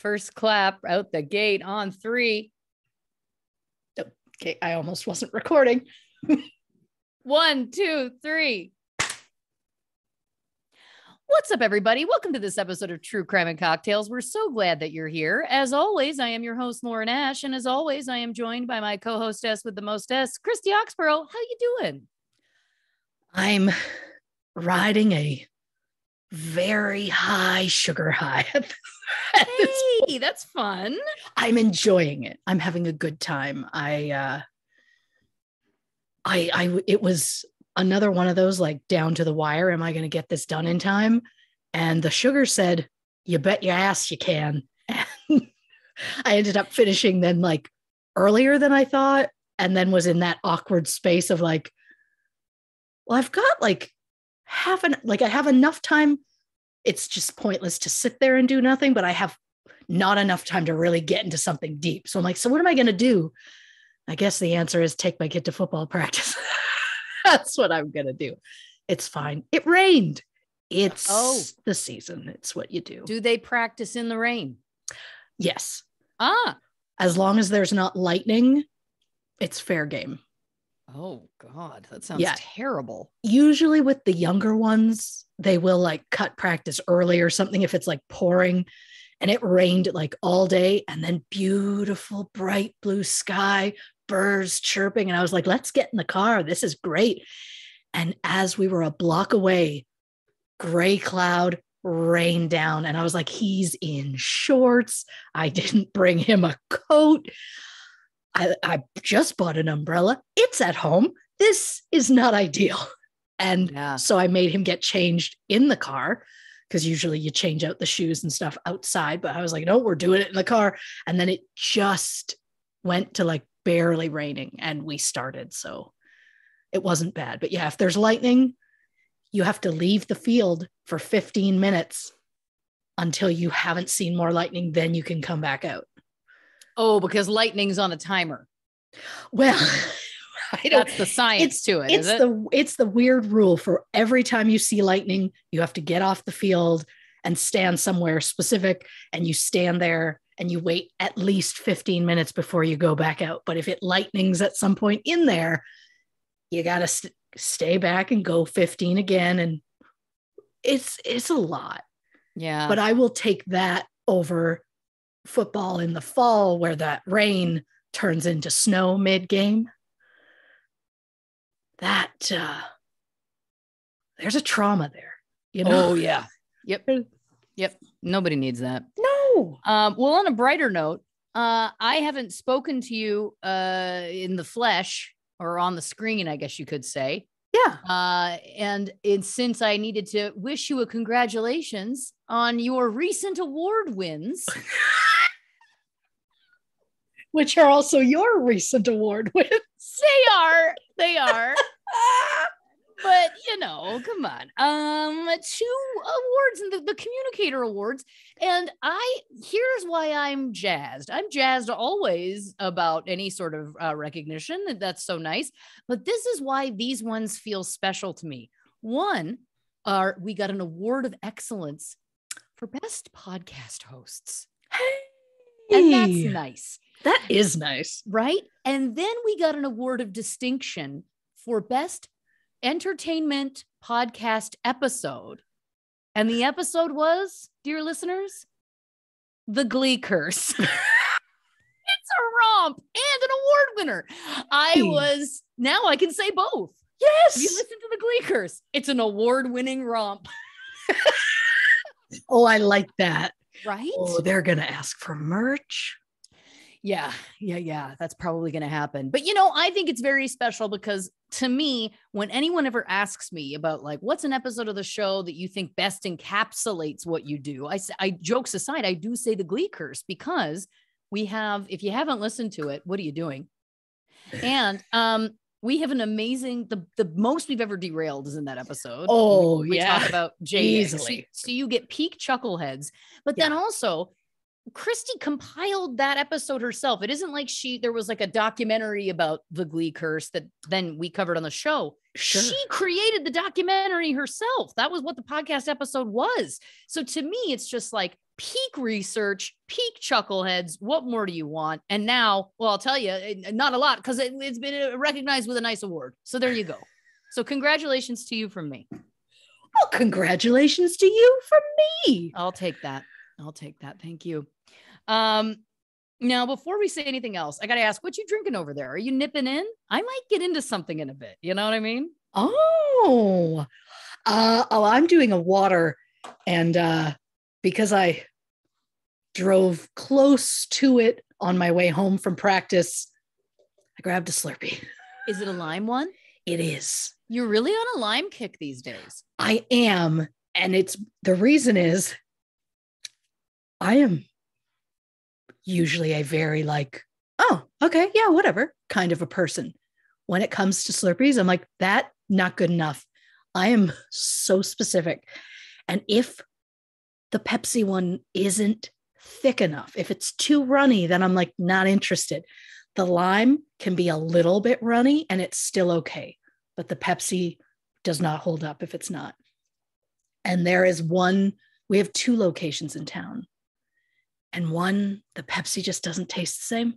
First clap out the gate on three. Okay, I almost wasn't recording. One, two, three. What's up, everybody? Welcome to this episode of True Crime and Cocktails. We're so glad that you're here. As always, I am your host, Lauren Ash, and as always, I am joined by my co-hostess with the mostess, Christy Oxborrow. How you doing? I'm riding a very high sugar high. Hey, that's fun. I'm enjoying it. I'm having a good time. I uh I I it was another one of those like down to the wire. Am I going to get this done in time? And the sugar said, "You bet your ass you can." And I ended up finishing then like earlier than I thought, and then was in that awkward space of like, well, I've got like half an like I have enough time. It's just pointless to sit there and do nothing, but I have not enough time to really get into something deep. So I'm like, so what am I going to do? I guess the answer is take my kid to football practice. That's what I'm going to do. It's fine. It rained. It's Oh. the season. It's what you do. Do they practice in the rain? Yes. Ah, As long as there's not lightning, it's fair game. Oh God, that sounds Yeah. terrible. Usually with the younger ones, they will like cut practice early or something if it's like pouring and it rained like all day and then beautiful bright blue sky, birds chirping. And I was like, let's get in the car. This is great. And as we were a block away, gray cloud rained down. And I was like, he's in shorts. I didn't bring him a coat. I, I just bought an umbrella. It's at home. This is not ideal. And Yeah. so I made him get changed in the car because usually you change out the shoes and stuff outside. But I was like, no, we're doing it in the car. And then it just went to like barely raining and we started. So it wasn't bad. But yeah, if there's lightning, you have to leave the field for 15 minutes until you haven't seen more lightning. Then you can come back out. Oh, because lightning's on a timer. Well, I don't. That's the science to it, it's is it? the it's the weird rule for every time you see lightning you have to get off the field and stand somewhere specific and you stand there and you wait at least 15 minutes before you go back out but if it lightnings at some point in there you got to st- stay back and go 15 again and it's it's a lot yeah. but I will take that over football in the fall where that rain turns into snow mid game. That uh there's a trauma there, you know. oh yeah. Yep. Yep. Nobody needs that. no. Um, well, on a brighter note, uh, I haven't spoken to you uh, in the flesh or on the screen, I guess you could say. Yeah. Uh, and and since I needed to wish you a congratulations on your recent award wins. Which are also your recent award wins. they are, they are. but you know, come on. Um, two awards and the, the communicator awards. And I here's why I'm jazzed. I'm jazzed always about any sort of uh, recognition. That's so nice. But this is why these ones feel special to me. One, are we got an award of excellence for best podcast hosts. Hey. And that's nice that is nice. right? And then we got an award of distinction for best entertainment podcast episode. And the episode was, dear listeners, The Glee Curse. it's a romp and an award winner. I hmm. was, now I can say both. Yes. If you listen to The Glee Curse, it's an award winning romp, oh, I like that. right? Oh, they're gonna ask for merch. Yeah, yeah, yeah. That's probably going to happen. But you know, I think it's very special because to me, when anyone ever asks me about like what's an episode of the show that you think best encapsulates what you do, I say, I jokes aside, I do say the Glee Curse because we have. If you haven't listened to it, what are you doing? And um, we have an amazing. The the most we've ever derailed is in that episode. Oh, we yeah. talk about Jay So-. So, you get peak chuckleheads, but then also Christy compiled that episode herself. It isn't like she there was like a documentary about the Glee curse that then we covered on the show. Sure. She created the documentary herself. That was what the podcast episode was. So to me, it's just like peak research, peak chuckleheads. What more do you want? And now, well, I'll tell you, eh, not a lot because it, has been uh, recognized with a nice award. So there you go. So congratulations to you from me. Well, congratulations to you from me. I'll take that. I'll take that. Thank you. Um, now, before we say anything else, I got to ask, what you drinking over there? Are you nipping in? I might get into something in a bit. You know what I mean? Oh, uh, oh, I'm doing a water, and uh, because I drove close to it on my way home from practice, I grabbed a Slurpee. Is it a lime one? It is. You're really on a lime kick these days. I am, and it's the reason is I am usually a very like, oh, okay, yeah, whatever kind of a person. When it comes to Slurpees, I'm like, that not good enough. I am so specific. And if the Pepsi one isn't thick enough, if it's too runny, then I'm like not interested. The lime can be a little bit runny and it's still okay, but the Pepsi does not hold up if it's not. And there is one, we have two locations in town. And one, the Pepsi just doesn't taste the same.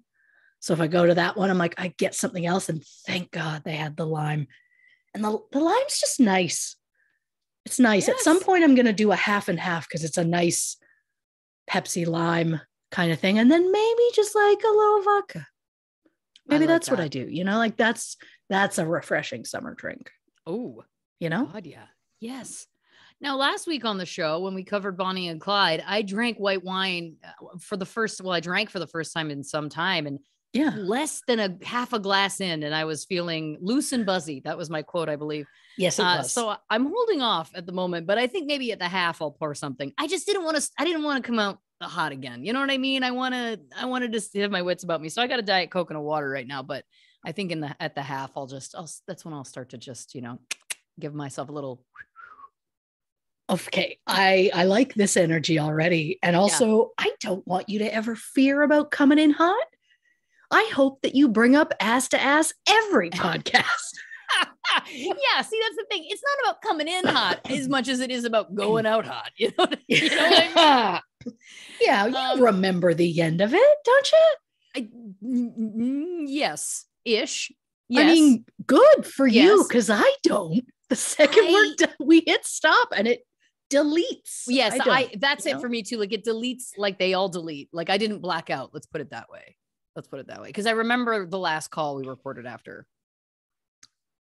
So if I go to that one, I'm like, I get something else. And thank God they had the lime. And the, the lime's just nice. It's nice. Yes. At some point, I'm going to do a half and half because it's a nice Pepsi lime kind of thing. And then maybe just like a little vodka. Maybe like that's that. what I do. You know, like that's that's a refreshing summer drink. Oh, you know? God, yeah. Yes. Now, last week on the show, when we covered Bonnie and Clyde, I drank white wine uh, for the first, well, I drank for the first time in some time. And yeah, less than a half a glass in, and I was feeling loose and buzzy. That was my quote, I believe. Yes, it uh. So I'm holding off at the moment, but I think maybe at the half I'll pour something. I just didn't want to. I didn't want to come out hot again. You know what I mean? I want to. I wanted to have my wits about me. So I got a diet coconut water right now, but I think in the at the half I'll just. I'll. That's when I'll start to just you know give myself a little. Okay, I I like this energy already, and also yeah. I don't want you to ever fear about coming in hot. I hope that you bring up ass to ass every podcast. yeah, see, that's the thing. It's not about coming in hot as much as it is about going out hot. You know, you know I mean? yeah, you um, remember the end of it, don't you? I, yes, ish. Yes. I mean, good for yes. you because I don't. The second I, we're we hit stop and it deletes. Yes, I, I that's it know? for me too. Like it deletes like they all delete. Like I didn't black out. Let's put it that way. Let's put it that way. Because I remember the last call we recorded after.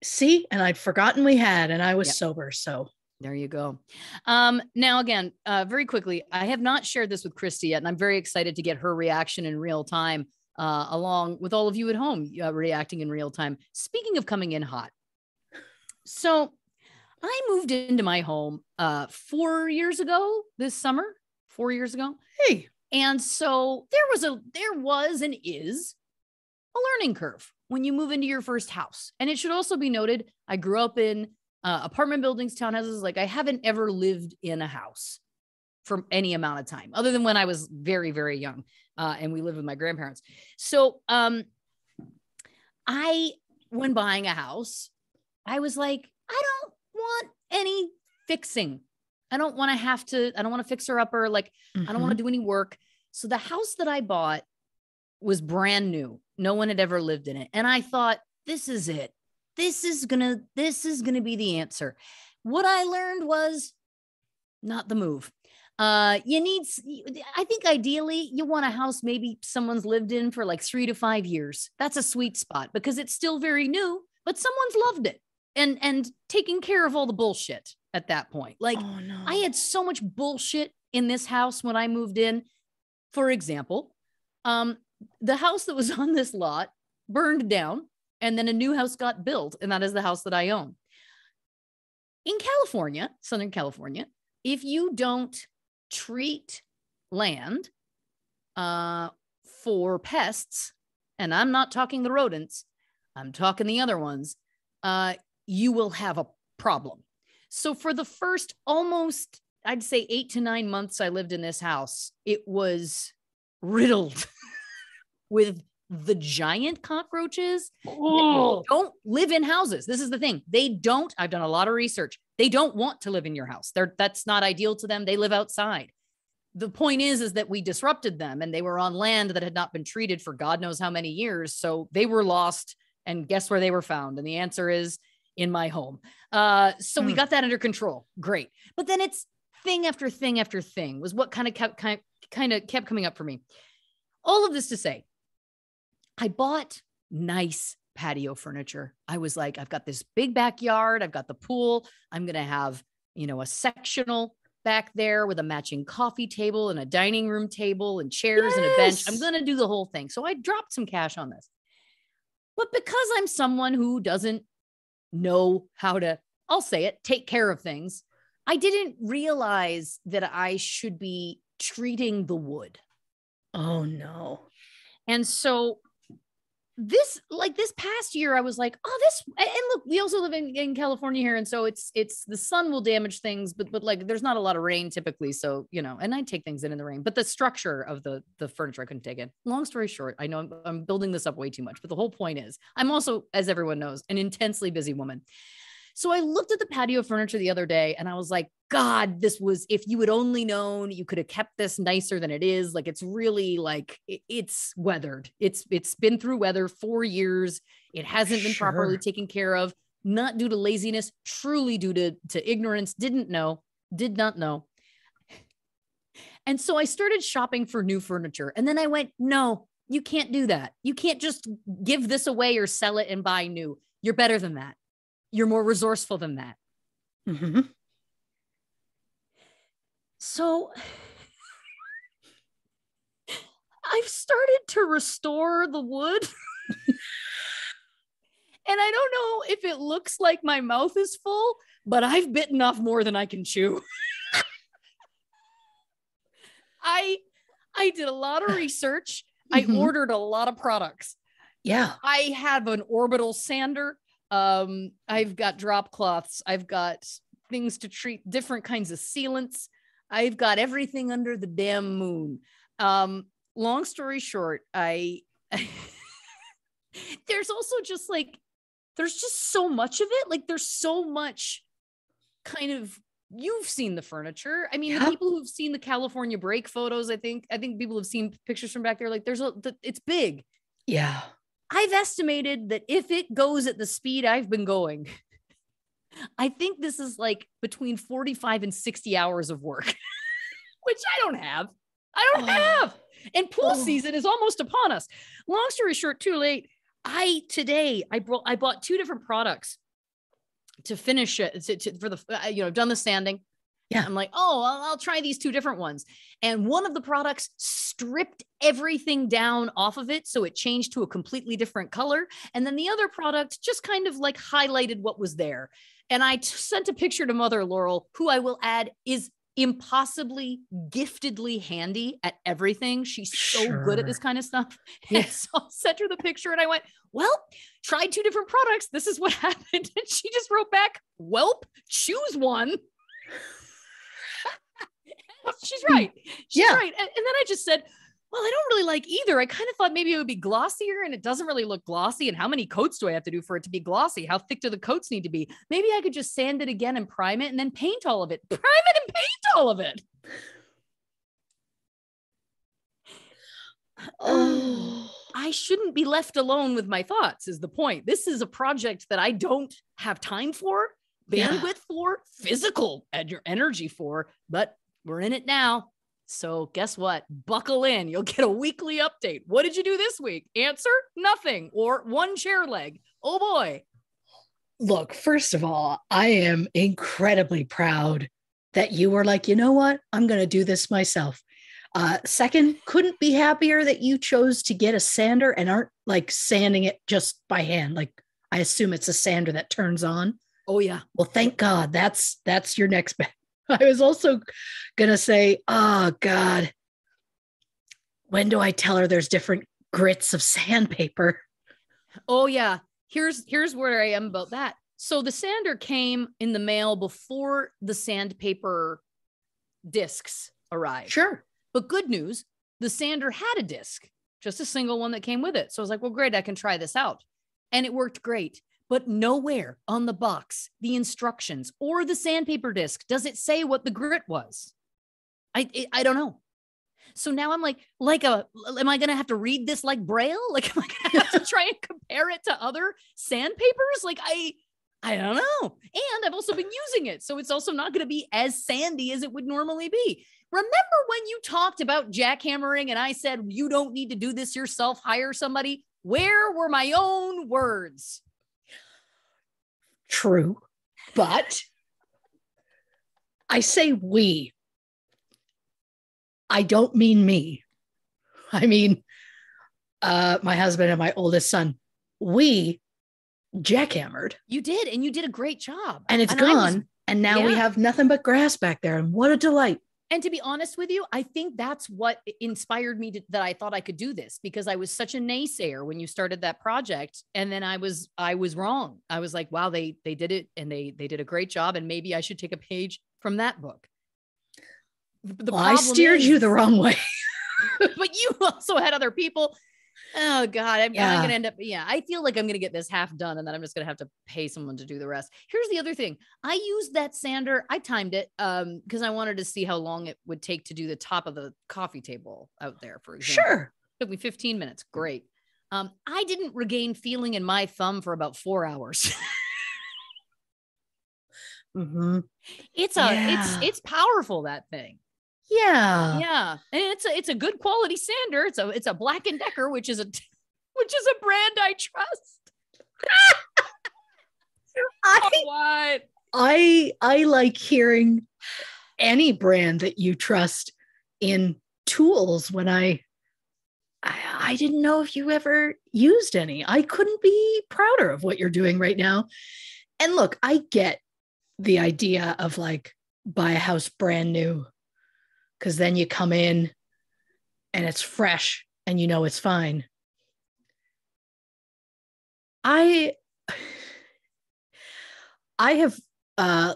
See, and I'd forgotten we had, and I was yep. sober. So there you go. Um, now, again, uh, very quickly, I have not shared this with Christy yet, and I'm very excited to get her reaction in real time, uh, along with all of you at home uh, reacting in real time. Speaking of coming in hot, so I moved into my home uh, four years ago this summer. Four years ago. Hey, and so there was a there was and is a learning curve when you move into your first house. And it should also be noted, I grew up in uh, apartment buildings, townhouses. Like I haven't ever lived in a house for any amount of time, other than when I was very, very young, uh, and we lived with my grandparents. So, um, I when buying a house, I was like, I don't want any fixing. I don't want to have to, I don't want to fix her up or like, mm-hmm. I don't want to mm-hmm. do any work. So the house that I bought was brand new. No one had ever lived in it. And I thought, this is it. This is going to, this is going to be the answer. What I learned was not the move. Uh, you need, I think ideally you want a house maybe someone's lived in for like three to five years. That's a sweet spot because it's still very new, but someone's loved it and and taking care of all the bullshit at that point. Like oh, no. I had so much bullshit in this house when I moved in. For example, um, the house that was on this lot burned down, and then a new house got built, and that is the house that I own. In California, Southern California, if you don't treat land uh, for pests, and I'm not talking the rodents, I'm talking the other ones, uh, you will have a problem. So for the first almost, I'd say eight to nine months I lived in this house, it was riddled with the giant cockroaches oh. don't live in houses. This is the thing. They don't, I've done a lot of research. They don't want to live in your house. They're that's not ideal to them. They live outside. the point is is that we disrupted them and they were on land that had not been treated for god knows how many years so they were lost and guess where they were found and the answer is in my home uh so we Hmm. got that under control great but then it's thing after thing after thing was what kind of kept kind kind of kept coming up for me all of this to say i bought nice patio furniture i was like i've got this big backyard i've got the pool i'm going to have you know a sectional back there with a matching coffee table and a dining room table and chairs and a bench. I'm going to do the whole thing. So I dropped some cash on this. But because I'm someone who doesn't know how to, I'll say it, take care of things, I didn't realize that I should be treating the wood. Oh no. And so this like this past year i was like oh this and look we also live in, in california here and so it's it's the sun will damage things but but like there's not a lot of rain typically so you know and i take things in in the rain but the structure of the the furniture i couldn't take it long story short i know I'm, I'm building this up way too much but the whole point is i'm also as everyone knows an intensely busy woman so I looked at the patio furniture the other day and I was like, God, this was, if you had only known, you could have kept this nicer than it is. Like it's really like it's weathered. It's it's been through weather four years. It hasn't been properly taken care of, not due to laziness, truly due to, to ignorance, didn't know, did not know. And so I started shopping for new furniture. And then I went, no, you can't do that. You can't just give this away or sell it and buy new. You're better than that. You're more resourceful than that. Mhm. So I've started to restore the wood. and I don't know if it looks like my mouth is full, but I've bitten off more than I can chew. I I did a lot of research. I Mhm. ordered a lot of products. Yeah. I have an orbital sander. Um, I've got drop cloths. I've got things to treat different kinds of sealants. I've got everything under the damn moon. Um, long story short, I there's also just like there's just so much of it. Like there's so much kind of you've seen the furniture. I mean, the people who've seen the California break photos, I think I think people have seen pictures from back there. Like there's a it's big. Yeah. I've estimated that if it goes at the speed I've been going, I think this is like between 45 and 60 hours of work, which I don't have. I don't Oh. have. And pool Oh. season is almost upon us. Long story short, too late. I today I brought I bought two different products to finish it to, to- for the uh, you know I've done the sanding. Yeah. I'm like, oh, I'll, I'll try these two different ones. And one of the products stripped everything down off of it. So it changed to a completely different color. And then the other product just kind of like highlighted what was there. And I t- sent a picture to Mother Laurel, who I will add is impossibly giftedly handy at everything. She's so good at this kind of stuff. Yeah. And so I sent her the picture and I went, well, tried two different products. This is what happened. And she just wrote back, Welp, choose one. She's right. She's Yeah. right. And, and then I just said, well, I don't really like either. I kind of thought maybe it would be glossier and it doesn't really look glossy. And how many coats do I have to do for it to be glossy? How thick do the coats need to be? Maybe I could just sand it again and prime it and then paint all of it. Prime it and paint all of it. Oh. Um, I shouldn't be left alone with my thoughts, is the point. This is a project that I don't have time for, Yeah. bandwidth for, physical energy for, but we're in it now. So, guess what? Buckle in. You'll get a weekly update. What did you do this week? Answer nothing or one chair leg. Oh boy. Look, first of all, I am incredibly proud that you were like, you know what? I'm going to do this myself. Uh, second, couldn't be happier that you chose to get a sander and aren't like sanding it just by hand. Like I assume it's a sander that turns on. Oh, yeah. Well, thank God that's that's your next bet. I was also gonna say, oh God, when do I tell her there's different grits of sandpaper? Oh yeah. Here's here's where I am about that. So the sander came in the mail before the sandpaper discs arrived. Sure. But good news, the sander had a disc, just a single one that came with it. So I was like, well, great, I can try this out. And it worked great. But nowhere on the box, the instructions, or the sandpaper disc does it say what the grit was. I, it- I don't know. So now I'm like, like a, am I gonna have to read this like braille? Like, am I gonna have to try and compare it to other sandpapers? Like, I, I don't know. And I've also been using it, so it's also not gonna be as sandy as it would normally be. Remember when you talked about jackhammering and I said you don't need to do this yourself, hire somebody? Where were my own words? True. But I say we. I don't mean me. I mean uh my husband and my oldest son. We jackhammered You did, and you did a great job. and it's was- gone. and now we have nothing but grass back there. And what a delight. And to be honest with you, I think that's what inspired me to, that I thought I could do this because I was such a naysayer when you started that project, and then I was I was wrong. I was like, wow, they they did it, and they they did a great job, and maybe I should take a page from that book. The, Well, I steered you the wrong way. but you also had other people. Oh God, I'm, Yeah. Gonna end up. Yeah, I feel like I'm gonna get this half done, and then I'm just gonna have to pay someone to do the rest. Here's the other thing: I used that sander. I timed it um because I wanted to see how long it would take to do the top of the coffee table out there. For example, Sure. took me 15 minutes. Great. Um, I didn't regain feeling in my thumb for about four hours. Mhm. it's a Yeah. it's it's powerful that thing. Yeah. yeah and it's a it's a good quality sander it's a it's a black and decker which is a which is a brand i trust I, what I I like hearing any brand that you trust in tools when I, I I didn't know if you ever used any. I couldn't be prouder of what you're doing right now. And look, I get the idea of like buy a house brand new cuz then you come in and it's fresh and you know it's fine. I I have uh,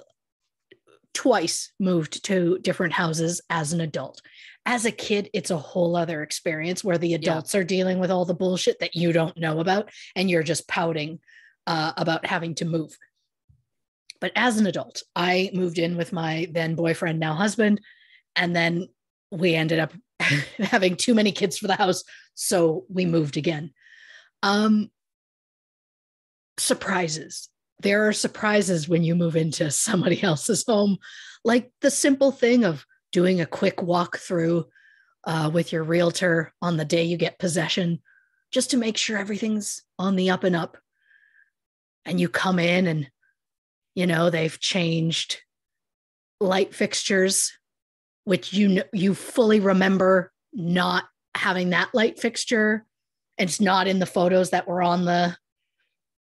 twice moved to different houses as an adult. As a kid, it's a whole other experience where the adults are dealing with all the bullshit that you don't know about, and you're just pouting uh, about having to move. But as an adult, I moved in with my then boyfriend, now husband, and then we ended up having too many kids for the house, so we moved again. Um, surprises there are surprises when you move into somebody else's home, like the simple thing of doing a quick walk through uh, with your realtor on the day you get possession, just to make sure everything's on the up and up. And you come in and, you know, they've changed light fixtures, which you know, you fully remember not having that light fixture. And it's not in the photos that were on the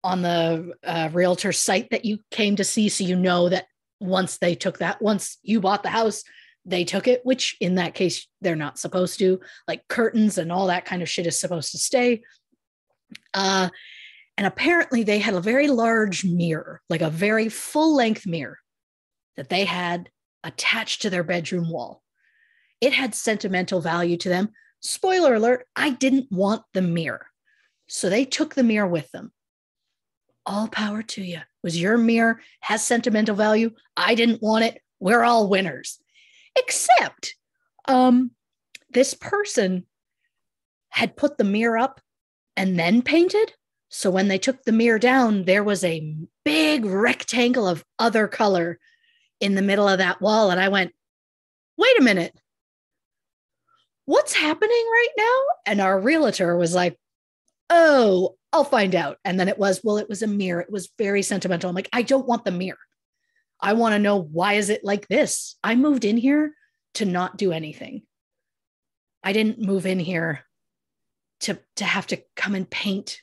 on the uh, realtor site that you came to see. So you know that once they took that, once you bought the house, they took it, which in that case, they're not supposed to. Like curtains and all that kind of shit is supposed to stay. Uh, and apparently, they had a very large mirror, like a very full length mirror that they had attached to their bedroom wall. It had sentimental value to them. Spoiler alert, I didn't want the mirror. So they took the mirror with them all power to you. Was your mirror, has sentimental value. I didn't want it. We're all winners. Except um, this person had put the mirror up and then painted. So when they took the mirror down, there was a big rectangle of other color in the middle of that wall. And I went, wait a minute. What's happening right now? And our realtor was like, oh, I'll find out. And then it was, well, it was a mirror. It was very sentimental. I'm like, I don't want the mirror. I want to know why is it like this? I moved in here to not do anything. I didn't move in here to to have to come and paint.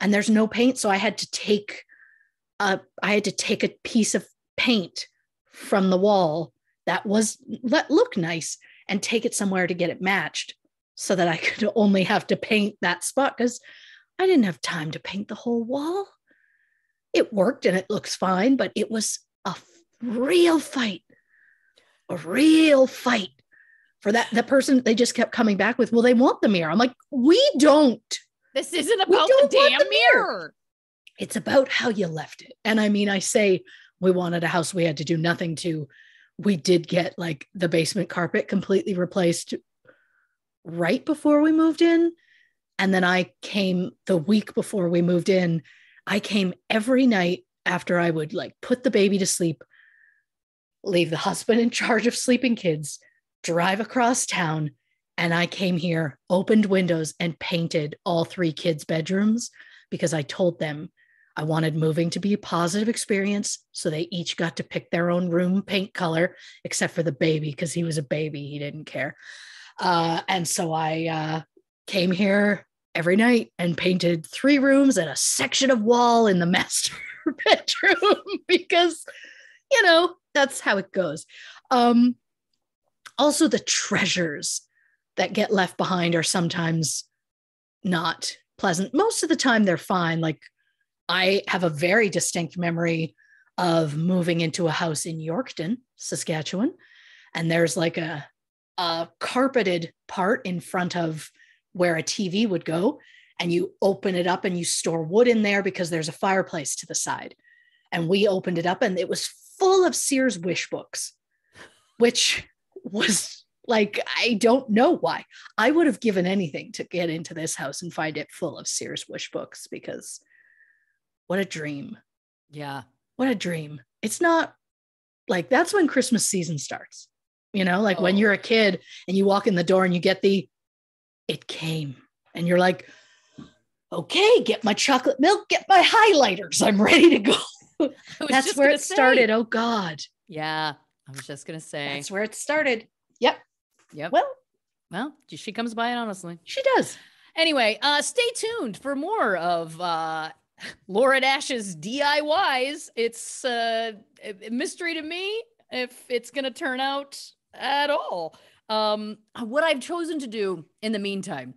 And there's no paint, so I had to take a I had to take a piece of paint from the wall that was let look nice and take it somewhere to get it matched so that I could only have to paint that spot because I didn't have time to paint the whole wall. It worked and it looks fine, but it was a real fight, a real fight for that. The person they just kept coming back with, well, they want the mirror. I'm like, we don't. this isn't about the damn the mirror. mirror It's about how you left it. And I mean, I say we wanted a house we had to do nothing to. We did get like the basement carpet completely replaced right before we moved in. And then I came the week before we moved in. I came every night after I would like put the baby to sleep, leave the husband in charge of sleeping kids, drive across town. And I came here, opened windows, and painted all three kids' bedrooms because I told them I wanted moving to be a positive experience. So they each got to pick their own room paint color, except for the baby, because he was a baby. He didn't care. Uh, and so I uh, came here every night and painted three rooms and a section of wall in the master bedroom because, you know, that's how it goes. Um, also, the treasures that get left behind are sometimes not pleasant. Most of the time, they're fine. Like, I have a very distinct memory of moving into a house in Yorkton, Saskatchewan. And there's like a, a carpeted part in front of where a TV would go. And you open it up and you store wood in there because there's a fireplace to the side. And we opened it up and it was full of Sears wish books, which was like, I don't know why. I would have given anything to get into this house and find it full of Sears wish books because what a dream. Yeah. What a dream. It's not like that's when Christmas season starts. You know, like oh. when you're a kid and you walk in the door and you get the it came and you're like, okay, get my chocolate milk, get my highlighters. I'm ready to go. That's where it say. started. Oh God. Yeah. I was just gonna say. That's where it started. Yep. Yep. Well, well, she comes by it honestly. She does. Anyway, uh, stay tuned for more of uh, Lauren Ash's DIYs. It's uh, a mystery to me if it's gonna turn out at all. Um, what I've chosen to do in the meantime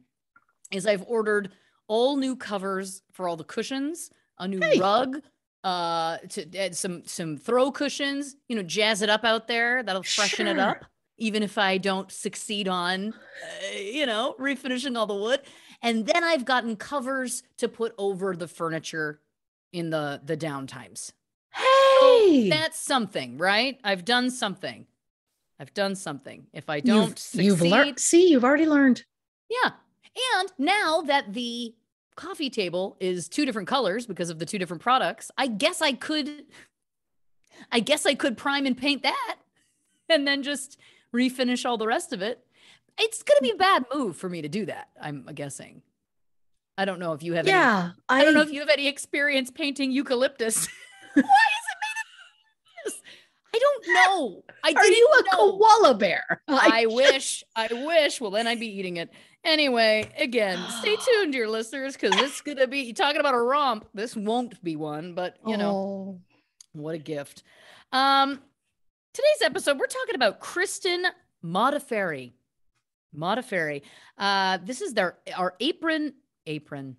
is I've ordered all new covers for all the cushions, a new hey. rug, uh, to add some some throw cushions. You know, jazz it up out there. That'll freshen sure. it up. Even if I don't succeed on, uh, you know, refinishing all the wood, and then I've gotten covers to put over the furniture in the the downtimes. Hey, so that's something, right? I've done something. I've done something. If I don't you've, succeed, you've learned. See, you've already learned. Yeah. And now that the coffee table is two different colors because of the two different products, I guess I could I guess I could prime and paint that and then just refinish all the rest of it. It's going to be a bad move for me to do that. I'm guessing. I don't know if you have Yeah, any, I, I don't know if you have any experience painting eucalyptus. Why is I don't know. I Are you a know. koala bear? I, I wish. I wish. Well, then I'd be eating it. Anyway, again, stay tuned, dear listeners, because it's gonna be talking about a romp. This won't be one, but you know, oh. what a gift. Um, today's episode, we're talking about Kristen Modafferi. Modafferi. Uh, this is their our apron apron.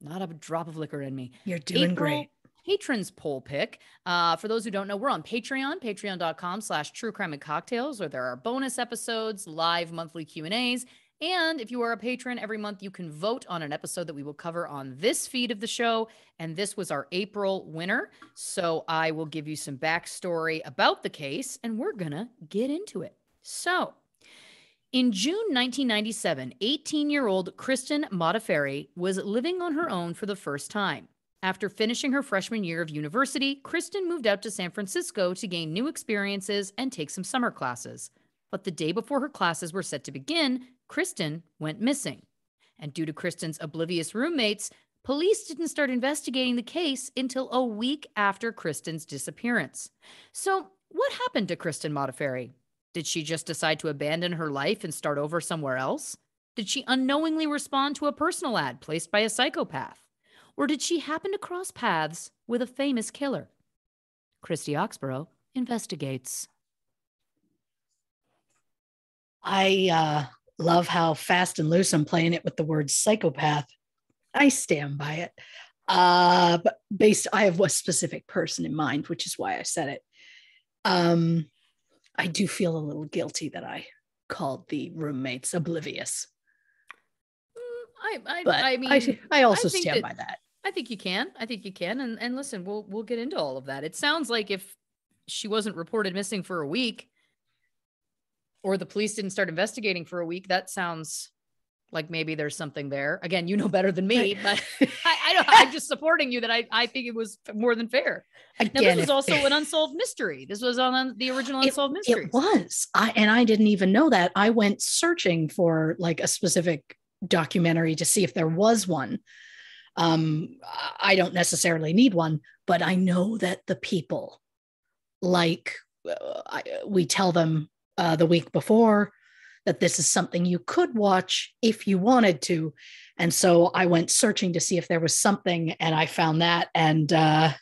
Not a drop of liquor in me. You're doing April, great patrons poll pick. Uh, for those who don't know, we're on Patreon, patreon.com slash true crime and cocktails, where there are bonus episodes, live monthly Q&As. And if you are a patron every month, you can vote on an episode that we will cover on this feed of the show. And this was our April winner. So I will give you some backstory about the case and we're going to get into it. So in June 1997, 18 year old Kristen Modafferi was living on her own for the first time. After finishing her freshman year of university, Kristen moved out to San Francisco to gain new experiences and take some summer classes. But the day before her classes were set to begin, Kristen went missing. And due to Kristen's oblivious roommates, police didn't start investigating the case until a week after Kristen's disappearance. So, what happened to Kristen Modafferi? Did she just decide to abandon her life and start over somewhere else? Did she unknowingly respond to a personal ad placed by a psychopath? Or did she happen to cross paths with a famous killer? Christy Oxborrow investigates. I uh, love how fast and loose I'm playing it with the word psychopath. I stand by it. Uh, but based, I have a specific person in mind, which is why I said it. Um, I do feel a little guilty that I called the roommates oblivious. Mm, I, I, but I mean, I, I also I stand that, by that. I think you can. I think you can. And and listen, we'll we'll get into all of that. It sounds like if she wasn't reported missing for a week, or the police didn't start investigating for a week, that sounds like maybe there's something there. Again, you know better than me, but I, I don't. I'm just supporting you that I I think it was more than fair. Again, now this was also an unsolved mystery. This was on the original unsolved mystery. It was. I and I didn't even know that. I went searching for like a specific documentary to see if there was one. Um, I don't necessarily need one, but I know that the people, like uh, I, we tell them uh, the week before that this is something you could watch if you wanted to. And so I went searching to see if there was something, and I found that. And uh,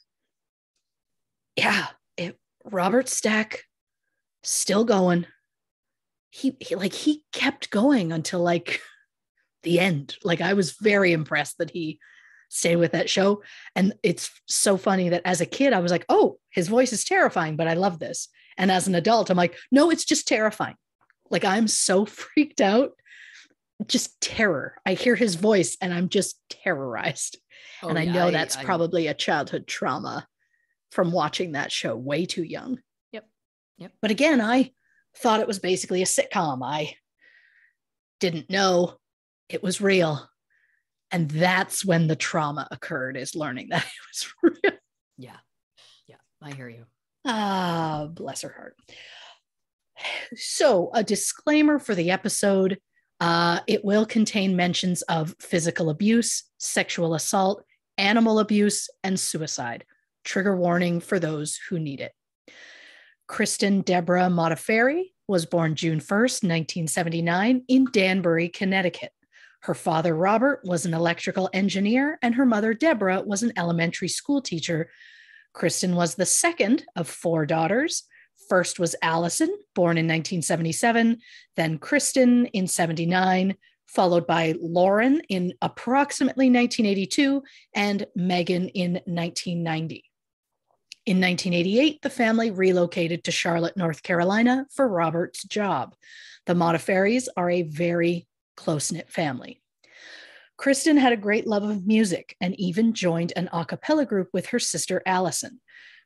yeah, it, Robert Stack still going. He, he like he kept going until like the end. Like I was very impressed that he stayed with that show. And it's so funny that as a kid, I was like, oh, his voice is terrifying, but I love this. And as an adult, I'm like, no, it's just terrifying. Like I'm so freaked out. Just terror. I hear his voice and I'm just terrorized. Oh, and I know I, that's I, probably a childhood trauma from watching that show way too young. Yep. Yep. But again, I thought it was basically a sitcom. I didn't know it was real. And that's when the trauma occurred, is learning that it was real. Yeah. Yeah. I hear you. Ah, bless her heart. So, a disclaimer for the episode uh, it will contain mentions of physical abuse, sexual assault, animal abuse, and suicide. Trigger warning for those who need it. Kristen Deborah Modafferi was born June 1st, 1979, in Danbury, Connecticut. Her father, Robert, was an electrical engineer, and her mother, Deborah, was an elementary school teacher. Kristen was the second of four daughters. First was Allison, born in 1977, then Kristen in 79, followed by Lauren in approximately 1982, and Megan in 1990. In 1988, the family relocated to Charlotte, North Carolina for Robert's job. The Modafferis are a very close knit family. Kristen had a great love of music and even joined an a cappella group with her sister Allison.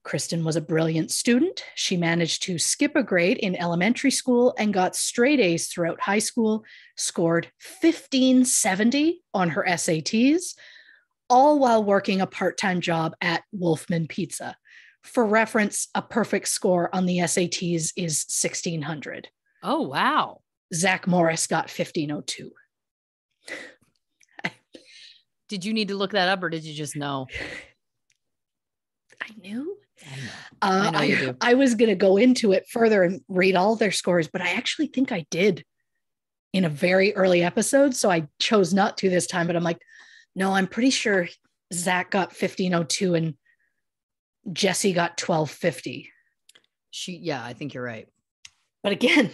Kristen was a brilliant student. She managed to skip a grade in elementary school and got straight A's throughout high school, scored 1570 on her SATs, all while working a part time job at Wolfman Pizza. For reference, a perfect score on the SATs is 1600. Oh, wow. Zach Morris got 1502. Did you need to look that up or did you just know? I knew. I. Uh, I, I, I was going to go into it further and read all their scores, but I actually think I did in a very early episode. So I chose not to this time, but I'm like, no, I'm pretty sure Zach got 1502 and Jesse got 1250. She, yeah, I think you're right. But again,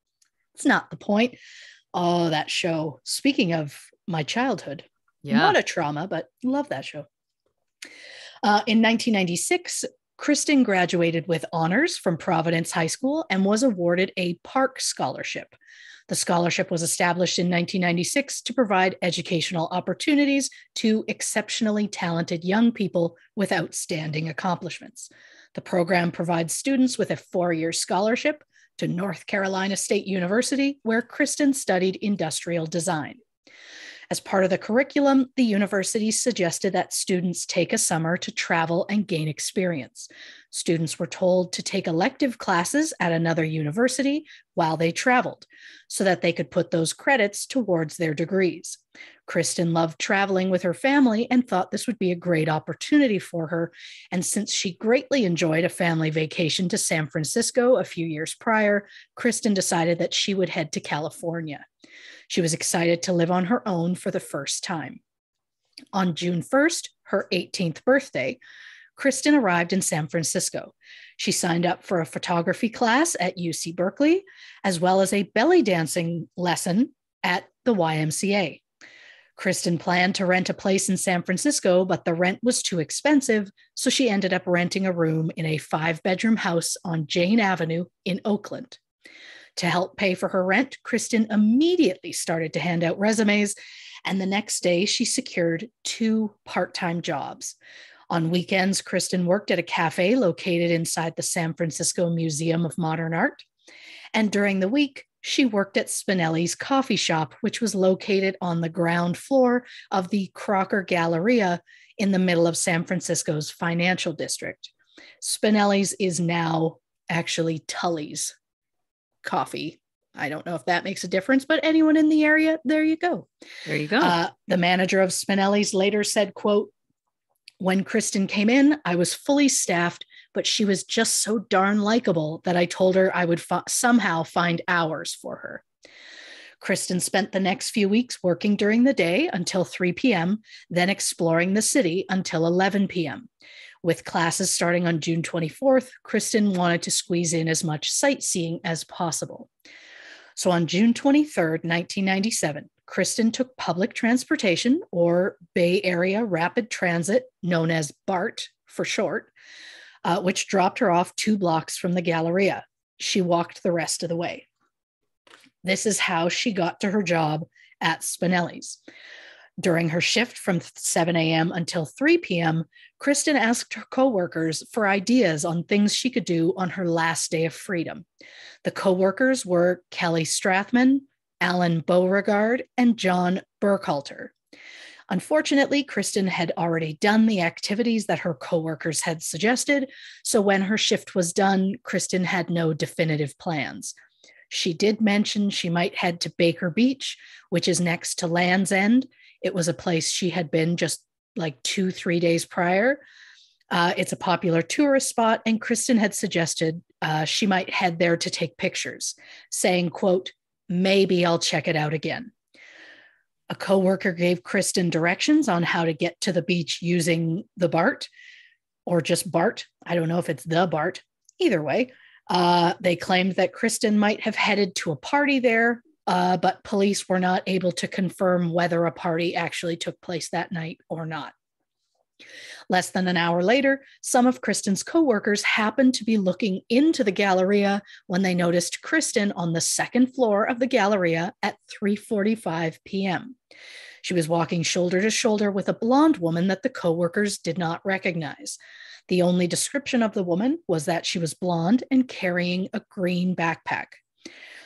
it's not the point. Oh, that show. Speaking of my childhood, yeah. not a trauma, but love that show. Uh, in 1996, Kristen graduated with honors from Providence High School and was awarded a Park Scholarship. The scholarship was established in 1996 to provide educational opportunities to exceptionally talented young people with outstanding accomplishments. The program provides students with a four year scholarship to North Carolina State University, where Kristen studied industrial design. As part of the curriculum, the university suggested that students take a summer to travel and gain experience. Students were told to take elective classes at another university while they traveled so that they could put those credits towards their degrees. Kristen loved traveling with her family and thought this would be a great opportunity for her. And since she greatly enjoyed a family vacation to San Francisco a few years prior, Kristen decided that she would head to California. She was excited to live on her own for the first time. On June 1st, her 18th birthday, Kristen arrived in San Francisco. She signed up for a photography class at UC Berkeley, as well as a belly dancing lesson at the YMCA. Kristen planned to rent a place in San Francisco, but the rent was too expensive, so she ended up renting a room in a five bedroom house on Jane Avenue in Oakland. To help pay for her rent, Kristen immediately started to hand out resumes, and the next day she secured two part time jobs. On weekends, Kristen worked at a cafe located inside the San Francisco Museum of Modern Art. And during the week, she worked at Spinelli's coffee shop, which was located on the ground floor of the Crocker Galleria in the middle of San Francisco's financial district. Spinelli's is now actually Tully's coffee. I don't know if that makes a difference, but anyone in the area, there you go. There you go. Uh, the manager of Spinelli's later said, quote, when Kristen came in, I was fully staffed, but she was just so darn likable that I told her I would somehow find hours for her. Kristen spent the next few weeks working during the day until 3 p.m., then exploring the city until 11 p.m. With classes starting on June 24th, Kristen wanted to squeeze in as much sightseeing as possible. So on June 23rd, 1997, Kristen took public transportation or Bay Area Rapid Transit, known as BART for short, uh, which dropped her off two blocks from the Galleria. She walked the rest of the way. This is how she got to her job at Spinelli's. During her shift from 7 a.m. until 3 p.m., Kristen asked her coworkers for ideas on things she could do on her last day of freedom. The coworkers were Kelly Strathman, Alan Beauregard, and John Burkhalter. Unfortunately, Kristen had already done the activities that her coworkers had suggested, so when her shift was done, Kristen had no definitive plans. She did mention she might head to Baker Beach, which is next to Land's End. It was a place she had been just like two, three days prior. Uh, it's a popular tourist spot, and Kristen had suggested uh, she might head there to take pictures, saying, quote, maybe I'll check it out again. A coworker gave Kristen directions on how to get to the beach using the BART or just BART. I don't know if it's the BART. Either way, uh, they claimed that Kristen might have headed to a party there, uh, but police were not able to confirm whether a party actually took place that night or not. Less than an hour later, some of Kristen's coworkers happened to be looking into the Galleria when they noticed Kristen on the second floor of the Galleria at 3:45 p.m. She was walking shoulder to shoulder with a blonde woman that the coworkers did not recognize. The only description of the woman was that she was blonde and carrying a green backpack.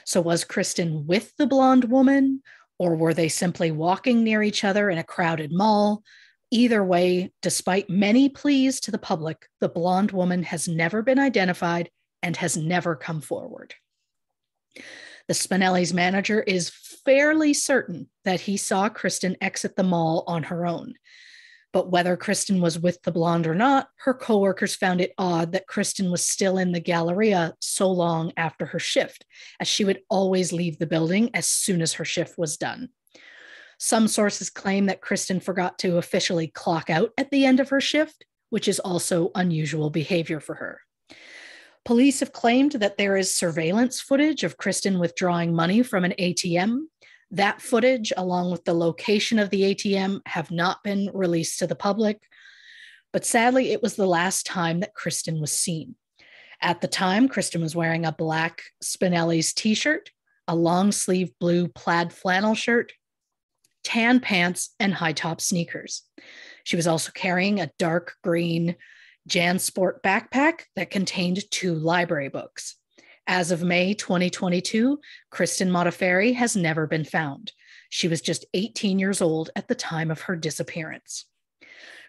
So, was Kristen with the blonde woman, or were they simply walking near each other in a crowded mall? Either way, despite many pleas to the public, the blonde woman has never been identified and has never come forward. The Spinelli's manager is fairly certain that he saw Kristen exit the mall on her own. But whether Kristen was with the blonde or not, her coworkers found it odd that Kristen was still in the Galleria so long after her shift, as she would always leave the building as soon as her shift was done. Some sources claim that Kristen forgot to officially clock out at the end of her shift, which is also unusual behavior for her. Police have claimed that there is surveillance footage of Kristen withdrawing money from an ATM. That footage, along with the location of the ATM, have not been released to the public. But sadly, it was the last time that Kristen was seen. At the time, Kristen was wearing a black Spinelli's t shirt, a long sleeve blue plaid flannel shirt, tan pants, and high top sneakers. She was also carrying a dark green JanSport backpack that contained two library books. As of May 2022, Kristen Modafferi has never been found. She was just 18 years old at the time of her disappearance.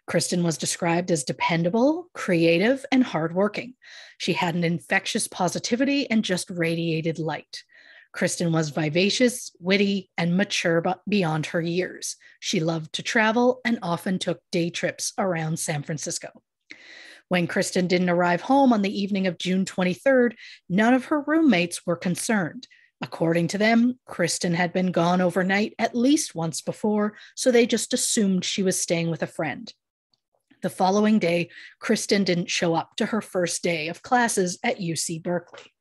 Kristen was described as dependable, creative, and hardworking. She had an infectious positivity and just radiated light. Kristen was vivacious, witty, and mature beyond her years. She loved to travel and often took day trips around San Francisco. When Kristen didn't arrive home on the evening of June 23rd, none of her roommates were concerned. According to them, Kristen had been gone overnight at least once before, so they just assumed she was staying with a friend. The following day, Kristen didn't show up to her first day of classes at UC Berkeley.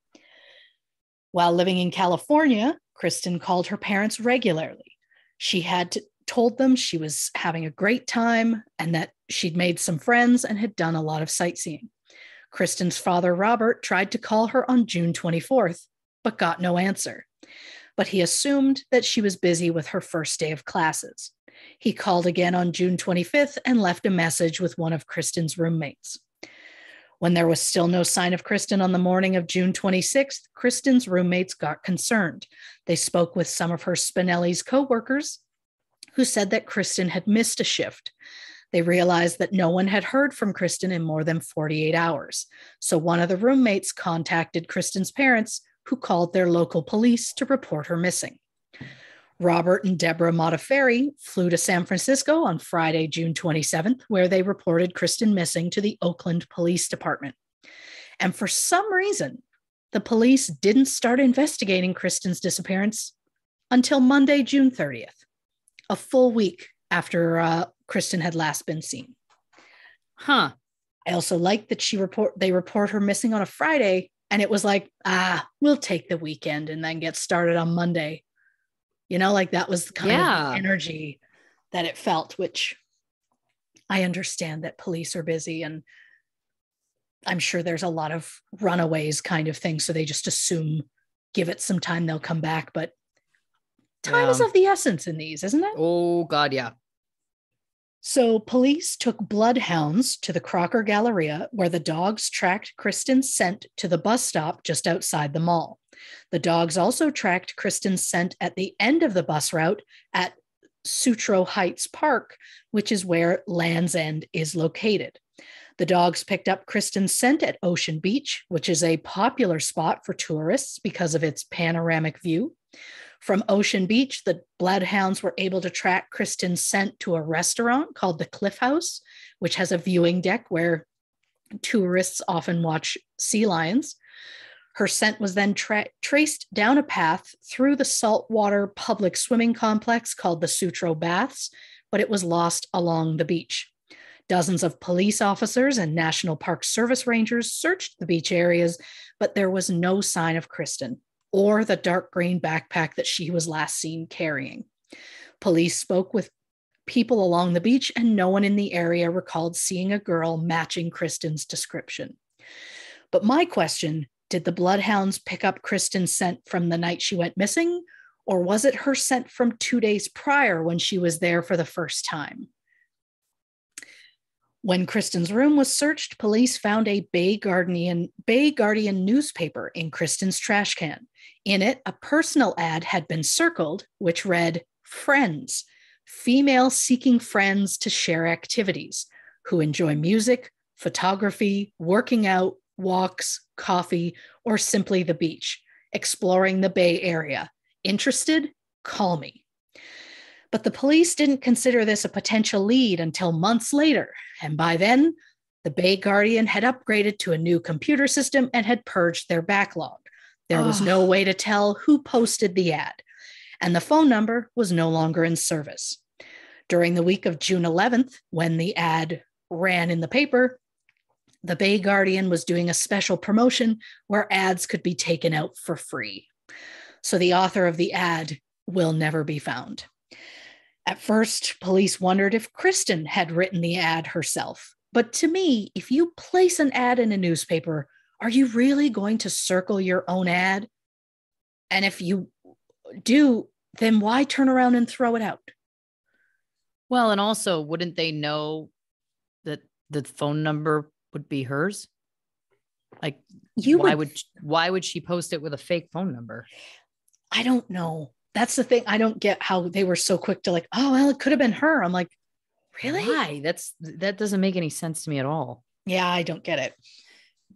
While living in California, Kristen called her parents regularly. She had told them she was having a great time and that she'd made some friends and had done a lot of sightseeing. Kristen's father, Robert, tried to call her on June 24th, but got no answer. But he assumed that she was busy with her first day of classes. He called again on June 25th and left a message with one of Kristen's roommates. When there was still no sign of Kristen on the morning of June 26th, Kristen's roommates got concerned. They spoke with some of her Spinelli's coworkers who said that Kristen had missed a shift. They realized that no one had heard from Kristen in more than 48 hours. So one of the roommates contacted Kristen's parents, who called their local police to report her missing. Robert and Deborah Modafferi flew to San Francisco on Friday, June 27th, where they reported Kristen missing to the Oakland Police Department. And for some reason, the police didn't start investigating Kristen's disappearance until Monday, June 30th, a full week after uh, Kristen had last been seen. Huh. I also like that she report they report her missing on a Friday, and it was like, ah, we'll take the weekend and then get started on Monday you know like that was the kind Yeah. of energy that it felt which i understand that police are busy and i'm sure there's a lot of runaways kind of thing so they just assume give it some time they'll come back but time is of the essence in these isn't it Oh God, yeah. So police took bloodhounds to the crocker galleria where the dogs tracked kristen's scent to the bus stop just outside the mall the dogs also tracked Kristen's scent at the end of the bus route at Sutro Heights Park, which is where Land's End is located. The dogs picked up Kristen's scent at Ocean Beach, which is a popular spot for tourists because of its panoramic view. From Ocean Beach, the bloodhounds were able to track Kristen's scent to a restaurant called the Cliff House, which has a viewing deck where tourists often watch sea lions. Her scent was then tra- traced down a path through the saltwater public swimming complex called the Sutro Baths, but it was lost along the beach. Dozens of police officers and National Park Service rangers searched the beach areas, but there was no sign of Kristen or the dark green backpack that she was last seen carrying. Police spoke with people along the beach, and no one in the area recalled seeing a girl matching Kristen's description. But my question did the bloodhounds pick up Kristen's scent from the night she went missing, or was it her scent from two days prior when she was there for the first time? When Kristen's room was searched, police found a Bay Guardian, Bay Guardian newspaper in Kristen's trash can. In it, a personal ad had been circled, which read Friends, female seeking friends to share activities, who enjoy music, photography, working out, walks, coffee, or simply the beach, exploring the Bay Area. Interested? Call me. But the police didn't consider this a potential lead until months later, and by then, the Bay Guardian had upgraded to a new computer system and had purged their backlog. There was Ugh. no way to tell who posted the ad, and the phone number was no longer in service. During the week of June 11th, when the ad ran in the paper, the Bay Guardian was doing a special promotion where ads could be taken out for free. So the author of the ad will never be found. At first, police wondered if Kristen had written the ad herself. But to me, if you place an ad in a newspaper, are you really going to circle your own ad? And if you do, then why turn around and throw it out? Well, and also, wouldn't they know that the phone number would be hers? Like, You why would would why would she post it with a fake phone number? I don't know. That's the thing. I don't get how they were so quick to like, oh, well, it could have been her. I'm like, really? Why? That's that doesn't make any sense to me at all. Yeah, I don't get it.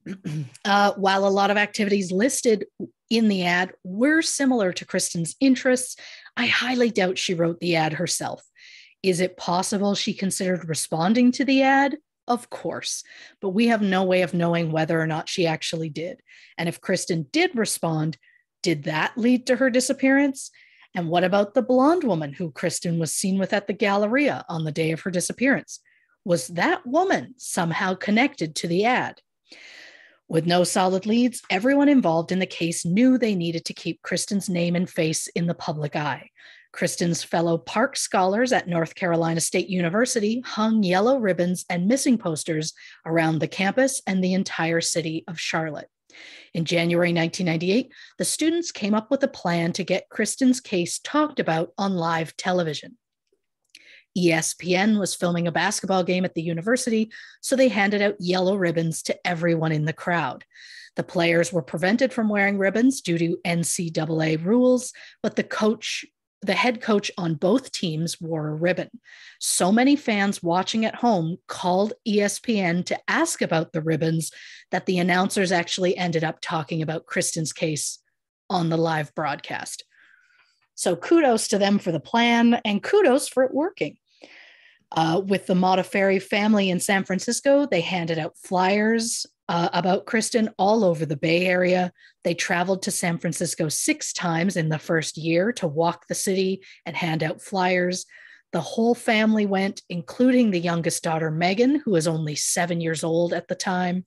Uh, while a lot of activities listed in the ad were similar to Kristen's interests, I highly doubt she wrote the ad herself. Is it possible she considered responding to the ad? Of course, but we have no way of knowing whether or not she actually did. And if Kristen did respond, did that lead to her disappearance? And what about the blonde woman who Kristen was seen with at the Galleria on the day of her disappearance? Was that woman somehow connected to the ad? With no solid leads, everyone involved in the case knew they needed to keep Kristen's name and face in the public eye. Kristen's fellow Park scholars at North Carolina State University hung yellow ribbons and missing posters around the campus and the entire city of Charlotte. In January 1998, the students came up with a plan to get Kristen's case talked about on live television. ESPN was filming a basketball game at the university, so they handed out yellow ribbons to everyone in the crowd. The players were prevented from wearing ribbons due to NCAA rules, but the coach, the head coach on both teams wore a ribbon. So many fans watching at home called ESPN to ask about the ribbons that the announcers actually ended up talking about Kristen's case on the live broadcast. So kudos to them for the plan and kudos for it working. Uh, with the Modafferi family in San Francisco, they handed out flyers uh, about Kristen all over the Bay Area. They traveled to San Francisco six times in the first year to walk the city and hand out flyers. The whole family went, including the youngest daughter, Megan, who was only seven years old at the time.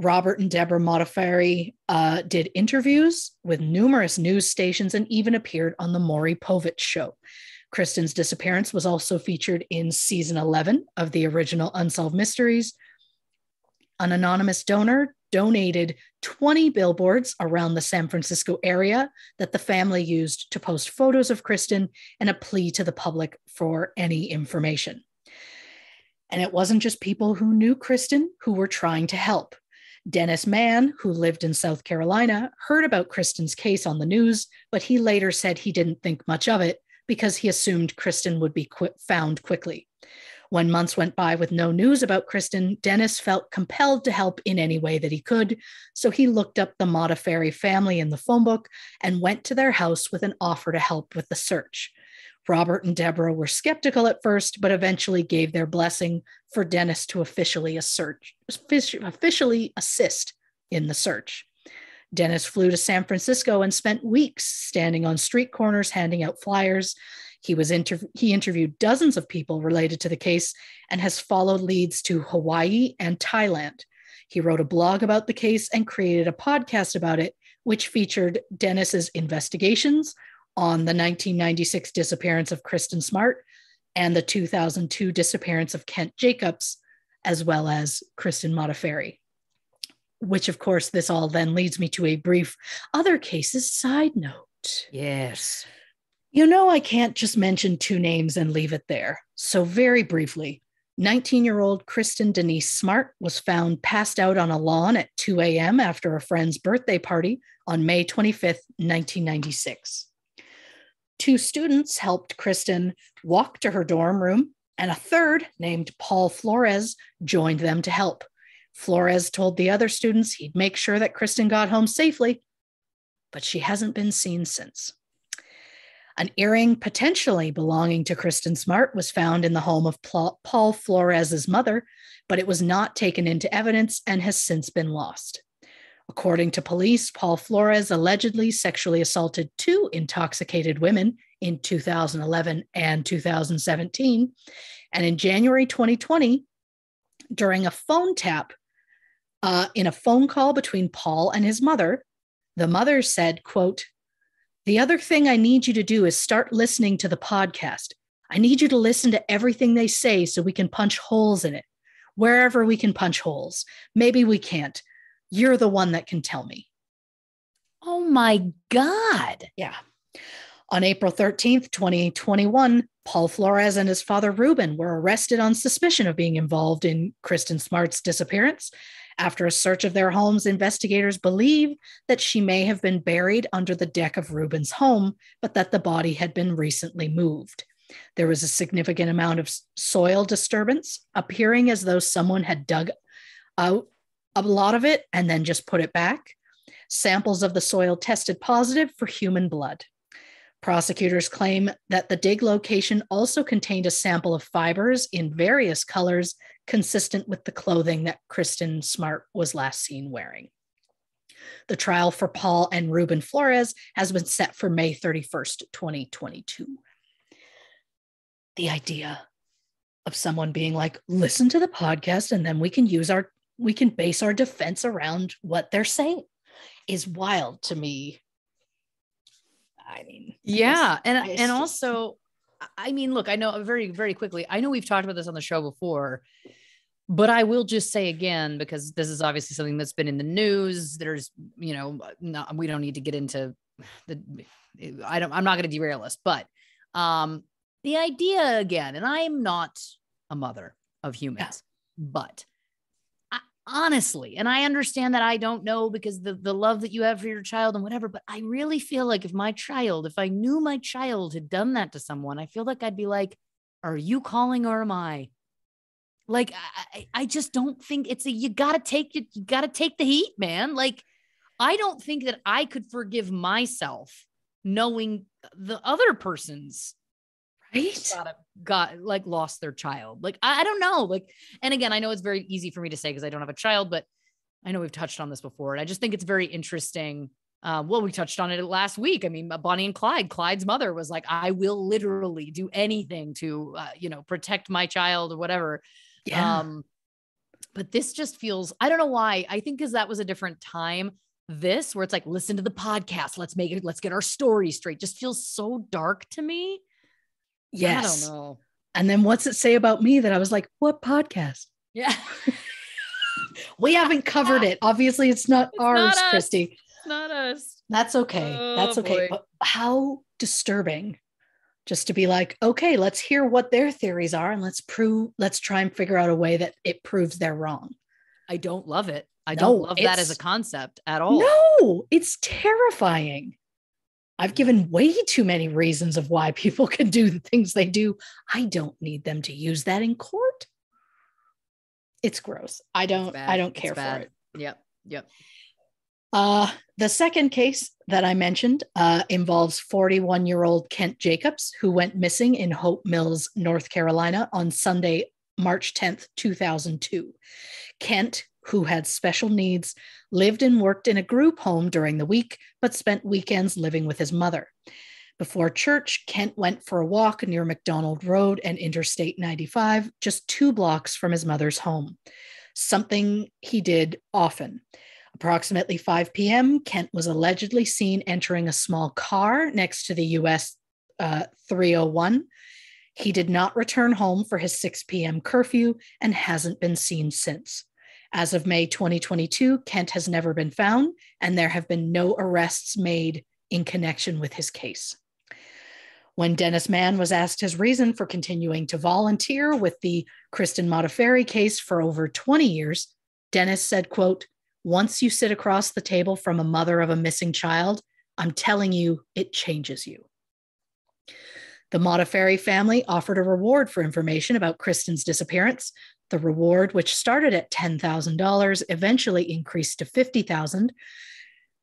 Robert and Deborah Modafferi uh, did interviews with numerous news stations and even appeared on the Maury Povich show. Kristen's disappearance was also featured in season 11 of the original Unsolved Mysteries. An anonymous donor donated 20 billboards around the San Francisco area that the family used to post photos of Kristen and a plea to the public for any information. And it wasn't just people who knew Kristen who were trying to help. Dennis Mann, who lived in South Carolina, heard about Kristen's case on the news, but he later said he didn't think much of it because he assumed Kristen would be qu- found quickly. When months went by with no news about Kristen, Dennis felt compelled to help in any way that he could. So he looked up the Modafferi family in the phone book and went to their house with an offer to help with the search. Robert and Deborah were skeptical at first, but eventually gave their blessing for Dennis to officially assert, officially assist in the search. Dennis flew to San Francisco and spent weeks standing on street corners handing out flyers. He was inter- he interviewed dozens of people related to the case and has followed leads to Hawaii and Thailand. He wrote a blog about the case and created a podcast about it, which featured Dennis's investigations on the 1996 disappearance of Kristen Smart and the 2002 disappearance of Kent Jacobs, as well as Kristen Modafferi which of course this all then leads me to a brief other cases side note. Yes. You know, I can't just mention two names and leave it there. So, very briefly, 19 year old Kristen Denise Smart was found passed out on a lawn at 2 a.m. after a friend's birthday party on May 25th, 1996. Two students helped Kristen walk to her dorm room, and a third, named Paul Flores, joined them to help. Flores told the other students he'd make sure that Kristen got home safely, but she hasn't been seen since. An earring potentially belonging to Kristen Smart was found in the home of Paul Flores's mother, but it was not taken into evidence and has since been lost. According to police, Paul Flores allegedly sexually assaulted two intoxicated women in 2011 and 2017. And in January 2020, during a phone tap uh, in a phone call between Paul and his mother, the mother said, quote, the other thing I need you to do is start listening to the podcast. I need you to listen to everything they say so we can punch holes in it. Wherever we can punch holes. Maybe we can't. You're the one that can tell me. Oh my God. Yeah. On April 13th, 2021, Paul Flores and his father Ruben were arrested on suspicion of being involved in Kristen Smart's disappearance after a search of their homes, investigators believe that she may have been buried under the deck of Ruben's home, but that the body had been recently moved. There was a significant amount of soil disturbance, appearing as though someone had dug out a lot of it and then just put it back. Samples of the soil tested positive for human blood. Prosecutors claim that the dig location also contained a sample of fibers in various colors consistent with the clothing that Kristen Smart was last seen wearing. The trial for Paul and Ruben Flores has been set for May 31st, 2022. The idea of someone being like, listen to the podcast and then we can use our, we can base our defense around what they're saying is wild to me I mean, yeah, and and also, I mean, look, I know very very quickly. I know we've talked about this on the show before, but I will just say again because this is obviously something that's been in the news. There's, you know, not, we don't need to get into the. I don't. I'm not going to derail us, but um, the idea again, and I'm not a mother of humans, but I, honestly, and I understand that I don't know because the the love that you have for your child and whatever, but I really feel like if my child, if I knew my child had done that to someone, I feel like I'd be like, "Are you calling or am I?" Like I, I just don't think it's a you gotta take it, you gotta take the heat, man. Like I don't think that I could forgive myself knowing the other person's Right? got, got like lost their child. Like I, I don't know. Like, and again, I know it's very easy for me to say because I don't have a child, but I know we've touched on this before, and I just think it's very interesting. Um, well, we touched on it last week. I mean, Bonnie and Clyde. Clyde's mother was like, "I will literally do anything to, uh, you know, protect my child or whatever." Yeah. Um, but this just feels, I don't know why. I think because that was a different time. This, where it's like, listen to the podcast, let's make it, let's get our story straight, just feels so dark to me. yes. I don't know. And then what's it say about me that I was like, what podcast? Yeah. We haven't covered it. Obviously, it's not It's ours, not. Christy. Not us. That's okay. That's Oh, okay. But how disturbing just to be like, okay, let's hear what their theories are and let's prove, let's try and figure out a way that it proves they're wrong. I don't love it. I No, don't love that as a concept at all. No, it's terrifying. I've given way too many reasons of why people can do the things they do. I don't need them to use that in court. It's gross. I don't. I don't It's care for it. Yep. Yep. Uh, the second case that I mentioned uh, involves 41 year old Kent Jacobs, who went missing in Hope Mills, North Carolina on Sunday, March 10th, 2002. Kent, who had special needs, lived and worked in a group home during the week, but spent weekends living with his mother. Before church, Kent went for a walk near McDonald Road and Interstate 95, just two blocks from his mother's home, something he did often. Approximately 5 p.m., Kent was allegedly seen entering a small car next to the US uh, 301. He did not return home for his 6 p.m. curfew and hasn't been seen since. As of May 2022, Kent has never been found, and there have been no arrests made in connection with his case. When Dennis Mann was asked his reason for continuing to volunteer with the Kristen Modafferi case for over 20 years, Dennis said, quote, once you sit across the table from a mother of a missing child, I'm telling you, it changes you. The Modafferi family offered a reward for information about Kristen's disappearance. The reward, which started at $10,000, eventually increased to $50,000.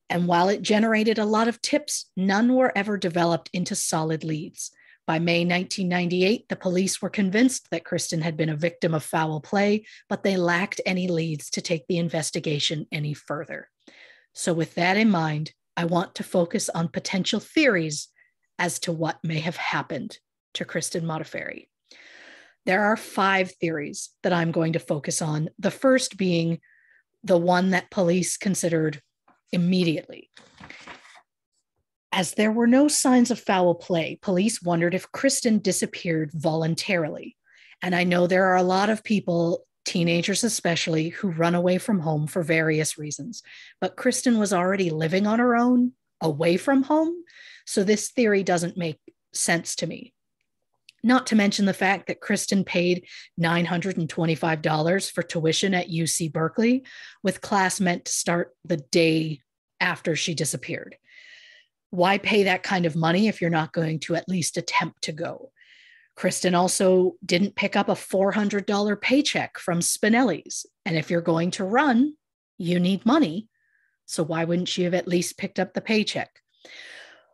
And while it generated a lot of tips, none were ever developed into solid leads. By May 1998, the police were convinced that Kristen had been a victim of foul play, but they lacked any leads to take the investigation any further. So, with that in mind, I want to focus on potential theories as to what may have happened to Kristen Modafferi. There are five theories that I'm going to focus on. The first being the one that police considered immediately. As there were no signs of foul play, police wondered if Kristen disappeared voluntarily. And I know there are a lot of people, teenagers especially, who run away from home for various reasons. But Kristen was already living on her own, away from home. So this theory doesn't make sense to me. Not to mention the fact that Kristen paid $925 for tuition at UC Berkeley, with class meant to start the day after she disappeared. Why pay that kind of money if you're not going to at least attempt to go? Kristen also didn't pick up a $400 paycheck from Spinelli's. And if you're going to run, you need money. So why wouldn't she have at least picked up the paycheck?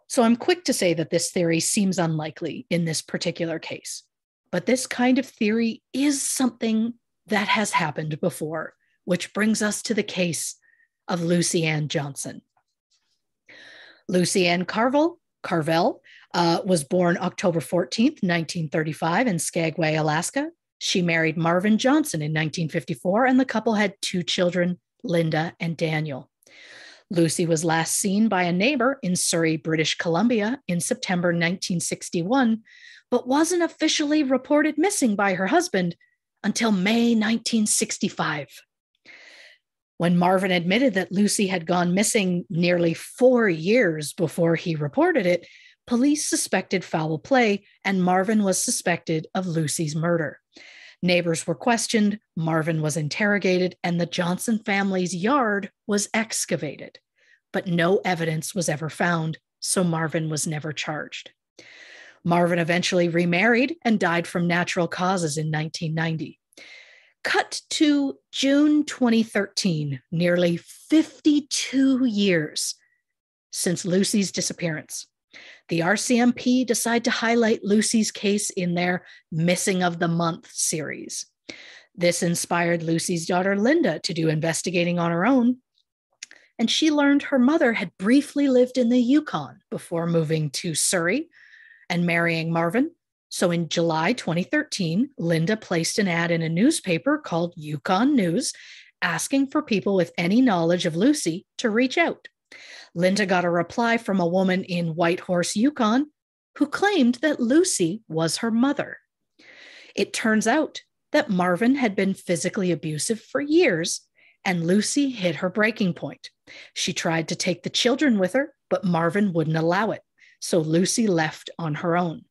So I'm quick to say that this theory seems unlikely in this particular case. But this kind of theory is something that has happened before, which brings us to the case of Lucy Ann Johnson. Lucy Ann Carvel, Carvel uh, was born October 14th, 1935, in Skagway, Alaska. She married Marvin Johnson in 1954, and the couple had two children, Linda and Daniel. Lucy was last seen by a neighbor in Surrey, British Columbia in September 1961, but wasn't officially reported missing by her husband until May 1965. When Marvin admitted that Lucy had gone missing nearly four years before he reported it, police suspected foul play, and Marvin was suspected of Lucy's murder. Neighbors were questioned, Marvin was interrogated, and the Johnson family's yard was excavated. But no evidence was ever found, so Marvin was never charged. Marvin eventually remarried and died from natural causes in 1990. Cut to June 2013, nearly 52 years since Lucy's disappearance. The RCMP decide to highlight Lucy's case in their Missing of the Month series. This inspired Lucy's daughter Linda to do investigating on her own. And she learned her mother had briefly lived in the Yukon before moving to Surrey and marrying Marvin. So in July 2013, Linda placed an ad in a newspaper called Yukon News asking for people with any knowledge of Lucy to reach out. Linda got a reply from a woman in Whitehorse, Yukon, who claimed that Lucy was her mother. It turns out that Marvin had been physically abusive for years, and Lucy hit her breaking point. She tried to take the children with her, but Marvin wouldn't allow it. So Lucy left on her own.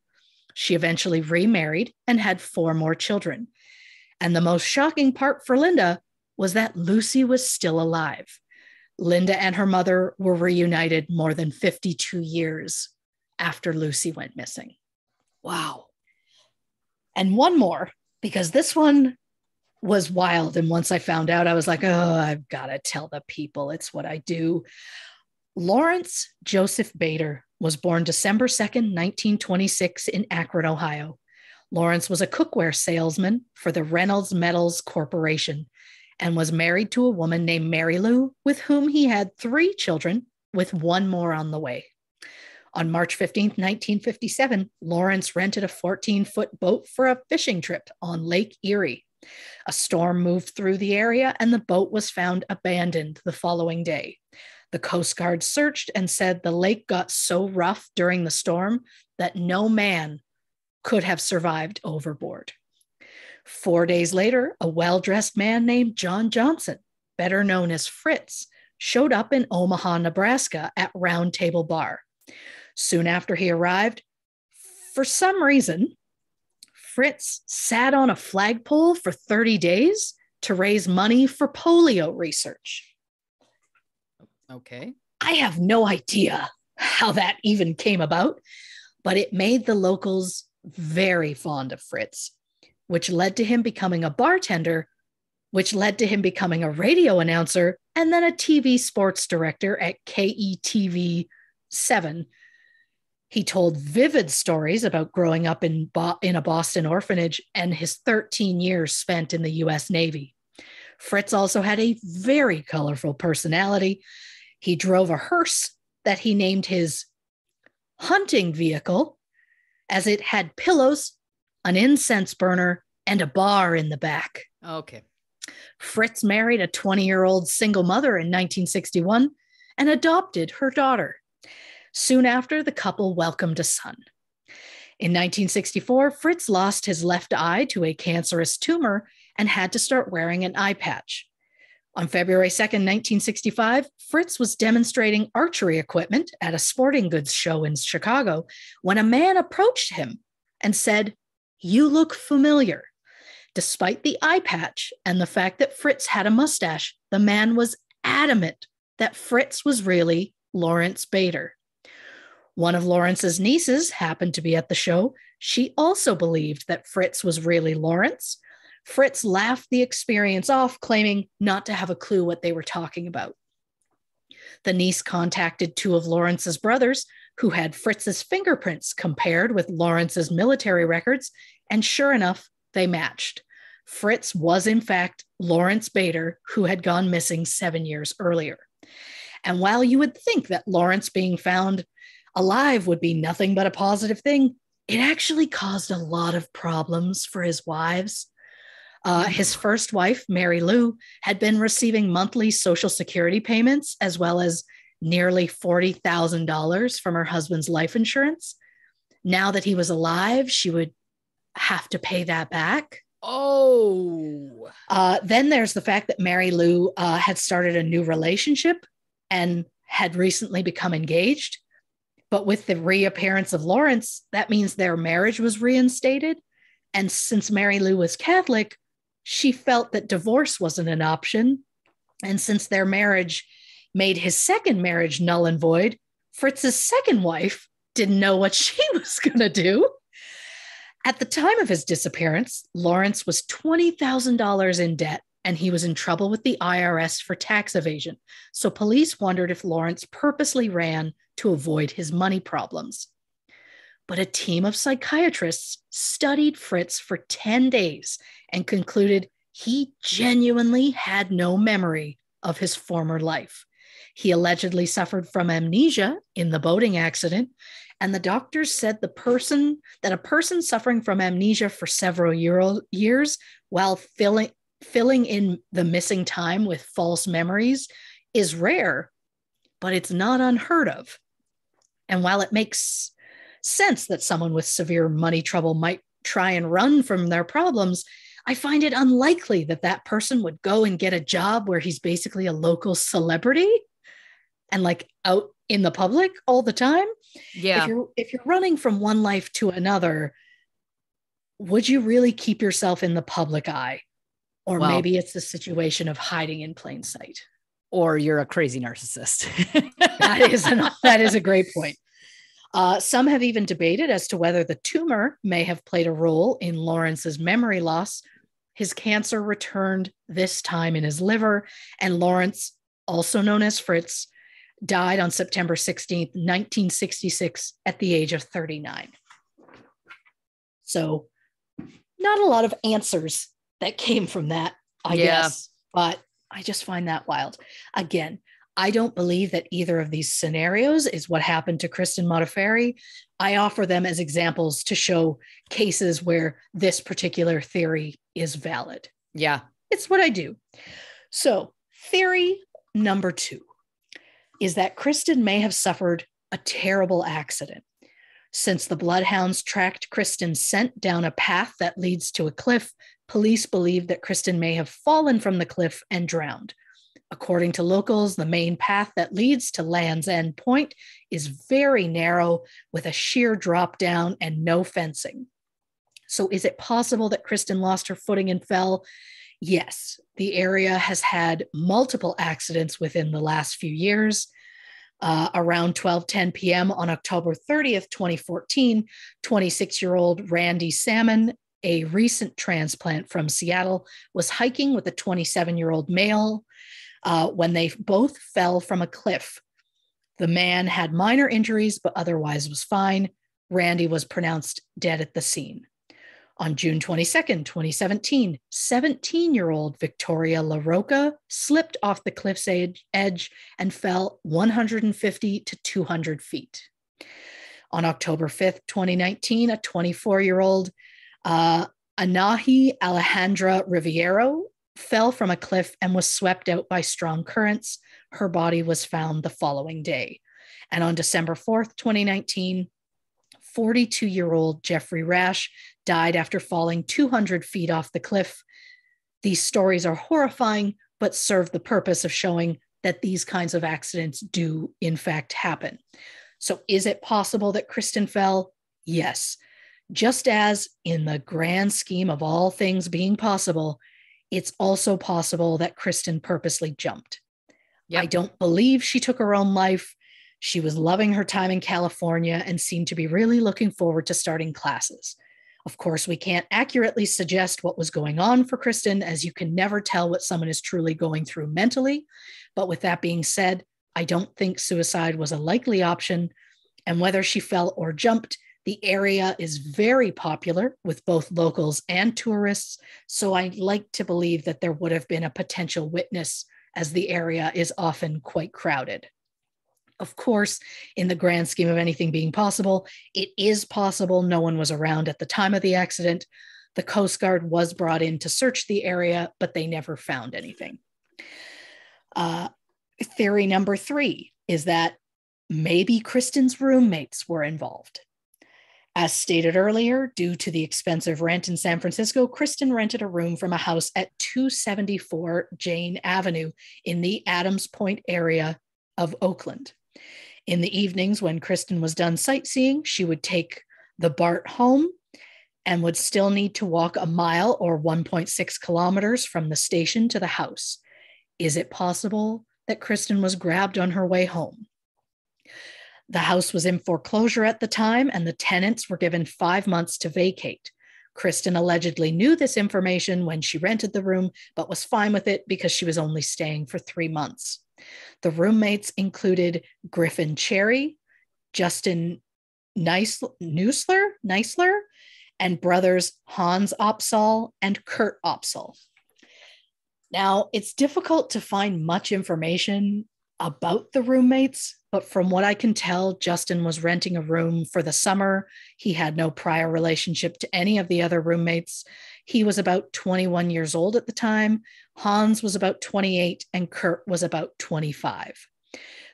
She eventually remarried and had four more children. And the most shocking part for Linda was that Lucy was still alive. Linda and her mother were reunited more than 52 years after Lucy went missing. Wow. And one more, because this one was wild. And once I found out, I was like, oh, I've got to tell the people. It's what I do. Lawrence Joseph Bader was born December 2nd, 1926, in Akron, Ohio. Lawrence was a cookware salesman for the Reynolds Metals Corporation and was married to a woman named Mary Lou, with whom he had three children, with one more on the way. On March 15, 1957, Lawrence rented a 14 foot boat for a fishing trip on Lake Erie. A storm moved through the area and the boat was found abandoned the following day. The Coast Guard searched and said the lake got so rough during the storm that no man could have survived overboard. Four days later, a well dressed man named John Johnson, better known as Fritz, showed up in Omaha, Nebraska at Round Table Bar. Soon after he arrived, for some reason, Fritz sat on a flagpole for 30 days to raise money for polio research. Okay. I have no idea how that even came about, but it made the locals very fond of Fritz which led to him becoming a bartender, which led to him becoming a radio announcer and then a TV sports director at KETV 7. He told vivid stories about growing up in, Bo- in a Boston orphanage and his 13 years spent in the US Navy. Fritz also had a very colorful personality. He drove a hearse that he named his hunting vehicle, as it had pillows an incense burner, and a bar in the back. Okay. Fritz married a 20 year old single mother in 1961 and adopted her daughter. Soon after, the couple welcomed a son. In 1964, Fritz lost his left eye to a cancerous tumor and had to start wearing an eye patch. On February 2nd, 1965, Fritz was demonstrating archery equipment at a sporting goods show in Chicago when a man approached him and said, you look familiar. Despite the eye patch and the fact that Fritz had a mustache, the man was adamant that Fritz was really Lawrence Bader. One of Lawrence's nieces happened to be at the show. She also believed that Fritz was really Lawrence. Fritz laughed the experience off, claiming not to have a clue what they were talking about. The niece contacted two of Lawrence's brothers, who had Fritz's fingerprints compared with Lawrence's military records, and sure enough, they matched. Fritz was, in fact, Lawrence Bader, who had gone missing seven years earlier. And while you would think that Lawrence being found alive would be nothing but a positive thing, it actually caused a lot of problems for his wives. Uh, his first wife, Mary Lou, had been receiving monthly Social Security payments as well as nearly $40,000 from her husband's life insurance. Now that he was alive, she would have to pay that back. Oh. Uh, then there's the fact that Mary Lou uh, had started a new relationship and had recently become engaged. But with the reappearance of Lawrence, that means their marriage was reinstated. And since Mary Lou was Catholic, she felt that divorce wasn't an option. And since their marriage made his second marriage null and void, Fritz's second wife didn't know what she was going to do. At the time of his disappearance, Lawrence was $20,000 in debt and he was in trouble with the IRS for tax evasion. So police wondered if Lawrence purposely ran to avoid his money problems. But a team of psychiatrists studied Fritz for 10 days and concluded he genuinely had no memory of his former life. He allegedly suffered from amnesia in the boating accident and the doctors said the person that a person suffering from amnesia for several year, years while filling filling in the missing time with false memories is rare, but it's not unheard of. And while it makes sense that someone with severe money trouble might try and run from their problems, I find it unlikely that that person would go and get a job where he's basically a local celebrity and like out in the public all the time. Yeah. If you're if you're running from one life to another, would you really keep yourself in the public eye? Or well, maybe it's the situation of hiding in plain sight. Or you're a crazy narcissist. that is an, that is a great point. Uh, some have even debated as to whether the tumor may have played a role in Lawrence's memory loss. His cancer returned this time in his liver, and Lawrence, also known as Fritz, died on September 16th, 1966, at the age of 39. So, not a lot of answers that came from that, I yeah. guess, but I just find that wild. Again, I don't believe that either of these scenarios is what happened to Kristen Modafferi. I offer them as examples to show cases where this particular theory is valid. Yeah. It's what I do. So, theory number two is that Kristen may have suffered a terrible accident. Since the bloodhounds tracked Kristen's scent down a path that leads to a cliff, police believe that Kristen may have fallen from the cliff and drowned. According to locals, the main path that leads to Land's End Point is very narrow with a sheer drop down and no fencing. So, is it possible that Kristen lost her footing and fell? Yes, the area has had multiple accidents within the last few years. Uh, around 12:10 p.m. on October 30th, 2014, 26-year-old Randy Salmon, a recent transplant from Seattle, was hiking with a 27-year-old male uh, when they both fell from a cliff. The man had minor injuries, but otherwise was fine. Randy was pronounced dead at the scene. On June 22, 2017, 17 year old Victoria LaRocca slipped off the cliff's edge and fell 150 to 200 feet. On October 5, 2019, a 24 year old uh, Anahi Alejandra Riviero fell from a cliff and was swept out by strong currents. Her body was found the following day. And on December 4th, 2019, 42 year old Jeffrey Rash died after falling 200 feet off the cliff. These stories are horrifying, but serve the purpose of showing that these kinds of accidents do, in fact, happen. So, is it possible that Kristen fell? Yes. Just as in the grand scheme of all things being possible, it's also possible that Kristen purposely jumped. Yep. I don't believe she took her own life. She was loving her time in California and seemed to be really looking forward to starting classes. Of course, we can't accurately suggest what was going on for Kristen, as you can never tell what someone is truly going through mentally. But with that being said, I don't think suicide was a likely option. And whether she fell or jumped, the area is very popular with both locals and tourists. So I like to believe that there would have been a potential witness, as the area is often quite crowded. Of course, in the grand scheme of anything being possible, it is possible no one was around at the time of the accident. The Coast Guard was brought in to search the area, but they never found anything. Uh, theory number three is that maybe Kristen's roommates were involved. As stated earlier, due to the expensive rent in San Francisco, Kristen rented a room from a house at 274 Jane Avenue in the Adams Point area of Oakland. In the evenings, when Kristen was done sightseeing, she would take the BART home and would still need to walk a mile or 1.6 kilometers from the station to the house. Is it possible that Kristen was grabbed on her way home? The house was in foreclosure at the time, and the tenants were given five months to vacate. Kristen allegedly knew this information when she rented the room, but was fine with it because she was only staying for three months. The roommates included Griffin Cherry, Justin Neusler, Neisler, and brothers Hans Opsahl and Kurt Opsahl. Now, it's difficult to find much information about the roommates, but from what I can tell, Justin was renting a room for the summer. He had no prior relationship to any of the other roommates. He was about 21 years old at the time. Hans was about 28, and Kurt was about 25.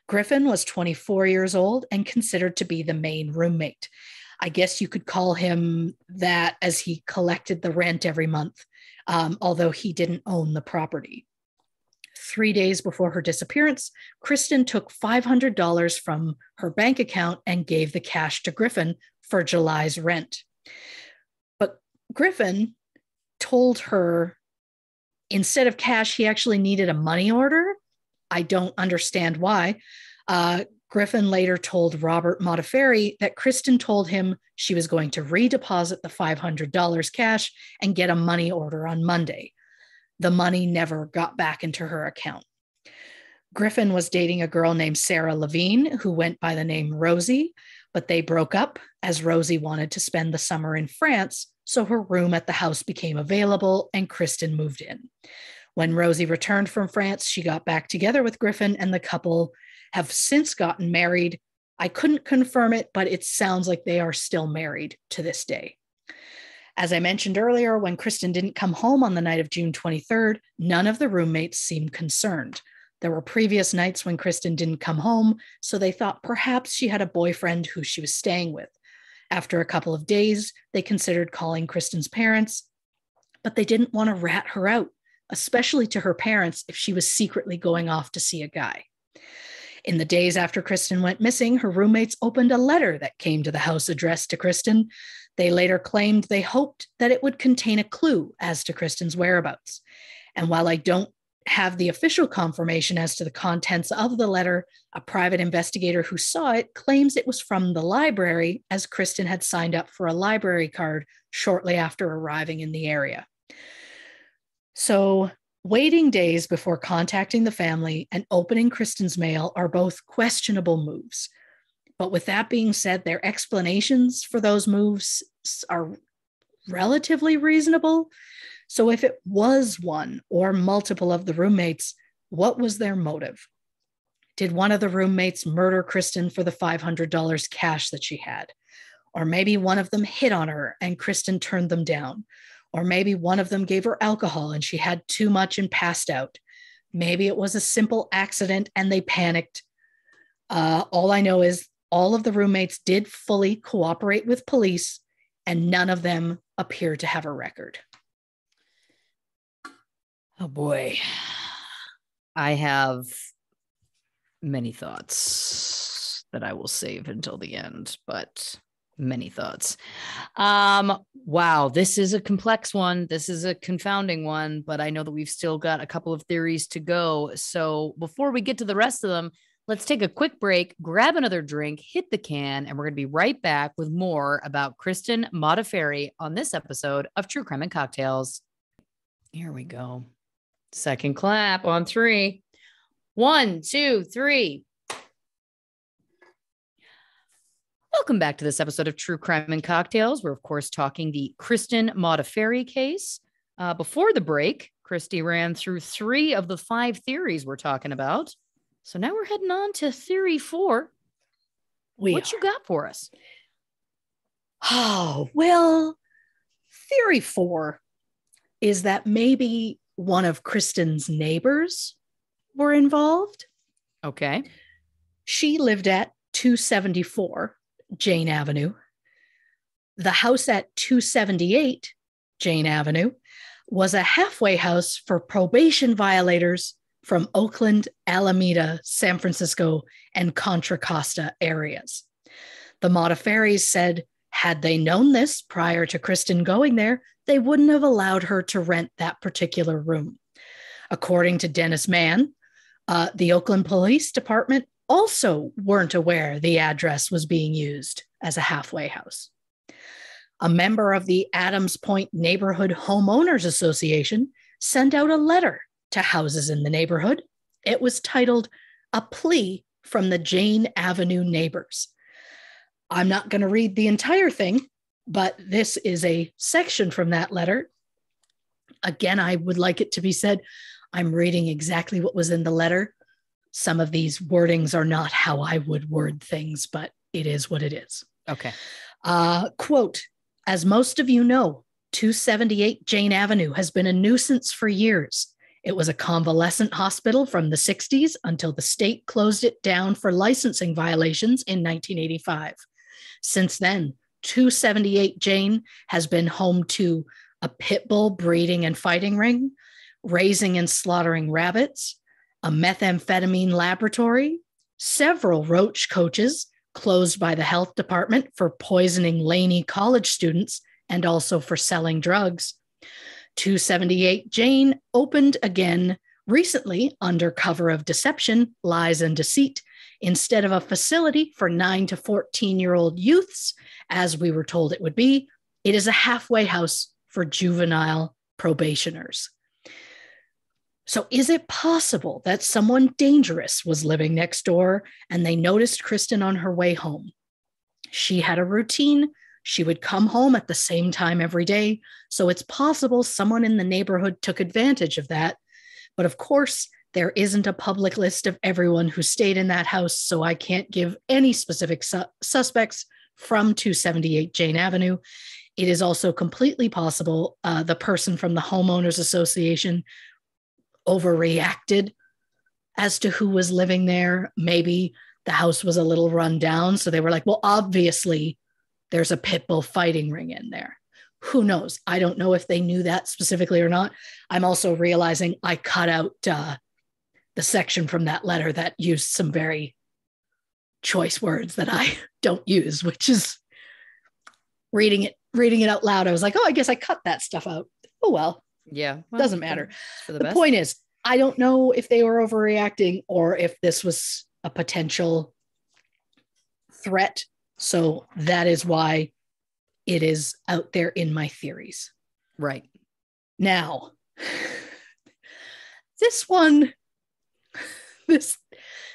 Griffin was 24 years old and considered to be the main roommate. I guess you could call him that as he collected the rent every month, um, although he didn't own the property. Three days before her disappearance, Kristen took $500 from her bank account and gave the cash to Griffin for July's rent. But Griffin told her instead of cash, he actually needed a money order. I don't understand why. Uh, Griffin later told Robert Modafferi that Kristen told him she was going to redeposit the $500 cash and get a money order on Monday. The money never got back into her account. Griffin was dating a girl named Sarah Levine, who went by the name Rosie, but they broke up as Rosie wanted to spend the summer in France, so her room at the house became available and Kristen moved in. When Rosie returned from France, she got back together with Griffin, and the couple have since gotten married. I couldn't confirm it, but it sounds like they are still married to this day. As I mentioned earlier, when Kristen didn't come home on the night of June 23rd, none of the roommates seemed concerned. There were previous nights when Kristen didn't come home, so they thought perhaps she had a boyfriend who she was staying with. After a couple of days, they considered calling Kristen's parents, but they didn't want to rat her out, especially to her parents if she was secretly going off to see a guy. In the days after Kristen went missing, her roommates opened a letter that came to the house addressed to Kristen. They later claimed they hoped that it would contain a clue as to Kristen's whereabouts. And while I don't have the official confirmation as to the contents of the letter, a private investigator who saw it claims it was from the library, as Kristen had signed up for a library card shortly after arriving in the area. So Waiting days before contacting the family and opening Kristen's mail are both questionable moves. But with that being said, their explanations for those moves are relatively reasonable. So if it was one or multiple of the roommates, what was their motive? Did one of the roommates murder Kristen for the $500 cash that she had? Or maybe one of them hit on her and Kristen turned them down. Or maybe one of them gave her alcohol and she had too much and passed out. Maybe it was a simple accident and they panicked. Uh, all I know is all of the roommates did fully cooperate with police and none of them appeared to have a record. Oh boy. I have many thoughts that I will save until the end, but many thoughts. Um, wow, this is a complex one. This is a confounding one, but I know that we've still got a couple of theories to go. So before we get to the rest of them, let's take a quick break, grab another drink, hit the can, and we're going to be right back with more about Kristen Modafferi on this episode of True Crime and Cocktails. Here we go. Second clap on three. One, two, three. Welcome back to this episode of True Crime and Cocktails. We're, of course, talking the Kristen Modafferi case. Uh, before the break, Christy ran through three of the five theories we're talking about. So now we're heading on to theory four. We what are. you got for us? Oh, well, theory four is that maybe one of Kristen's neighbors were involved. Okay. She lived at 274 Jane Avenue. The house at 278 Jane Avenue was a halfway house for probation violators from Oakland, Alameda, San Francisco, and Contra Costa areas. The Modafferi's said had they known this prior to Kristen going there, they wouldn't have allowed her to rent that particular room. According to Dennis Mann, uh, the Oakland Police Department also weren't aware the address was being used as a halfway house. A member of the Adams Point Neighborhood Homeowners Association sent out a letter to houses in the neighborhood. It was titled A Plea from the Jane Avenue Neighbors. I'm not going to read the entire thing, but this is a section from that letter. Again, I would like it to be said I'm reading exactly what was in the letter. Some of these wordings are not how I would word things, but it is what it is. Okay. Uh, quote As most of you know, 278 Jane Avenue has been a nuisance for years. It was a convalescent hospital from the 60s until the state closed it down for licensing violations in 1985. Since then, 278 Jane has been home to a pit bull breeding and fighting ring, raising and slaughtering rabbits, a methamphetamine laboratory, several roach coaches closed by the health department for poisoning Laney college students and also for selling drugs. 278 Jane opened again recently under cover of deception, lies, and deceit instead of a facility for 9 to 14 year old youths, as we were told it would be. It is a halfway house for juvenile probationers. So, is it possible that someone dangerous was living next door and they noticed Kristen on her way home? She had a routine. She would come home at the same time every day. So, it's possible someone in the neighborhood took advantage of that. But of course, there isn't a public list of everyone who stayed in that house. So, I can't give any specific su- suspects from 278 Jane Avenue. It is also completely possible uh, the person from the Homeowners Association overreacted as to who was living there. Maybe the house was a little run down. So they were like, well, obviously there's a pit bull fighting ring in there. Who knows? I don't know if they knew that specifically or not. I'm also realizing I cut out uh, the section from that letter that used some very choice words that I don't use, which is reading it reading it out loud. I was like, oh, I guess I cut that stuff out. Oh well, Yeah. well, doesn't matter. For the, the point is, I don't know if they were overreacting or if this was a potential threat. So that is why it is out there in my theories. Right. Now, this one, this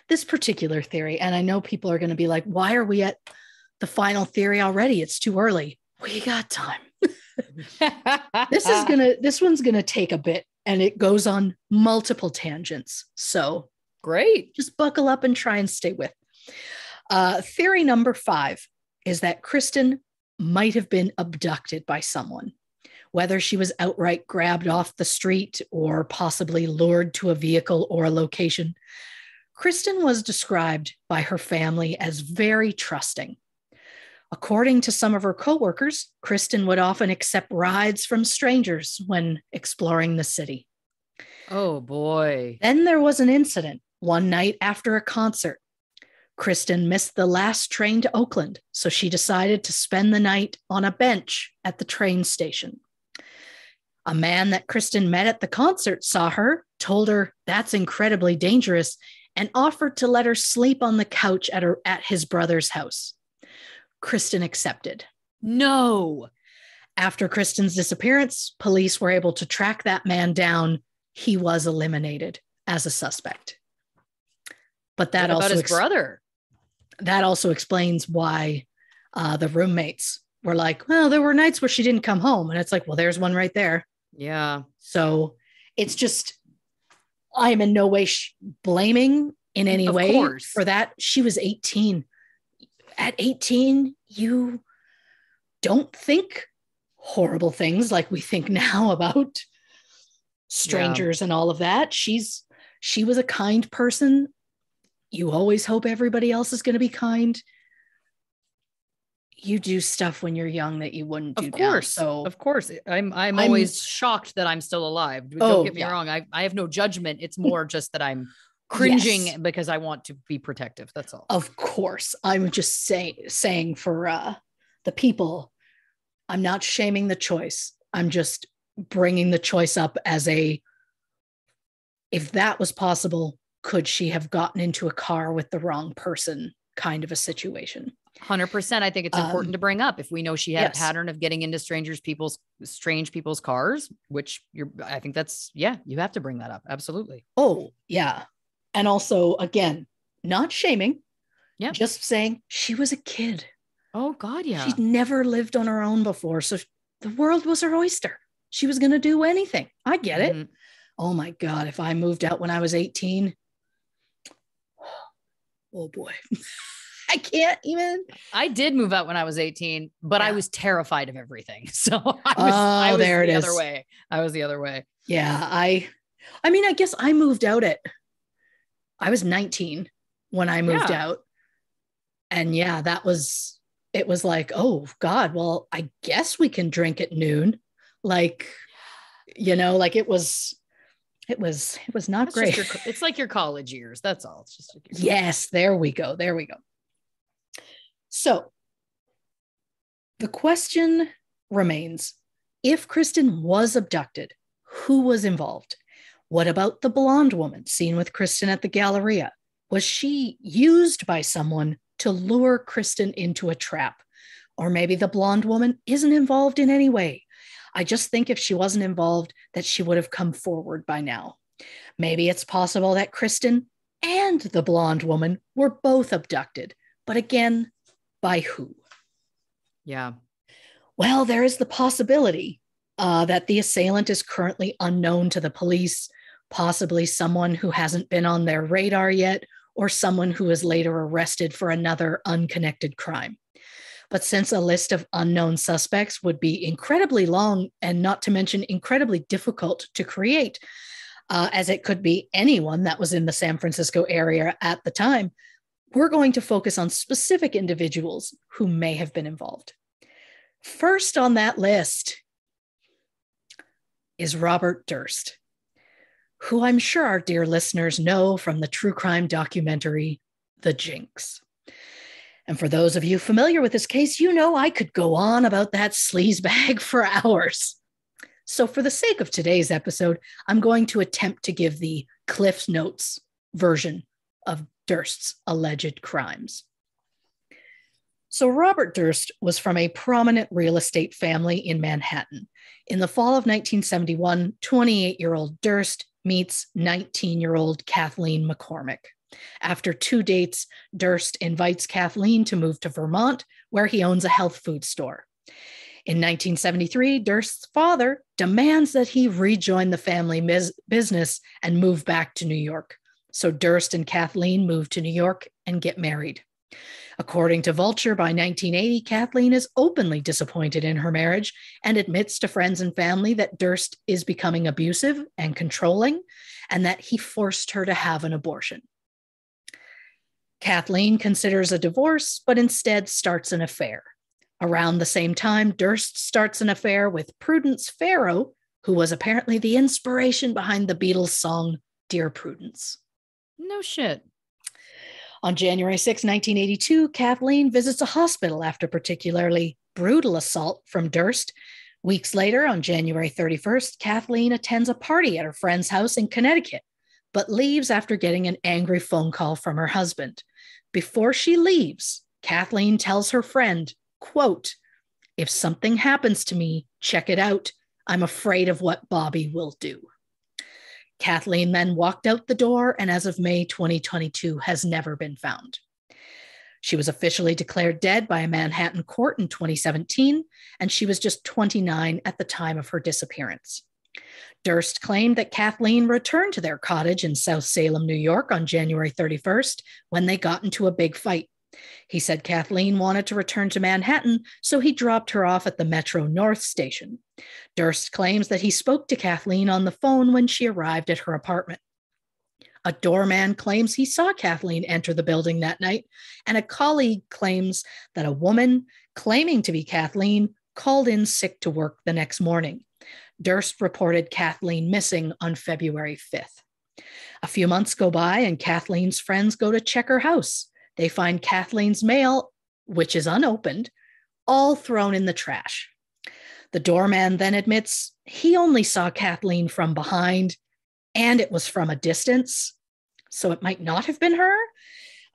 this particular theory, and I know people are going to be like, "Why are we at the final theory already? It's too early." We got time. This is gonna. This one's gonna take a bit, and it goes on multiple tangents. So great. just buckle up and try and stay with. Uh, theory number five is that Kristen might have been abducted by someone, whether she was outright grabbed off the street or possibly lured to a vehicle or a location. Kristen was described by her family as very trusting. According to some of her coworkers, Kristen would often accept rides from strangers when exploring the city. Oh boy. Then there was an incident one night after a concert. Kristen missed the last train to Oakland, so she decided to spend the night on a bench at the train station. A man that Kristen met at the concert saw her, told her that's incredibly dangerous, and offered to let her sleep on the couch at, her, at his brother's house. Kristen accepted. No. After Kristen's disappearance, police were able to track that man down. He was eliminated as a suspect. But that What about also his ex- brother. That also explains why uh, the roommates were like, well, there were nights where she didn't come home. And it's like, well, there's one right there. Yeah. So it's just, I'm in no way sh- blaming in any Of way course. for that. She was 18. At 18, you don't think horrible things like we think now about strangers and all of that. She's she was a kind person. You always hope everybody else is going to be kind. you do stuff when you're young that you wouldn't do Of now, course. so Of course. I'm I'm, I'm- always shocked that I'm still alive. Don't Oh, get me yeah. wrong. I, I have no judgment. It's more just that I'm cringing Yes. because I want to be protective. That's all. of course i'm just say, saying for uh the people i'm not shaming the choice i'm just bringing the choice up as a if that was possible could she have gotten into a car with the wrong person kind of a situation? 100% i think it's important Um, to bring up if we know she had yes. a pattern of getting into strangers people's strange people's cars which you're i think that's yeah you have to bring that up. Absolutely. Oh yeah. And also again not shaming. Yeah. just saying she was a kid. Oh god yeah. She'd never lived on her own before so the world was her oyster. She was going to do anything. I get it. Mhm. Oh my God, if I moved out when I was 18, oh boy, I can't even. i did move out when i was 18 but i was terrified of everything so i was, I Oh, was there it the is. other way i was the other way Yeah, I, I mean, I guess I moved out at, I was 19 when I moved Yeah. out. And yeah, that was, it was like, oh God, well, I guess we can drink at noon. Like, you know, like it was, it was, it was not That's great. your, it's like your college years that's all it's just like Yes, there we go. There we go. So the question remains if Kristen was abducted, who was involved? What about the blonde woman seen with Kristen at the Galleria? Was she used by someone to lure Kristen into a trap? Or maybe the blonde woman isn't involved in any way. I just think if she wasn't involved, that she would have come forward by now. Maybe it's possible that Kristen and the blonde woman were both abducted. But again, by who? yeah Well, there is the possibility uh, that the assailant is currently unknown to the police, possibly someone who hasn't been on their radar yet, or someone who is later arrested for another unconnected crime. But since a list of unknown suspects would be incredibly long and not to mention incredibly difficult to create, uh, as it could be anyone that was in the San Francisco area at the time, we're going to focus on specific individuals who may have been involved. First on that list is Robert Durst, who I'm sure our dear listeners know from the true crime documentary, The Jinx. And for those of you familiar with this case, you know I could go on about that sleazebag for hours. So, for the sake of today's episode, I'm going to attempt to give the Cliff Notes version of Durst's alleged crimes. So, Robert Durst was from a prominent real estate family in Manhattan. In the fall of 1971, 28 year old Durst meets 19 year old Kathleen McCormick. After two dates, Durst invites Kathleen to move to Vermont, where he owns a health food store. In 1973, Durst's father demands that he rejoin the family mis- business and move back to New York. So Durst and Kathleen move to New York and get married. According to Vulture, by 1980, Kathleen is openly disappointed in her marriage and admits to friends and family that Durst is becoming abusive and controlling and that he forced her to have an abortion. Kathleen considers a divorce, but instead starts an affair. Around the same time, Durst starts an affair with Prudence Farrow, who was apparently the inspiration behind the Beatles song Dear Prudence. no shit On January 6, 1982, Kathleen visits a hospital after particularly brutal assault from Durst. Weeks later, on January 31st, Kathleen attends a party at her friend's house in Connecticut, but leaves after getting an angry phone call from her husband. Before she leaves, Kathleen tells her friend, quote, if something happens to me, check it out. I'm afraid of what Bobby will do. Kathleen then walked out the door and, as of May 2022, has never been found. She was officially declared dead by a Manhattan court in 2017, and she was just 29 at the time of her disappearance. Durst claimed that Kathleen returned to their cottage in South Salem, New York on January 31st when they got into a big fight. He said Kathleen wanted to return to Manhattan, so he dropped her off at the Metro North station. Durst claims that he spoke to Kathleen on the phone when she arrived at her apartment. A doorman claims he saw Kathleen enter the building that night, and a colleague claims that a woman claiming to be Kathleen called in sick to work the next morning. Durst reported Kathleen missing on February 5th. A few months go by, and Kathleen's friends go to check her house. They find Kathleen's mail, which is unopened, all thrown in the trash. The doorman then admits he only saw Kathleen from behind and it was from a distance. So it might not have been her.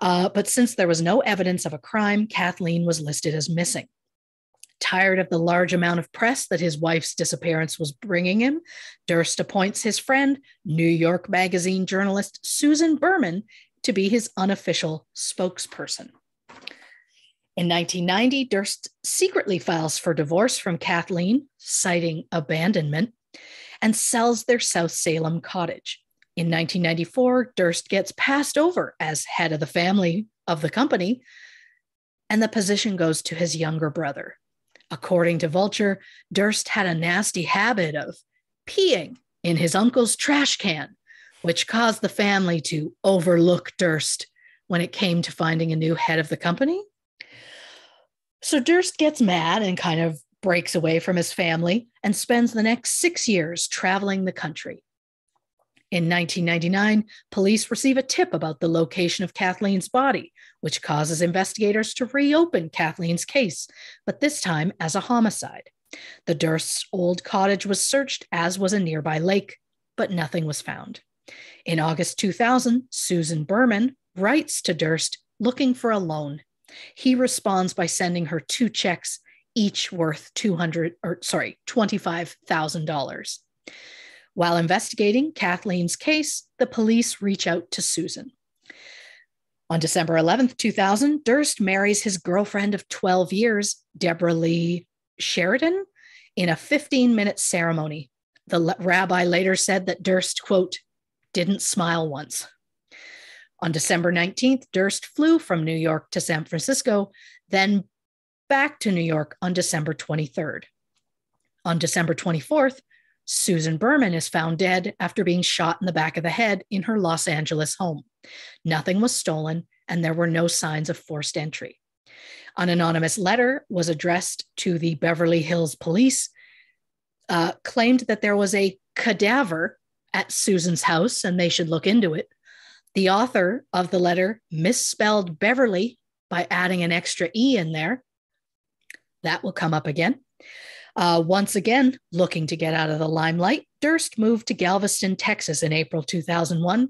Uh, but since there was no evidence of a crime, Kathleen was listed as missing. Tired of the large amount of press that his wife's disappearance was bringing him, Durst appoints his friend, New York Magazine journalist Susan Berman, to be his unofficial spokesperson. In 1990, Durst secretly files for divorce from Kathleen, citing abandonment, and sells their South Salem cottage. In 1994, Durst gets passed over as head of the family of the company, and the position goes to his younger brother. According to Vulture, Durst had a nasty habit of peeing in his uncle's trash can, which caused the family to overlook Durst when it came to finding a new head of the company. So Durst gets mad and kind of breaks away from his family and spends the next six years traveling the country. In 1999, police receive a tip about the location of Kathleen's body, which causes investigators to reopen Kathleen's case, but this time as a homicide. The Durst's old cottage was searched, as was a nearby lake, but nothing was found. In August 2000, Susan Berman writes to Durst looking for a loan he responds by sending her two checks, each worth 200 or sorry, $25,000. While investigating Kathleen's case, the police reach out to Susan. On December 11th, 2000, Durst marries his girlfriend of 12 years, Debrah Lee Charatan, in a 15 minute ceremony. The rabbi later said that Durst, quote, didn't smile once. On December 19th, Durst flew from New York to San Francisco, then back to New York on December 23rd. On December 24th, Susan Berman is found dead after being shot in the back of the head in her Los Angeles home. Nothing was stolen, and there were no signs of forced entry. An anonymous letter was addressed to the Beverly Hills police, uh, claimed that there was a cadaver at Susan's house and they should look into it. The author of the letter misspelled Beverly by adding an extra E in there. That will come up again. Uh, once again, looking to get out of the limelight, Durst moved to Galveston, Texas in April 2001,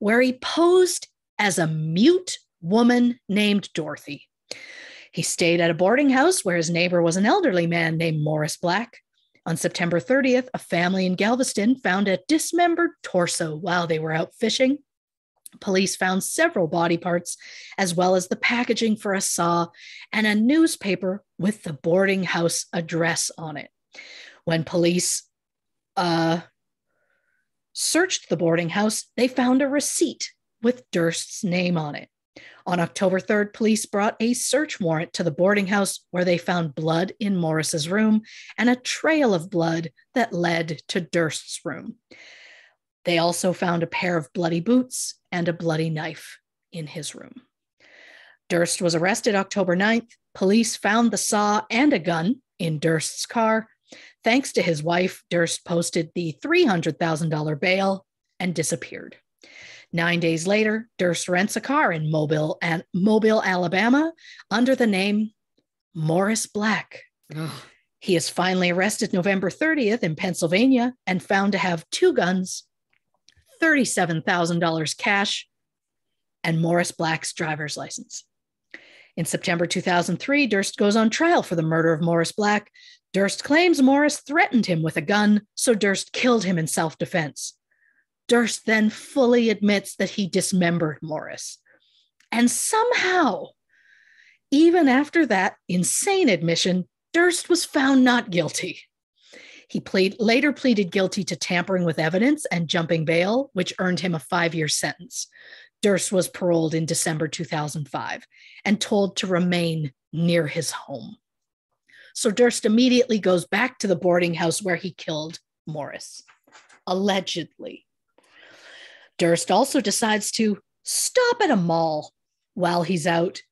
where he posed as a mute woman named Dorothy. He stayed at a boarding house where his neighbor was an elderly man named Morris Black. On September 30th, a family in Galveston found a dismembered torso while they were out fishing. Police found several body parts, as well as the packaging for a saw and a newspaper with the boarding house address on it. When police uh, searched the boarding house, they found a receipt with Durst's name on it. On October 3rd, police brought a search warrant to the boarding house where they found blood in Morris's room and a trail of blood that led to Durst's room. They also found a pair of bloody boots and a bloody knife in his room. Durst was arrested October 9th. Police found the saw and a gun in Durst's car. Thanks to his wife, Durst posted the $300,000 bail and disappeared. Nine days later, Durst rents a car in Mobile, and Mobile, Alabama, under the name Morris Black. Ugh. He is finally arrested November 30th in Pennsylvania and found to have two guns $37,000 cash, and Morris Black's driver's license. In September 2003, Durst goes on trial for the murder of Morris Black. Durst claims Morris threatened him with a gun, so Durst killed him in self defense. Durst then fully admits that he dismembered Morris. And somehow, even after that insane admission, Durst was found not guilty. He later pleaded guilty to tampering with evidence and jumping bail, which earned him a five year sentence. Durst was paroled in December 2005 and told to remain near his home. So Durst immediately goes back to the boarding house where he killed Morris, allegedly. Durst also decides to stop at a mall while he's out.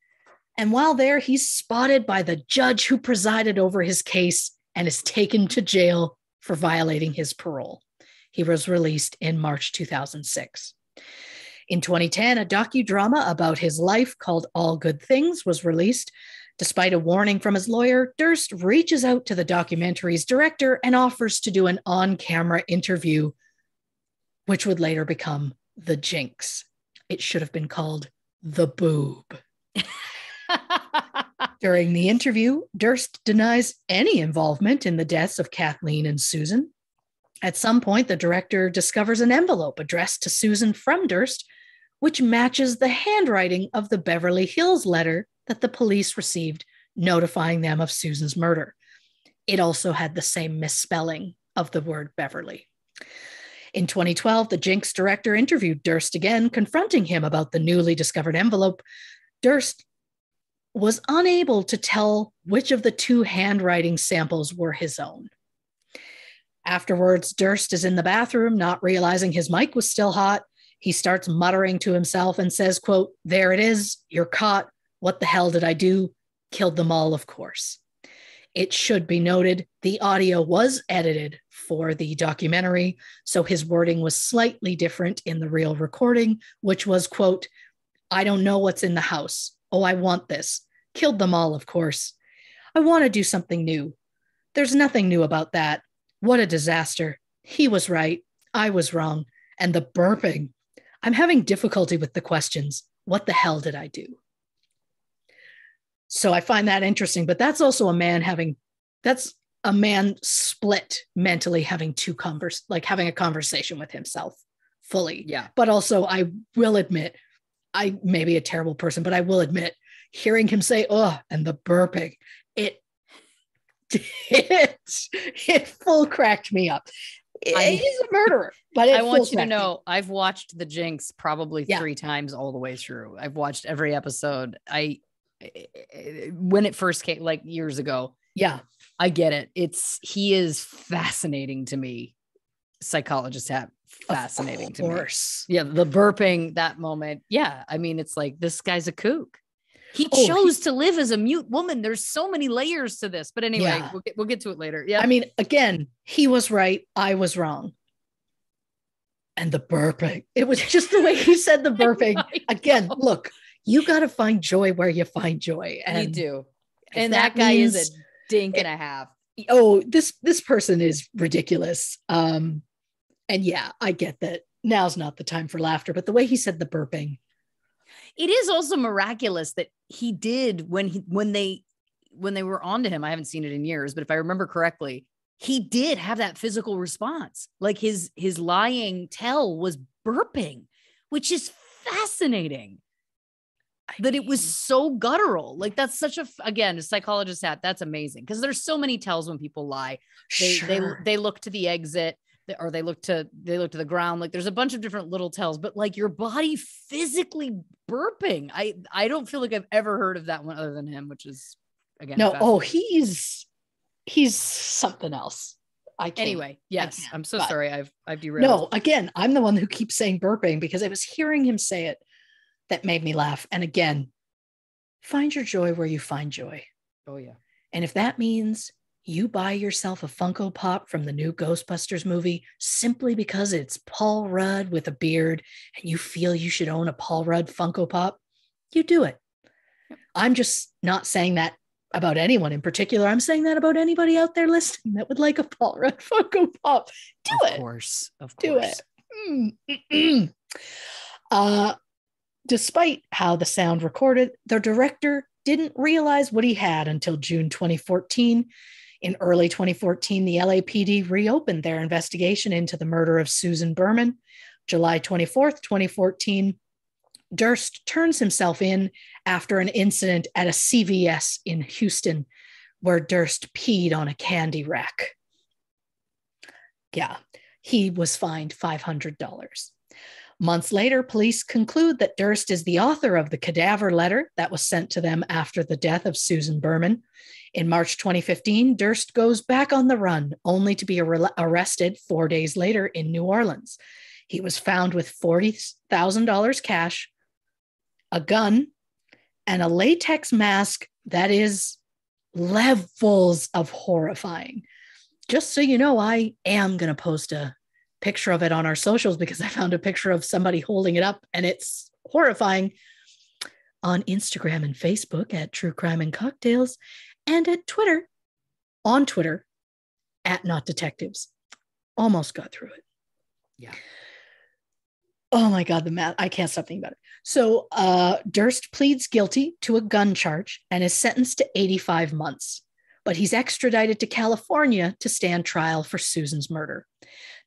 And while there, he's spotted by the judge who presided over his case and is taken to jail for violating his parole. He was released in March 2006. In 2010, a docudrama about his life called All Good Things was released. Despite a warning from his lawyer, Durst reaches out to the documentary's director and offers to do an on camera interview, which would later become The Jinx. It should have been called The Boob. During the interview, Durst denies any involvement in the deaths of Kathleen and Susan. At some point, the director discovers an envelope addressed to Susan from Durst, which matches the handwriting of the Beverly Hills letter that the police received notifying them of Susan's murder. It also had the same misspelling of the word Beverly. In 2012, the Jinx director interviewed Durst again, confronting him about the newly discovered envelope. Durst was unable to tell which of the two handwriting samples were his own. Afterwards, Durst is in the bathroom, not realizing his mic was still hot. He starts muttering to himself and says, quote, there it is, you're caught. What the hell did I do? Killed them all, of course. It should be noted the audio was edited for the documentary, so his wording was slightly different in the real recording, which was, quote, I don't know what's in the house. Oh, I want this. Killed them all, of course. I want to do something new. There's nothing new about that. What a disaster. He was right. I was wrong. And the burping. I'm having difficulty with the questions. What the hell did I do? So I find that interesting, but that's also a man having, that's a man split mentally having two converse, like having a conversation with himself fully. Yeah. But also, I will admit, I may be a terrible person, but I will admit, hearing him say "oh" and the burping, it it it full cracked me up. I- He's a murderer, but it I want you to cracked me. know I've watched The Jinx probably Yeah. three times all the way through. I've watched every episode. I eh, when it first came like years ago. Yeah, I get it. It's he is fascinating to me. Psychologist hat fascinating of to me. Yeah, the burping that moment. Yeah, I mean, it's like this guy's a kook. He Oh, he- chose to live as a mute woman. There's so many layers to this. But anyway, Yeah. we'll, get, we'll get to it later. Yeah. I mean, again, he was right. I was wrong. And the burping. It was just the way he said the burping. I Again, know. look, you got to find joy where you find joy. And you do. And that, guy is a dink and a half. oh, this this person is ridiculous. Um, and yeah, I get that now's not the time for laughter, but the way he said the burping, It is also miraculous that he did when he when they when they were onto him. I haven't seen it in years, but if I remember correctly, he did have that physical response. Like his his lying tell was burping, which is fascinating. That it was so guttural. Like that's such a again a psychologist hat. That's amazing because there's so many tells when people lie. They they sure. they look to the exit or they look to they look to the ground. Like there's a bunch of different little tells, but like your body physically burping. I I don't feel like I've ever heard of that one other than him, which is again no, oh, he's he's something else. I can't. anyway. Yes, can't, I'm so but- sorry. I've I've derailed. No, again, I'm the one who keeps saying burping because I was hearing him say it that made me laugh. And again, find your joy where you find joy. Oh yeah. And if that means you buy yourself a Funko Pop from the new Ghostbusters movie simply because it's Paul Rudd with a beard and you feel you should own a Paul Rudd Funko Pop, you do it. I'm just not saying that about anyone in particular. I'm saying that about anybody out there listening that would like a Paul Rudd Funko Pop. Do of it. Of course. Of course. Do it. Mm. uh, despite how the sound recorded, the director didn't realize what he had until June 2014. In early 2014, the LAPD reopened their investigation into the murder of Susan Berman. July 24th, 2014, Durst turns himself in after an incident at a CVS in Houston where Durst peed on a candy rack. Yeah, he was fined $500. Months later, police conclude that Durst is the author of the cadaver letter that was sent to them after the death of Susan Berman. In March 2015, Durst goes back on the run, only to be ar- arrested four days later in New Orleans. He was found with $40,000 cash, a gun, and a latex mask that is levels of horrifying. Just so you know, I am going to post a picture of it on our socials because I found a picture of somebody holding it up and it's horrifying on Instagram and Facebook at True Crime and Cocktails and at Twitter, on Twitter at Not Detectives. Almost got through it. Yeah. Oh my God, the math. I can't stop thinking about it. So uh, Durst pleads guilty to a gun charge and is sentenced to 85 months, but he's extradited to California to stand trial for Susan's murder.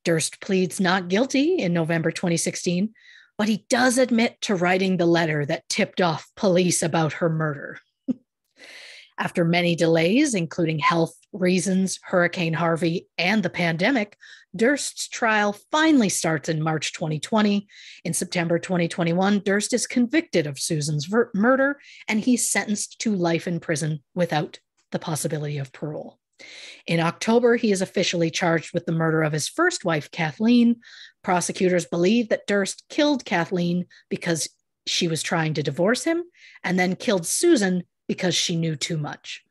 Durst pleads not guilty in November 2016, but he does admit to writing the letter that tipped off police about her murder. After many delays, including health reasons, Hurricane Harvey, and the pandemic, Durst's trial finally starts in March 2020. In September 2021, Durst is convicted of Susan's ver- murder and he's sentenced to life in prison without the possibility of parole. In October, he is officially charged with the murder of his first wife, Kathleen. Prosecutors believe that Durst killed Kathleen because she was trying to divorce him and then killed Susan because she knew too much.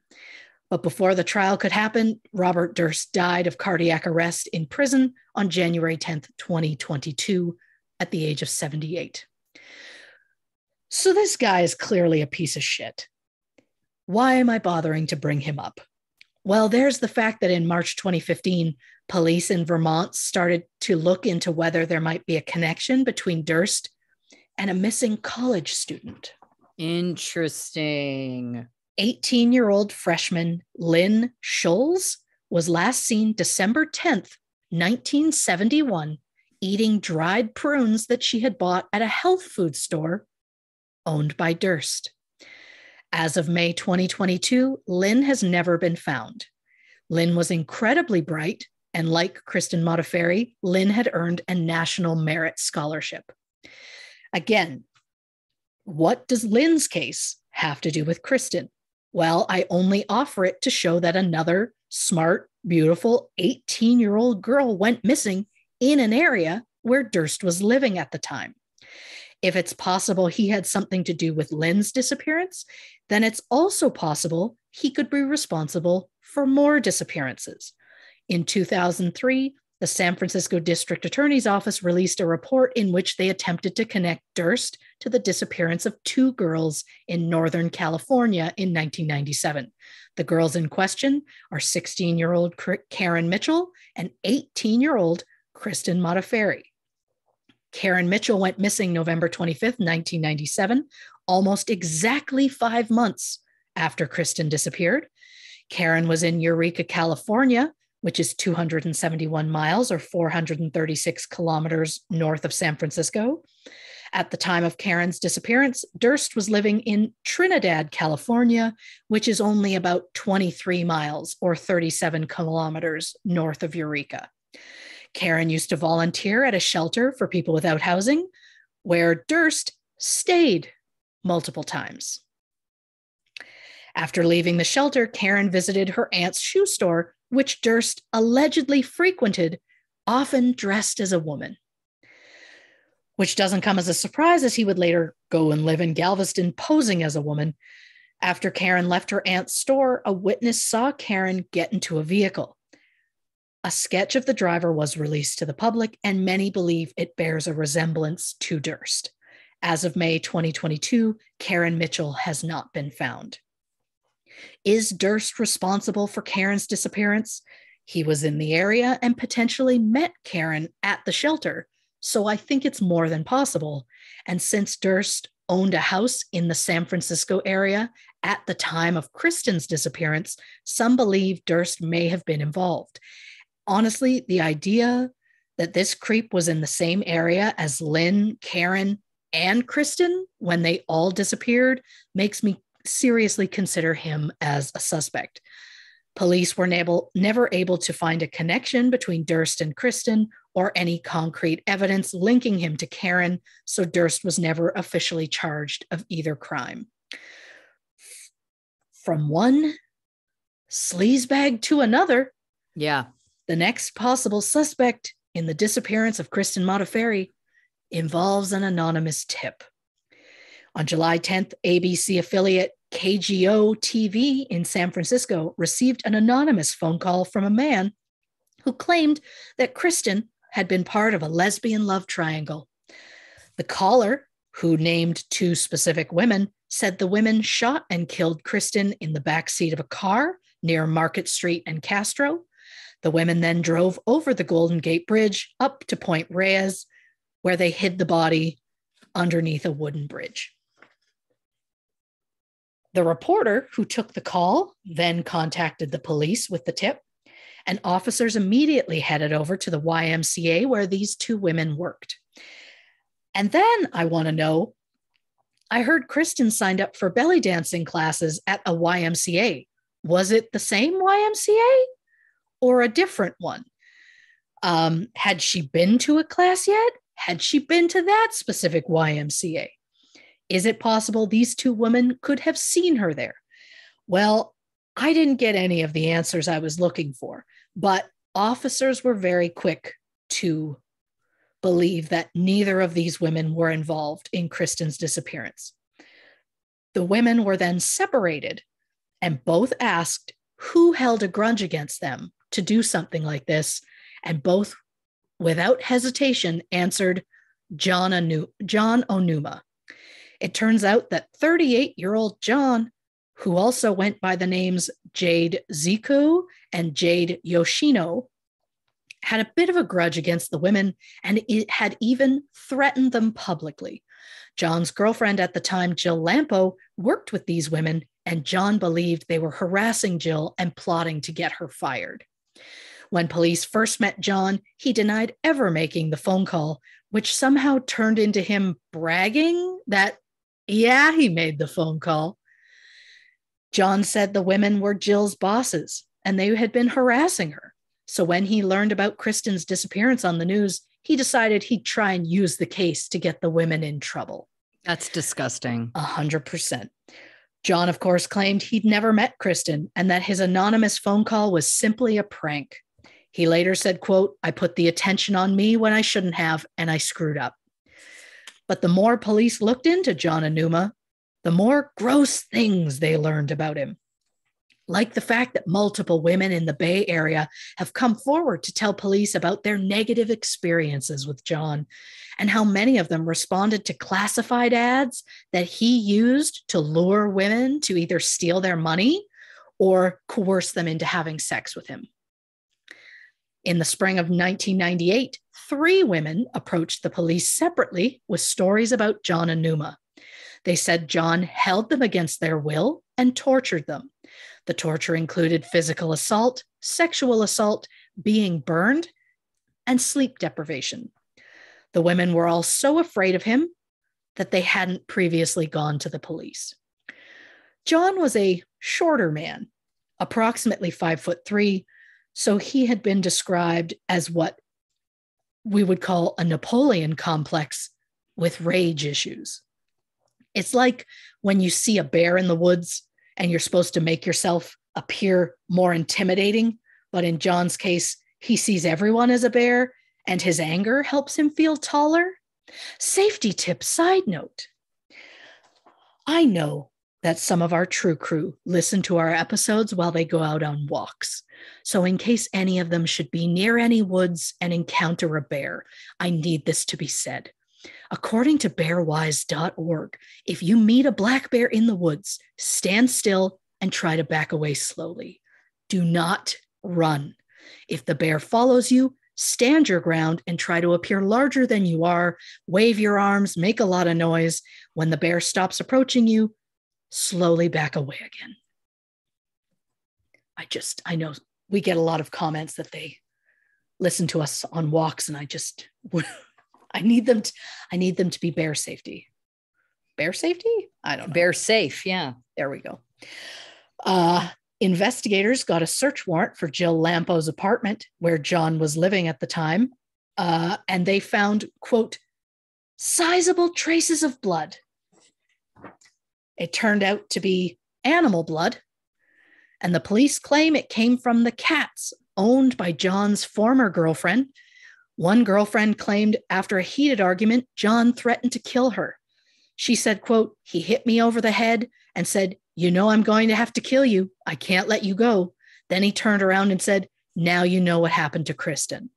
But before the trial could happen, Robert Durst died of cardiac arrest in prison on January 10th, 2022, at the age of 78. So this guy is clearly a piece of shit. Why am I bothering to bring him up? Well, there's the fact that in March 2015, police in Vermont started to look into whether there might be a connection between Durst and a missing college student. Interesting. 18 year old freshman Lynn Schulze was last seen December 10th, 1971, eating dried prunes that she had bought at a health food store owned by Durst. As of May 2022, Lynn has never been found. Lynn was incredibly bright, and like Kristen Modafferi, Lynn had earned a National Merit Scholarship. Again, what does Lynn's case have to do with Kristen? Well, I only offer it to show that another smart, beautiful 18 year old girl went missing in an area where Durst was living at the time. If it's possible he had something to do with Lynn's disappearance, then it's also possible he could be responsible for more disappearances. In 2003, the San Francisco District Attorney's Office released a report in which they attempted to connect Durst to the disappearance of two girls in Northern California in 1997. The girls in question are 16 year old Karen Mitchell and 18 year old Kristen Modafferi. Karen Mitchell went missing November 25th, 1997, almost exactly five months after Kristen disappeared. Karen was in Eureka, California, which is 271 miles or 436 kilometers north of San Francisco. At the time of Karen's disappearance, Durst was living in Trinidad, California, which is only about 23 miles or 37 kilometers north of Eureka. Karen used to volunteer at a shelter for people without housing, where Durst stayed multiple times. After leaving the shelter, Karen visited her aunt's shoe store which Durst allegedly frequented, often dressed as a woman. Which doesn't come as a surprise, as he would later go and live in Galveston posing as a woman. After Karen left her aunt's store, a witness saw Karen get into a vehicle. A sketch of the driver was released to the public, and many believe it bears a resemblance to Durst. As of May 2022, Karen Mitchell has not been found. Is Durst responsible for Karen's disappearance? He was in the area and potentially met Karen at the shelter, so I think it's more than possible. And since Durst owned a house in the San Francisco area at the time of Kristen's disappearance, some believe Durst may have been involved. Honestly, the idea that this creep was in the same area as Lynn, Karen, and Kristen when they all disappeared makes me seriously consider him as a suspect. Police were able, never able to find a connection between Durst and Kristen or any concrete evidence linking him to Karen, so Durst was never officially charged of either crime. From one sleazebag to another, yeah. The next possible suspect in the disappearance of Kristen Modafferi involves an anonymous tip. On July 10th, ABC affiliate KGO TV in San Francisco received an anonymous phone call from a man who claimed that Kristen had been part of a lesbian love triangle. The caller, who named two specific women, said the women shot and killed Kristen in the back seat of a car near Market Street and Castro. The women then drove over the Golden Gate Bridge up to Point Reyes, where they hid the body underneath a wooden bridge. The reporter who took the call then contacted the police with the tip, and officers immediately headed over to the YMCA where these two women worked. And then I want to know I heard Kristen signed up for belly dancing classes at a YMCA. Was it the same YMCA or a different one? Um, had she been to a class yet? Had she been to that specific YMCA? Is it possible these two women could have seen her there? Well, I didn't get any of the answers I was looking for, but officers were very quick to believe that neither of these women were involved in Kristen's disappearance. The women were then separated and both asked who held a grudge against them to do something like this, and both, without hesitation, answered John, Anu- John Onuma. It turns out that 38 year old John, who also went by the names Jade Ziku and Jade Yoshino, had a bit of a grudge against the women and it had even threatened them publicly. John's girlfriend at the time, Jill Lampo, worked with these women, and John believed they were harassing Jill and plotting to get her fired. When police first met John, he denied ever making the phone call, which somehow turned into him bragging that, yeah, he made the phone call. John said the women were Jill's bosses and they had been harassing her. So when he learned about Kristen's disappearance on the news, he decided he'd try and use the case to get the women in trouble. That's disgusting. A hundred percent. John, of course, claimed he'd never met Kristen and that his anonymous phone call was simply a prank. He later said, quote, I put the attention on me when I shouldn't have, and I screwed up. But the more police looked into John Onuma, the more gross things they learned about him like the fact that multiple women in the Bay Area have come forward to tell police about their negative experiences with John and how many of them responded to classified ads that he used to lure women to either steal their money or coerce them into having sex with him. In the spring of 1998, three women approached the police separately with stories about John Onuma. They said John held them against their will and tortured them the torture included physical assault, sexual assault, being burned, and sleep deprivation. The women were all so afraid of him that they hadn't previously gone to the police. John was a shorter man, approximately five foot three, so he had been described as what we would call a Napoleon complex with rage issues. It's like when you see a bear in the woods and you're supposed to make yourself appear more intimidating. But in John's case, he sees everyone as a bear and his anger helps him feel taller. Safety tip side note I know that some of our true crew listen to our episodes while they go out on walks. So, in case any of them should be near any woods and encounter a bear, I need this to be said. According to bearwise.org, if you meet a black bear in the woods, stand still and try to back away slowly. Do not run. If the bear follows you, stand your ground and try to appear larger than you are. Wave your arms, make a lot of noise. When the bear stops approaching you, slowly back away again. I just, I know we get a lot of comments that they listen to us on walks, and I just, I need them to, I need them to be bear safety. Bear safety? I don't know. Bear safe, yeah. There we go. Uh, investigators got a search warrant for Jill Lampo's apartment where John was living at the time. Uh, and they found, quote, sizable traces of blood. It turned out to be animal blood. And the police claim it came from the cats owned by John's former girlfriend, One girlfriend claimed after a heated argument, John threatened to kill her. She said, quote, he hit me over the head and said, you know, I'm going to have to kill you. I can't let you go. Then he turned around and said, now you know what happened to Kristen.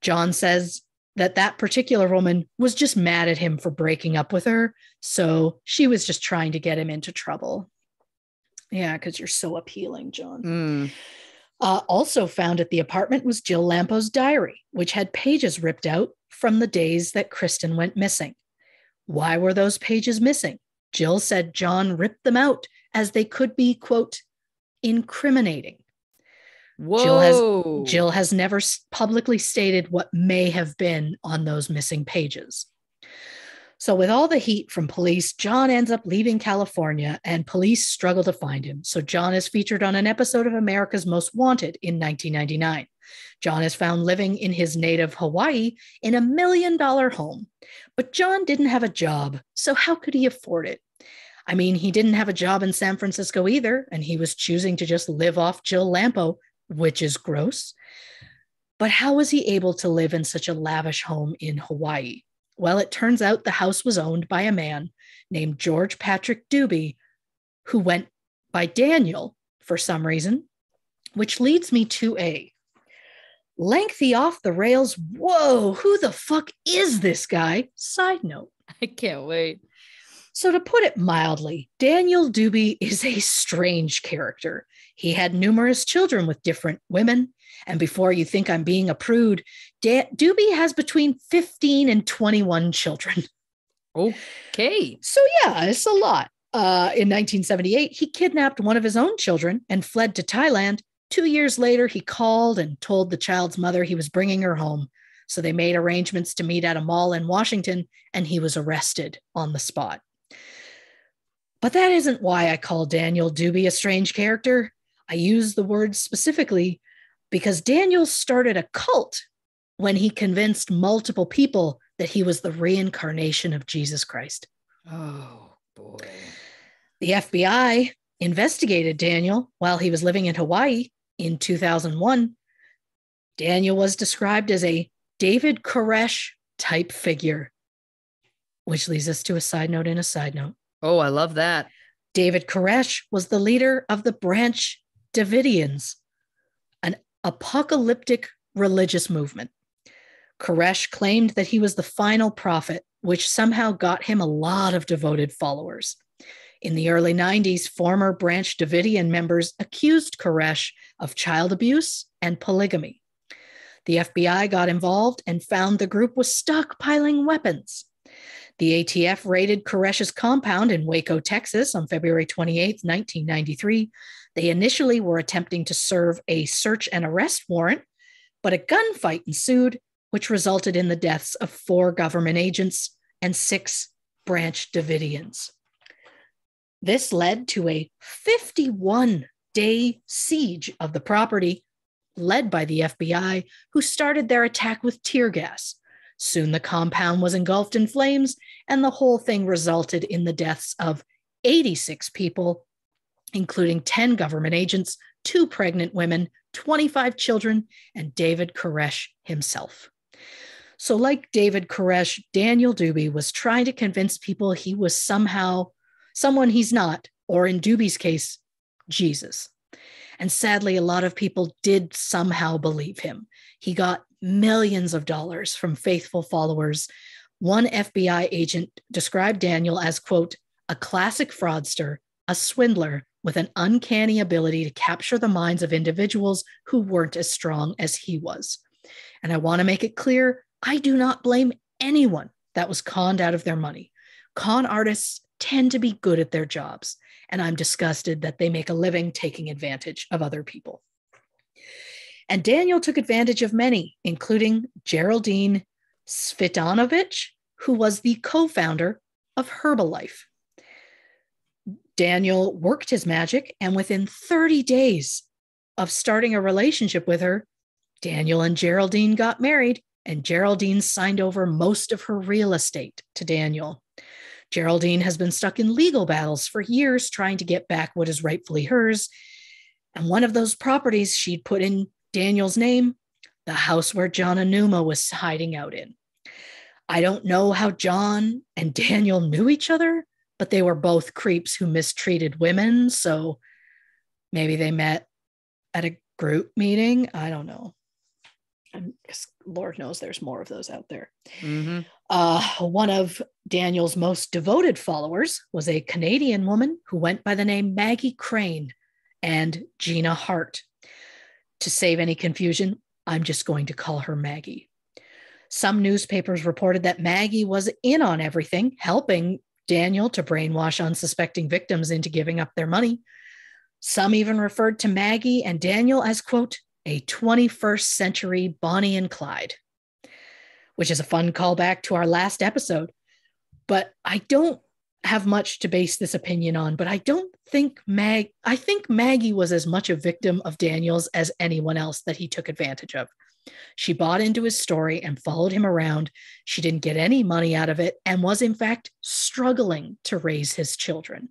John says that that particular woman was just mad at him for breaking up with her. So she was just trying to get him into trouble. Yeah, because you're so appealing, John. Mm. Uh, also found at the apartment was Jill Lampo's diary, which had pages ripped out from the days that Kristen went missing. Why were those pages missing? Jill said John ripped them out as they could be, quote, incriminating. Whoa. Jill has, Jill has never publicly stated what may have been on those missing pages. So, with all the heat from police, John ends up leaving California and police struggle to find him. So, John is featured on an episode of America's Most Wanted in 1999. John is found living in his native Hawaii in a million dollar home. But John didn't have a job, so how could he afford it? I mean, he didn't have a job in San Francisco either, and he was choosing to just live off Jill Lampo, which is gross. But how was he able to live in such a lavish home in Hawaii? Well, it turns out the house was owned by a man named George Patrick Dubie, who went by Daniel for some reason, which leads me to a lengthy off the rails. Whoa, who the fuck is this guy? Side note. I can't wait. So, to put it mildly, Daniel Dubie is a strange character. He had numerous children with different women. And before you think I'm being a prude, da- Dubie has between 15 and 21 children. Okay. So, yeah, it's a lot. Uh, in 1978, he kidnapped one of his own children and fled to Thailand. Two years later, he called and told the child's mother he was bringing her home. So they made arrangements to meet at a mall in Washington, and he was arrested on the spot. But that isn't why I call Daniel Dubie a strange character. I use the word specifically because Daniel started a cult when he convinced multiple people that he was the reincarnation of Jesus Christ. Oh, boy. The FBI investigated Daniel while he was living in Hawaii in 2001. Daniel was described as a David Koresh type figure, which leads us to a side note in a side note. Oh, I love that. David Koresh was the leader of the Branch Davidians, an apocalyptic religious movement. Koresh claimed that he was the final prophet, which somehow got him a lot of devoted followers. In the early 90s, former Branch Davidian members accused Koresh of child abuse and polygamy. The FBI got involved and found the group was stockpiling weapons. The ATF raided Koresh's compound in Waco, Texas on February 28, 1993. They initially were attempting to serve a search and arrest warrant, but a gunfight ensued, which resulted in the deaths of four government agents and six Branch Davidians. This led to a 51 day siege of the property, led by the FBI, who started their attack with tear gas. Soon the compound was engulfed in flames, and the whole thing resulted in the deaths of 86 people, including 10 government agents, two pregnant women, 25 children, and David Koresh himself. So, like David Koresh, Daniel Dubie was trying to convince people he was somehow someone he's not, or in Dubie's case, Jesus. And sadly, a lot of people did somehow believe him. He got millions of dollars from faithful followers. One FBI agent described Daniel as, quote, a classic fraudster, a swindler with an uncanny ability to capture the minds of individuals who weren't as strong as he was. And I want to make it clear I do not blame anyone that was conned out of their money. Con artists tend to be good at their jobs, and I'm disgusted that they make a living taking advantage of other people. And Daniel took advantage of many, including Geraldine Svitanovich, who was the co founder of Herbalife. Daniel worked his magic, and within 30 days of starting a relationship with her, Daniel and Geraldine got married, and Geraldine signed over most of her real estate to Daniel. Geraldine has been stuck in legal battles for years trying to get back what is rightfully hers. And one of those properties she'd put in Daniel's name the house where John Onuma was hiding out in. I don't know how John and Daniel knew each other, but they were both creeps who mistreated women. So maybe they met at a group meeting. I don't know. I'm, Lord knows there's more of those out there. Mm-hmm. Uh, one of Daniel's most devoted followers was a Canadian woman who went by the name Maggie Crane and Gina Hart. To save any confusion, I'm just going to call her Maggie. Some newspapers reported that Maggie was in on everything, helping Daniel to brainwash unsuspecting victims into giving up their money. Some even referred to Maggie and Daniel as, quote, a 21st century Bonnie and Clyde, which is a fun callback to our last episode. But I don't have much to base this opinion on, but I don't think Mag I think Maggie was as much a victim of Daniel's as anyone else that he took advantage of. She bought into his story and followed him around. She didn't get any money out of it and was in fact struggling to raise his children.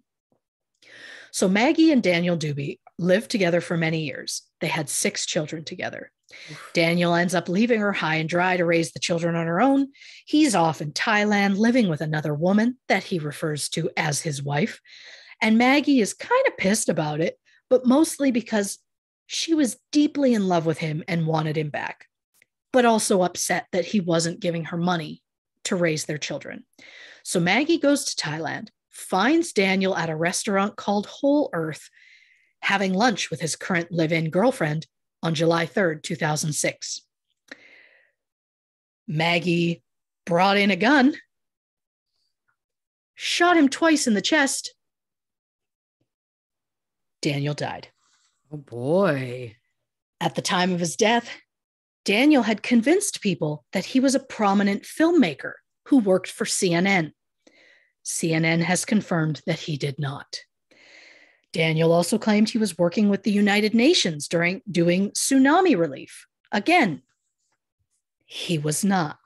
So Maggie and Daniel Dubie lived together for many years. They had six children together. Daniel ends up leaving her high and dry to raise the children on her own. He's off in Thailand living with another woman that he refers to as his wife. And Maggie is kind of pissed about it, but mostly because she was deeply in love with him and wanted him back, but also upset that he wasn't giving her money to raise their children. So Maggie goes to Thailand, finds Daniel at a restaurant called Whole Earth, having lunch with his current live in girlfriend on July 3rd, 2006. Maggie brought in a gun, shot him twice in the chest. Daniel died. Oh boy. At the time of his death, Daniel had convinced people that he was a prominent filmmaker who worked for CNN. CNN has confirmed that he did not. Daniel also claimed he was working with the United Nations during doing tsunami relief. Again, he was not.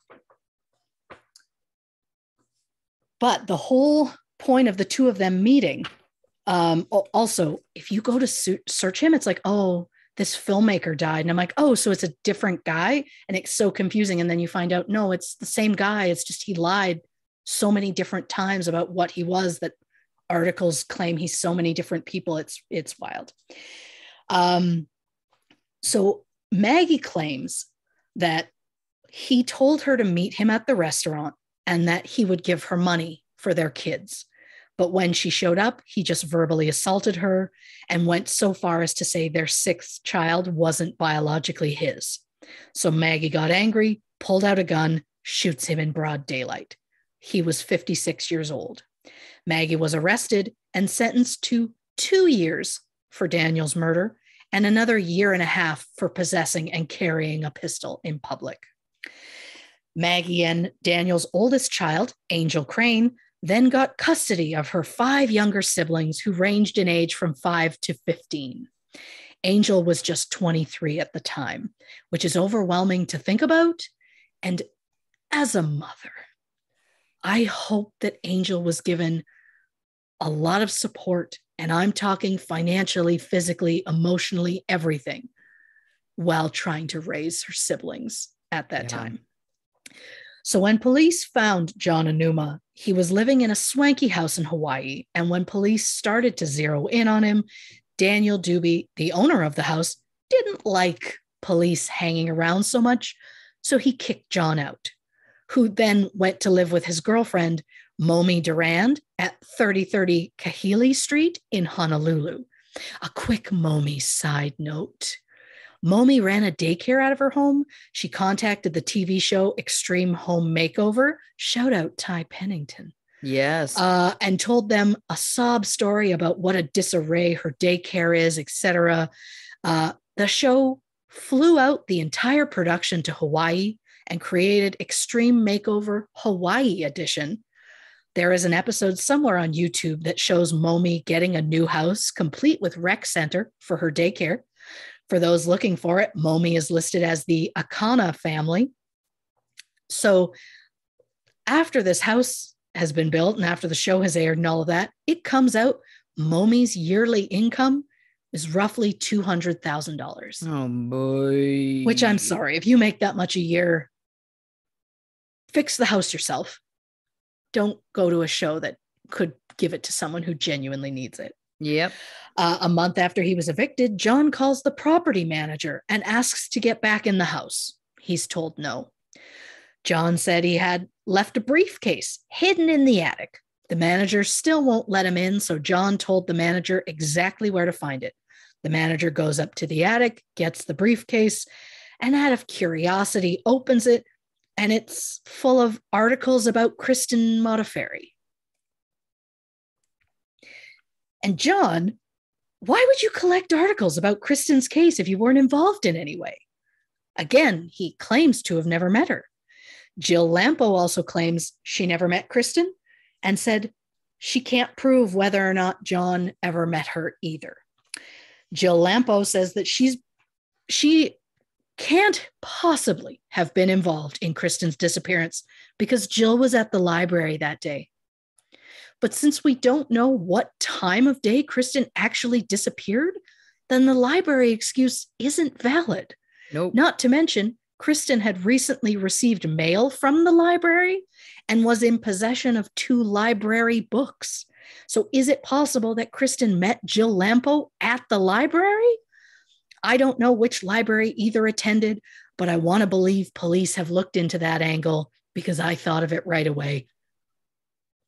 But the whole point of the two of them meeting, um, also, if you go to search him, it's like, oh, this filmmaker died. And I'm like, oh, so it's a different guy. And it's so confusing. And then you find out, no, it's the same guy. It's just he lied so many different times about what he was that articles claim he's so many different people. It's it's wild. Um, so Maggie claims that he told her to meet him at the restaurant and that he would give her money for their kids. But when she showed up, he just verbally assaulted her and went so far as to say their sixth child wasn't biologically his. So Maggie got angry, pulled out a gun, shoots him in broad daylight. He was 56 years old. Maggie was arrested and sentenced to two years for Daniel's murder and another year and a half for possessing and carrying a pistol in public. Maggie and Daniel's oldest child, Angel Crane, then got custody of her five younger siblings who ranged in age from 5 to 15. Angel was just 23 at the time, which is overwhelming to think about. And as a mother, I hope that Angel was given a lot of support. And I'm talking financially, physically, emotionally, everything while trying to raise her siblings at that yeah. time. So when police found John Onuma, he was living in a swanky house in Hawaii. And when police started to zero in on him, Daniel Dubie, the owner of the house, didn't like police hanging around so much. So he kicked John out who then went to live with his girlfriend, Momi Durand, at 3030 Kahili Street in Honolulu. A quick Momi side note. Momi ran a daycare out of her home. She contacted the TV show Extreme Home Makeover. Shout out Ty Pennington. Yes. Uh, and told them a sob story about what a disarray her daycare is, etc. Uh, the show flew out the entire production to Hawaii and created Extreme Makeover Hawaii Edition. There is an episode somewhere on YouTube that shows Momi getting a new house complete with rec center for her daycare. For those looking for it, Momi is listed as the Akana family. So after this house has been built and after the show has aired and all of that, it comes out Momi's yearly income is roughly $200,000. Oh boy. Which I'm sorry, if you make that much a year, fix the house yourself. Don't go to a show that could give it to someone who genuinely needs it. Yep. Uh, a month after he was evicted, John calls the property manager and asks to get back in the house. He's told no. John said he had left a briefcase hidden in the attic. The manager still won't let him in, so John told the manager exactly where to find it. The manager goes up to the attic, gets the briefcase, and out of curiosity opens it, and it's full of articles about Kristen Modafferi. And John, why would you collect articles about Kristen's case if you weren't involved in any way? Again, he claims to have never met her. Jill Lampo also claims she never met Kristen and said she can't prove whether or not John ever met her either. Jill Lampo says that she's she can't possibly have been involved in Kristen's disappearance because Jill was at the library that day. But since we don't know what time of day Kristen actually disappeared, then the library excuse isn't valid. Nope. Not to mention, Kristen had recently received mail from the library and was in possession of two library books. So, is it possible that Kristen met Jill Lampo at the library? I don't know which library either attended, but I want to believe police have looked into that angle because I thought of it right away.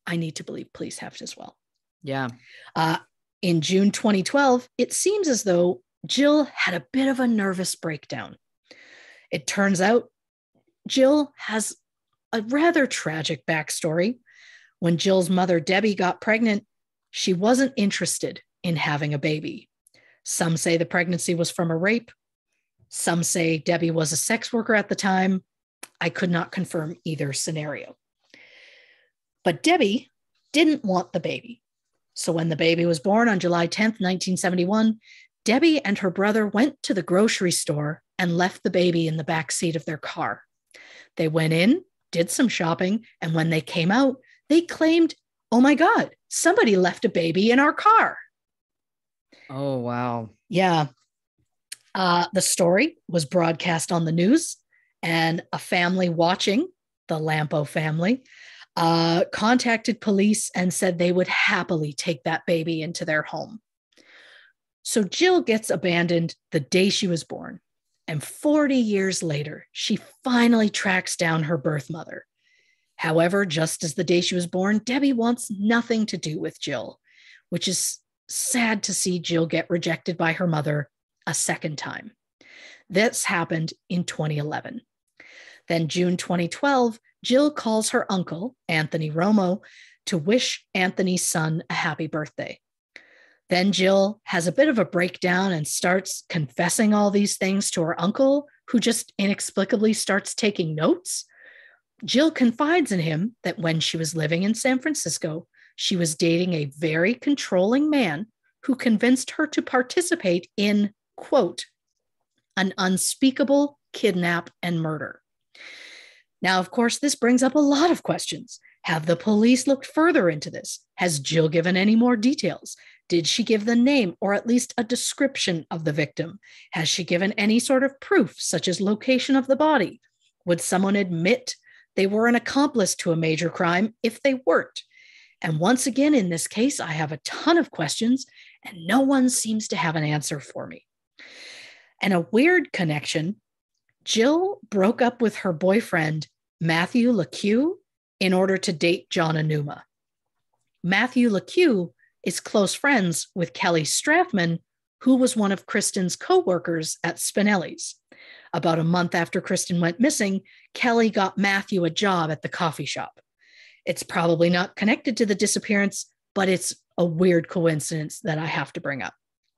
I need to believe police have as well. Yeah. Uh, in June 2012, it seems as though Jill had a bit of a nervous breakdown. It turns out Jill has a rather tragic backstory. When Jill's mother, Debbie, got pregnant, she wasn't interested in having a baby. Some say the pregnancy was from a rape. Some say Debbie was a sex worker at the time. I could not confirm either scenario. But Debbie didn't want the baby. So when the baby was born on July 10th, 1971, Debbie and her brother went to the grocery store and left the baby in the back seat of their car. They went in, did some shopping, and when they came out, they claimed, Oh my God, somebody left a baby in our car. Oh, wow. Yeah. Uh, the story was broadcast on the news, and a family watching, the Lampo family, uh, contacted police and said they would happily take that baby into their home. So Jill gets abandoned the day she was born. And 40 years later, she finally tracks down her birth mother. However, just as the day she was born, Debbie wants nothing to do with Jill, which is sad to see Jill get rejected by her mother a second time. This happened in 2011. Then, June 2012, Jill calls her uncle, Anthony Romo, to wish Anthony's son a happy birthday. Then Jill has a bit of a breakdown and starts confessing all these things to her uncle, who just inexplicably starts taking notes. Jill confides in him that when she was living in San Francisco, she was dating a very controlling man who convinced her to participate in, quote, an unspeakable kidnap and murder. Now, of course, this brings up a lot of questions. Have the police looked further into this? Has Jill given any more details? Did she give the name or at least a description of the victim? Has she given any sort of proof, such as location of the body? Would someone admit they were an accomplice to a major crime if they weren't? And once again, in this case, I have a ton of questions and no one seems to have an answer for me. And a weird connection Jill broke up with her boyfriend, Matthew LeCue, in order to date John Onuma. Matthew LeCue is close friends with Kelly Strathman, who was one of Kristen's co-workers at Spinelli's. About a month after Kristen went missing, Kelly got Matthew a job at the coffee shop. It's probably not connected to the disappearance, but it's a weird coincidence that I have to bring up.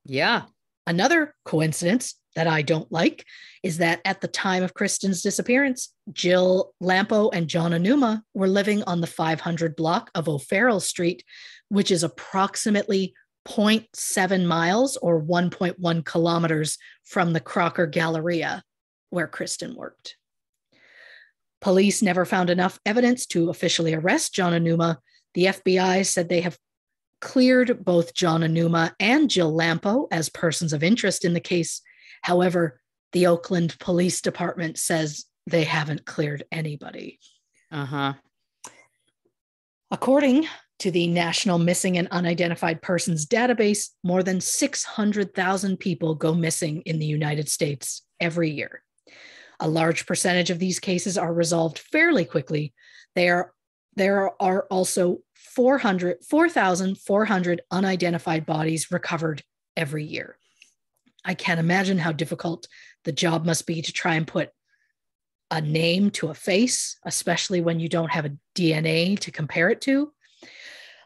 Yeah. Another coincidence that I don't like is that at the time of Kristen's disappearance, Jill Lampo and John Onuma were living on the 500 block of O'Farrell Street, which is approximately 0.7 miles or 1.1 kilometers from the Crocker Galleria where Kristen worked. Police never found enough evidence to officially arrest John Onuma. The FBI said they have cleared both John Onuma and Jill Lampo as persons of interest in the case. However, the Oakland Police Department says they haven't cleared anybody. Uh huh. According to the National Missing and Unidentified Persons Database, more than 600,000 people go missing in the United States every year. A large percentage of these cases are resolved fairly quickly. There, there are also 400, 4,400 unidentified bodies recovered every year. I can't imagine how difficult the job must be to try and put a name to a face, especially when you don't have a DNA to compare it to.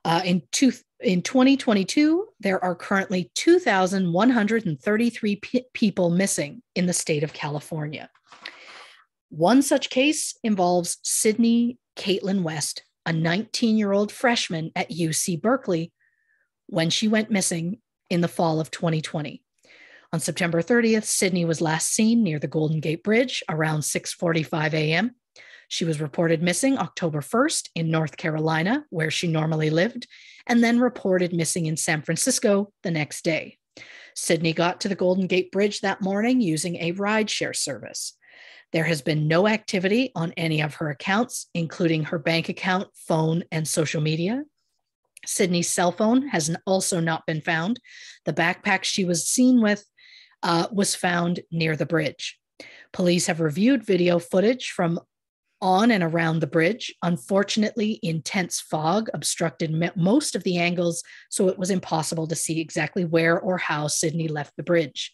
Uh, in, two, in 2022, there are currently 2,133 p- people missing in the state of California. One such case involves Sydney Caitlin West, a 19 year old freshman at UC Berkeley, when she went missing in the fall of 2020. On September 30th, Sydney was last seen near the Golden Gate Bridge around 6:45 a.m. She was reported missing October 1st in North Carolina, where she normally lived, and then reported missing in San Francisco the next day. Sydney got to the Golden Gate Bridge that morning using a rideshare service. There has been no activity on any of her accounts, including her bank account, phone, and social media. Sydney's cell phone has also not been found. The backpack she was seen with uh, was found near the bridge. Police have reviewed video footage from on and around the bridge. Unfortunately, intense fog obstructed most of the angles, so it was impossible to see exactly where or how Sydney left the bridge.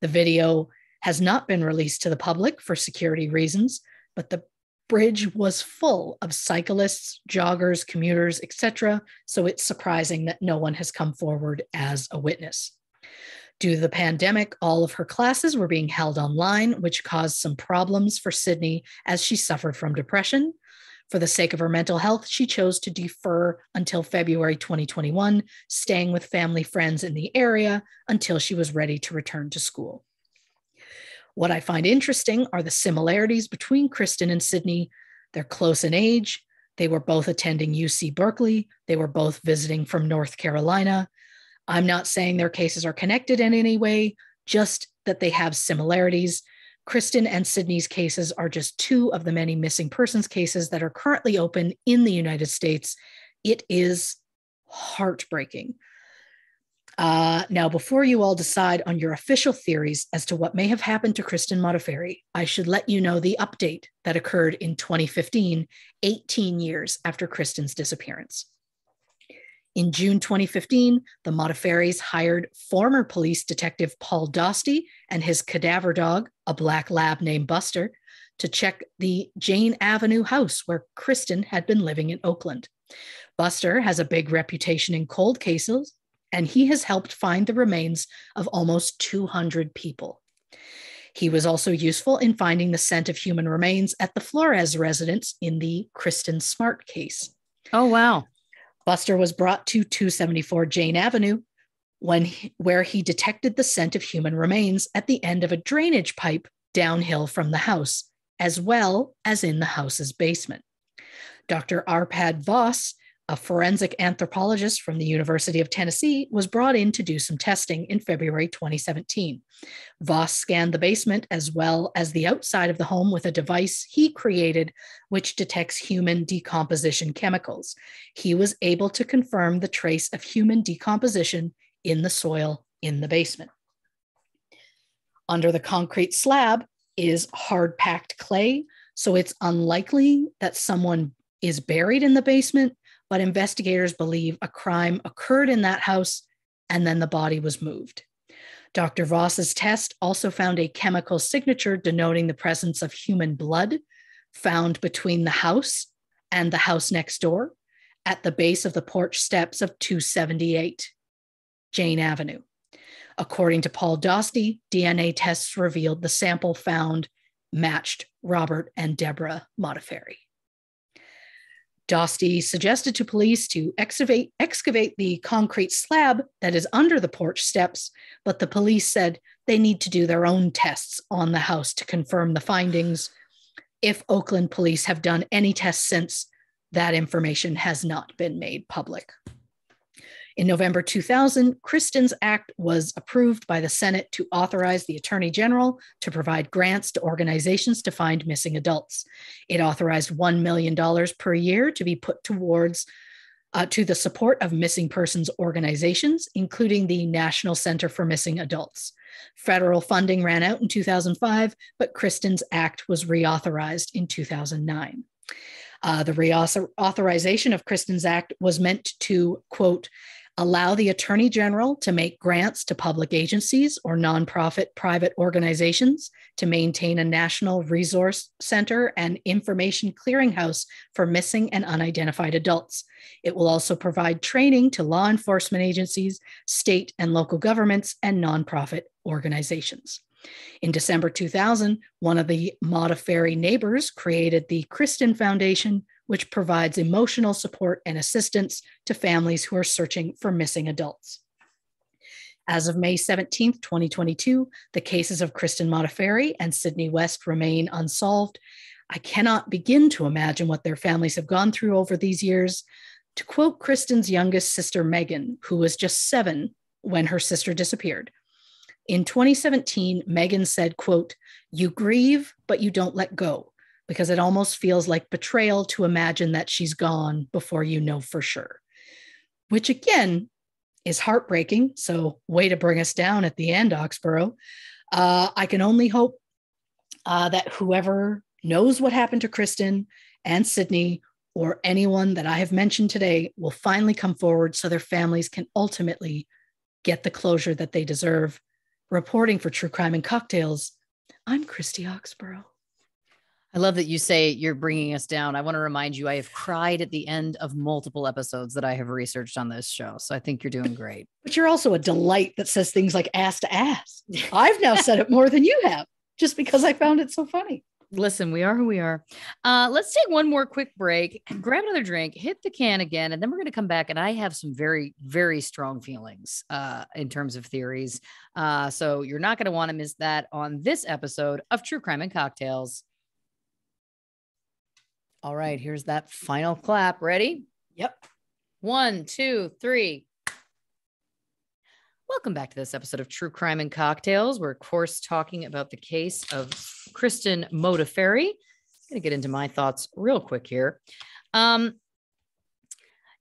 The video has not been released to the public for security reasons, but the bridge was full of cyclists, joggers, commuters, etc., so it's surprising that no one has come forward as a witness. Due to the pandemic, all of her classes were being held online, which caused some problems for Sydney as she suffered from depression. For the sake of her mental health, she chose to defer until February 2021, staying with family friends in the area until she was ready to return to school. What I find interesting are the similarities between Kristen and Sydney. They're close in age. They were both attending UC Berkeley. They were both visiting from North Carolina. I'm not saying their cases are connected in any way, just that they have similarities. Kristen and Sydney's cases are just two of the many missing persons cases that are currently open in the United States. It is heartbreaking. Uh, now, before you all decide on your official theories as to what may have happened to Kristen Modafferi, I should let you know the update that occurred in 2015, 18 years after Kristen's disappearance. In June 2015, the Modafferis hired former police detective Paul Dostie and his cadaver dog, a black lab named Buster, to check the Jane Avenue house where Kristen had been living in Oakland. Buster has a big reputation in cold cases, and he has helped find the remains of almost 200 people. He was also useful in finding the scent of human remains at the Flores residence in the Kristen Smart case. Oh, wow. Buster was brought to 274 Jane Avenue when he, where he detected the scent of human remains at the end of a drainage pipe downhill from the house, as well as in the house's basement. Dr. Arpad Vass a forensic anthropologist from the University of Tennessee, was brought in to do some testing in February 2017. Vass scanned the basement as well as the outside of the home with a device he created, which detects human decomposition chemicals. He was able to confirm the trace of human decomposition in the soil in the basement. Under the concrete slab is hard packed clay, so it's unlikely that someone is buried in the basement but investigators believe a crime occurred in that house and then the body was moved. Dr. Vass's test also found a chemical signature denoting the presence of human blood found between the house and the house next door at the base of the porch steps of 278 Jane Avenue. According to Paul Dostie, DNA tests revealed the sample found matched Robert and Deborah Modafferi. Dostie suggested to police to excavate, excavate the concrete slab that is under the porch steps, but the police said they need to do their own tests on the house to confirm the findings. If Oakland police have done any tests since, that information has not been made public. In November 2000, Kristen's Act was approved by the Senate to authorize the Attorney General to provide grants to organizations to find missing adults. It authorized $1 million per year to be put towards uh, to the support of missing persons organizations, including the National Center for Missing Adults. Federal funding ran out in 2005, but Kristen's Act was reauthorized in 2009. Uh, the reauthorization of Kristen's Act was meant to, quote, allow the Attorney General to make grants to public agencies or nonprofit private organizations to maintain a national resource center and information clearinghouse for missing and unidentified adults. It will also provide training to law enforcement agencies, state and local governments, and nonprofit organizations. In December 2000, one of the Modafferi neighbors created the Kristen Foundation, which provides emotional support and assistance to families who are searching for missing adults. As of May 17, 2022, the cases of Kristen Modafferi and Sydney West remain unsolved. I cannot begin to imagine what their families have gone through over these years. To quote Kristen's youngest sister, Megan, who was just seven when her sister disappeared, in 2017, Megan said, quote, you grieve, but you don't let go because it almost feels like betrayal to imagine that she's gone before you know for sure. Which again is heartbreaking. So, way to bring us down at the end, Oxborrow. Uh, I can only hope uh, that whoever knows what happened to Kristen and Sydney or anyone that I have mentioned today will finally come forward so their families can ultimately get the closure that they deserve Reporting for True Crime and Cocktails, I'm Christy Oxborrow. I love that you say you're bringing us down. I want to remind you, I have cried at the end of multiple episodes that I have researched on this show. So I think you're doing great. But you're also a delight that says things like ass to ass. I've now said it more than you have just because I found it so funny listen, we are who we are. Uh, let's take one more quick break, grab another drink, hit the can again, and then we're going to come back. And I have some very, very strong feelings uh, in terms of theories. Uh, so you're not going to want to miss that on this episode of True Crime and Cocktails. All right, here's that final clap. Ready? Yep. One, two, three. Welcome back to this episode of True Crime and Cocktails. We're, of course, talking about the case of Kristen Modafferi. I'm going to get into my thoughts real quick here. Um,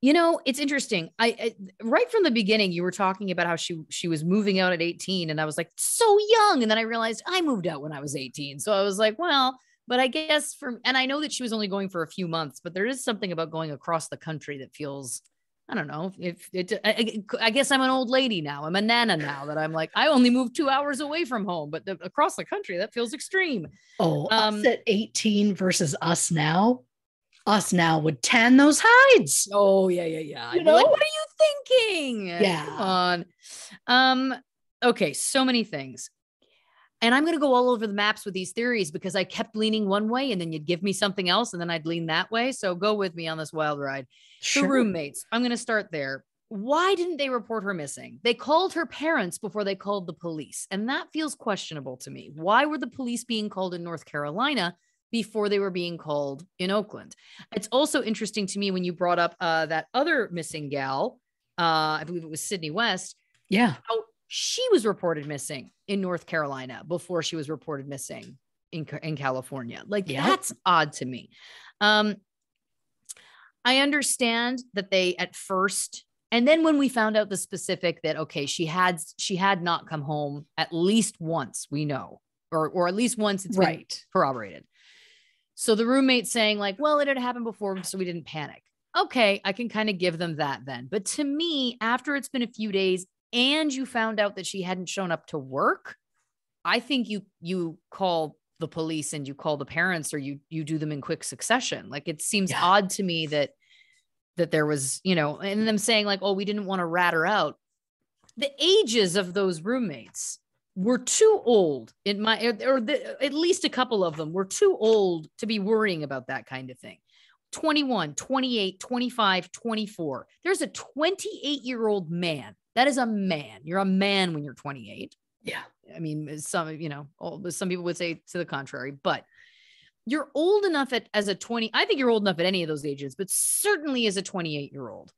you know, it's interesting. I, I, right from the beginning, you were talking about how she she was moving out at 18, and I was like, so young. And then I realized I moved out when I was 18. So I was like, well, but I guess for and I know that she was only going for a few months, but there is something about going across the country that feels I don't know if it, I, I, guess I'm an old lady now. I'm a nana now that I'm like, I only moved two hours away from home, but the, across the country, that feels extreme. Oh, um, us at 18 versus us now. Us now would tan those hides. Oh, yeah, yeah, yeah. You know? Like, what are you thinking? Yeah. Come on. Um, okay, so many things. And I'm going to go all over the maps with these theories because I kept leaning one way and then you'd give me something else and then I'd lean that way. So go with me on this wild ride. Sure. The roommates, I'm going to start there. Why didn't they report her missing? They called her parents before they called the police. And that feels questionable to me. Why were the police being called in North Carolina before they were being called in Oakland? It's also interesting to me when you brought up uh, that other missing gal, uh, I believe it was Sydney West. Yeah. How she was reported missing in North Carolina before she was reported missing in, in California. Like yep. that's odd to me. Um, I understand that they at first, and then when we found out the specific that okay, she had she had not come home at least once, we know, or or at least once it's right corroborated. So the roommate saying like, well, it had happened before, so we didn't panic. Okay, I can kind of give them that then. But to me, after it's been a few days and you found out that she hadn't shown up to work, I think you you call the police and you call the parents or you you do them in quick succession. Like it seems yeah. odd to me that that there was, you know, and them saying like, "Oh, we didn't want to rat her out." The ages of those roommates were too old in my or the, at least a couple of them were too old to be worrying about that kind of thing. 21, 28, 25, 24. There's a 28 year old man that is a man. You're a man when you're 28. Yeah. I mean, some, you know, some people would say to the contrary, but you're old enough at as a 20. I think you're old enough at any of those ages, but certainly as a 28 year old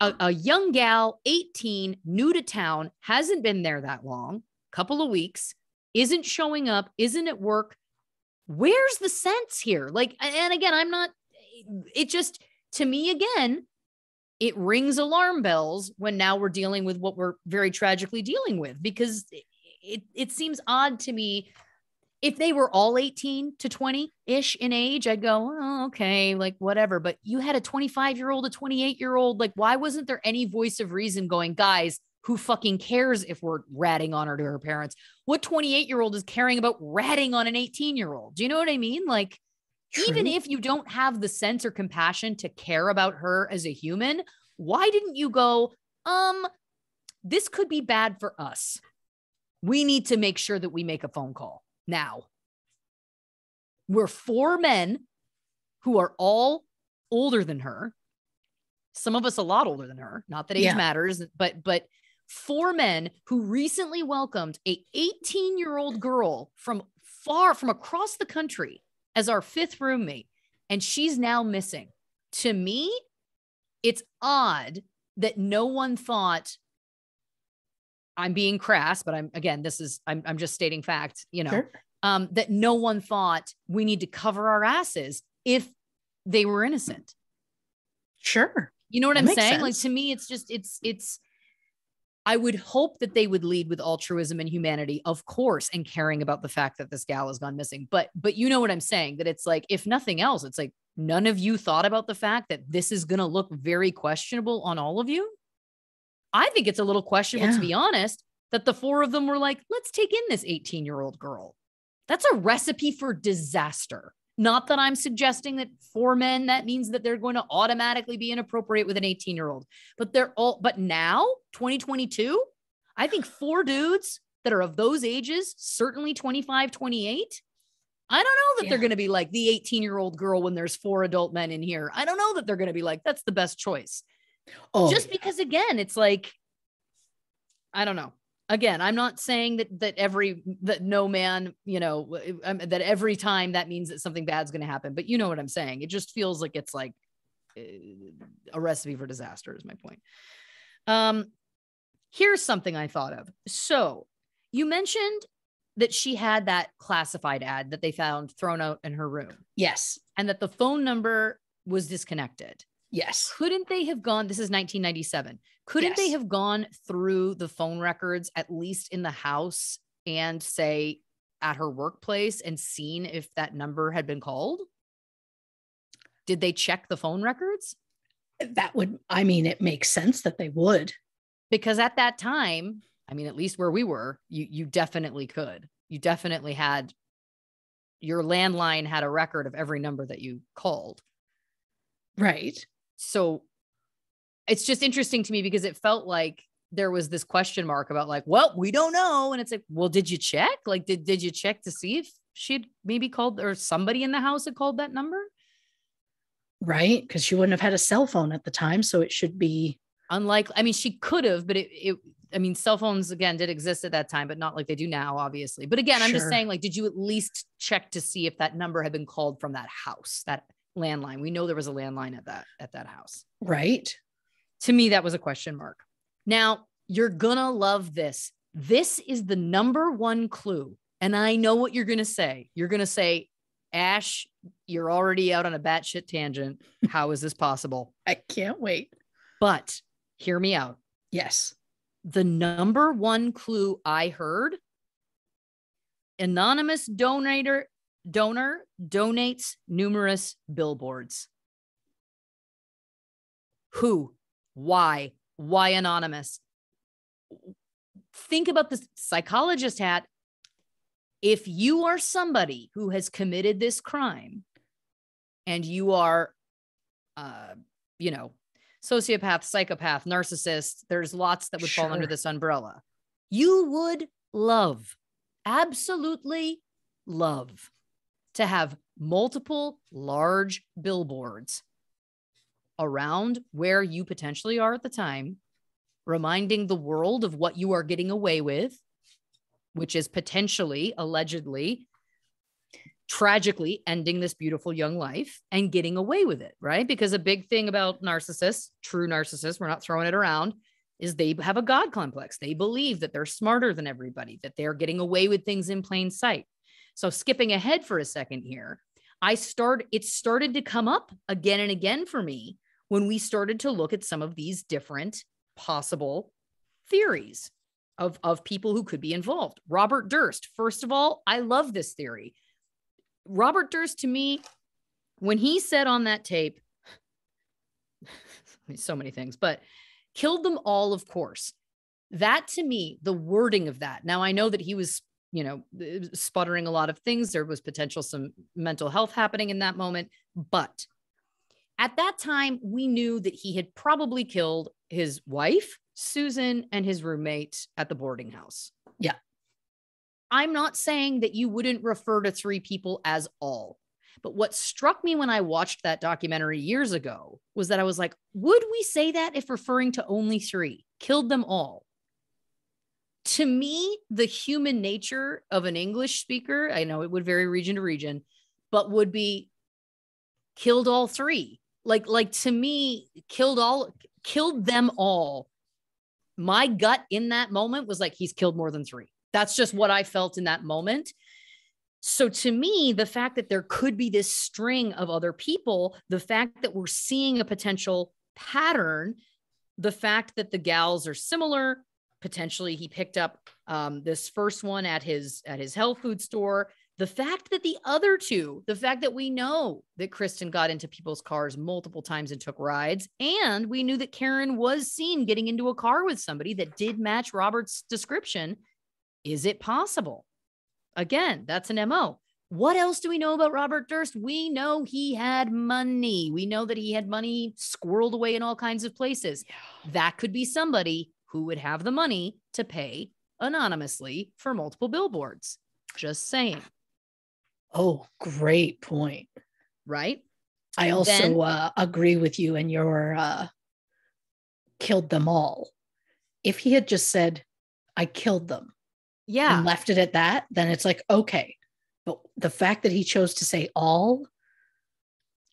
a, a young gal, 18, new to town, hasn't been there that long, couple of weeks, isn't showing up, isn't at work. Where's the sense here? Like, and again, I'm not, it just, to me, again, it rings alarm bells when now we're dealing with what we're very tragically dealing with because it, it seems odd to me if they were all 18 to 20 ish in age, I'd go, oh, okay, like whatever. But you had a 25 year old, a 28 year old. Like, why wasn't there any voice of reason going, guys, who fucking cares if we're ratting on her to her parents? What 28 year old is caring about ratting on an 18 year old? Do you know what I mean? Like, True. even if you don't have the sense or compassion to care about her as a human, why didn't you go, um, this could be bad for us? We need to make sure that we make a phone call now. We're four men who are all older than her. Some of us a lot older than her. Not that age yeah. matters, but but four men who recently welcomed a 18-year-old girl from far from across the country as our fifth roommate and she's now missing. To me, it's odd that no one thought I'm being crass, but I'm again, this is I'm I'm just stating facts, you know, sure. um, that no one thought we need to cover our asses if they were innocent. Sure. You know what that I'm saying? Sense. Like to me, it's just it's it's I would hope that they would lead with altruism and humanity, of course, and caring about the fact that this gal has gone missing. But but you know what I'm saying? That it's like, if nothing else, it's like none of you thought about the fact that this is gonna look very questionable on all of you. I think it's a little questionable, yeah. to be honest, that the four of them were like, let's take in this 18 year old girl. That's a recipe for disaster. Not that I'm suggesting that for men, that means that they're going to automatically be inappropriate with an 18 year old, but they're all, but now, 2022, I think four dudes that are of those ages, certainly 25, 28, I don't know that yeah. they're going to be like the 18 year old girl when there's four adult men in here. I don't know that they're going to be like, that's the best choice. Oh, just because again, it's like I don't know. Again, I'm not saying that that every that no man, you know, um, that every time that means that something bad's going to happen, but you know what I'm saying. It just feels like it's like uh, a recipe for disaster is my point. Um here's something I thought of. So, you mentioned that she had that classified ad that they found thrown out in her room. Yes. And that the phone number was disconnected. Yes. Couldn't they have gone? This is 1997. Couldn't yes. they have gone through the phone records, at least in the house, and say at her workplace and seen if that number had been called? Did they check the phone records? That would, I mean, it makes sense that they would. Because at that time, I mean, at least where we were, you you definitely could. You definitely had your landline had a record of every number that you called. Right so it's just interesting to me because it felt like there was this question mark about like, well, we don't know. And it's like, well, did you check? Like, did, did you check to see if she'd maybe called or somebody in the house had called that number? Right. Because she wouldn't have had a cell phone at the time. So it should be unlikely. I mean, she could have, but it, it, I mean, cell phones again did exist at that time, but not like they do now, obviously. But again, I'm just saying, like, did you at least check to see if that number had been called from that house, that landline. We know there was a landline at that at that house. Right. To me that was a question mark. Now, you're going to love this. This is the number one clue. And I know what you're going to say. You're going to say, Ash, you're already out on a batshit tangent. How is this possible? I can't wait. But hear me out. Yes. The number one clue I heard anonymous donator donor donates numerous billboards. Who? Why? Why anonymous? Think about the psychologist hat. If you are somebody who has committed this crime and you are, uh, you know, sociopath, psychopath, narcissist, there's lots that would sure. fall under this umbrella. You would love, absolutely love to have multiple large billboards around where you potentially are at the time, reminding the world of what you are getting away with, which is potentially, allegedly, tragically ending this beautiful young life and getting away with it, right? Because a big thing about narcissists, true narcissists, we're not throwing it around, is they have a God complex. They believe that they're smarter than everybody, that they're getting away with things in plain sight. So, skipping ahead for a second here, I start it started to come up again and again for me when we started to look at some of these different possible theories of, of people who could be involved. Robert Durst, first of all, I love this theory. Robert Durst, to me, when he said on that tape, so many things, but killed them all, of course. That to me, the wording of that. Now, I know that he was, you know, sputtering a lot of things. There was potential some mental health happening in that moment. But at that time, we knew that he had probably killed his wife, Susan, and his roommate at the boarding house. Yeah. I'm not saying that you wouldn't refer to three people as all. But what struck me when I watched that documentary years ago was that I was like, would we say that if referring to only three? Killed them all. To me, the human nature of an English speaker, I know it would vary region to region, but would be killed all three. Like, like to me, killed all, killed them all. My gut in that moment was like, he's killed more than three. That's just what I felt in that moment. So to me, the fact that there could be this string of other people, the fact that we're seeing a potential pattern, the fact that the gals are similar, potentially he picked up um, this first one at his at his health food store. The fact that the other two, the fact that we know that Kristen got into people's cars multiple times and took rides, and we knew that Karen was seen getting into a car with somebody that did match Robert's description. Is it possible? Again, that's an MO. What else do we know about Robert Durst? We know he had money. We know that he had money squirreled away in all kinds of places. Yeah. That could be somebody who would have the money to pay anonymously for multiple billboards. Just saying. Oh, great point. Right. I also then, uh, agree with you and your uh, killed them all. If he had just said, I killed them, yeah and left it at that then it's like okay but the fact that he chose to say all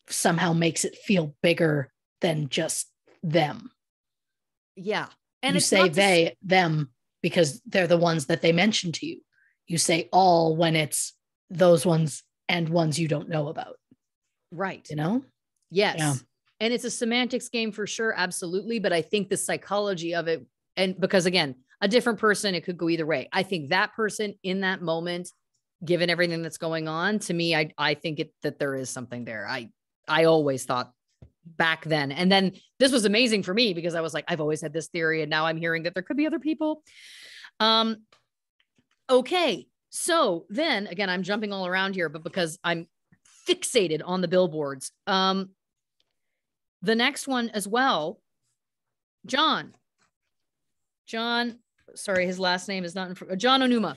somehow makes it feel bigger than just them yeah and you say they them because they're the ones that they mention to you you say all when it's those ones and ones you don't know about right you know yes yeah. and it's a semantics game for sure absolutely but i think the psychology of it and because again a different person, it could go either way. I think that person in that moment, given everything that's going on, to me, I I think it that there is something there. I I always thought back then. And then this was amazing for me because I was like, I've always had this theory, and now I'm hearing that there could be other people. Um, okay. So then again, I'm jumping all around here, but because I'm fixated on the billboards. Um, the next one as well, John. John sorry, his last name is not in. John Onuma.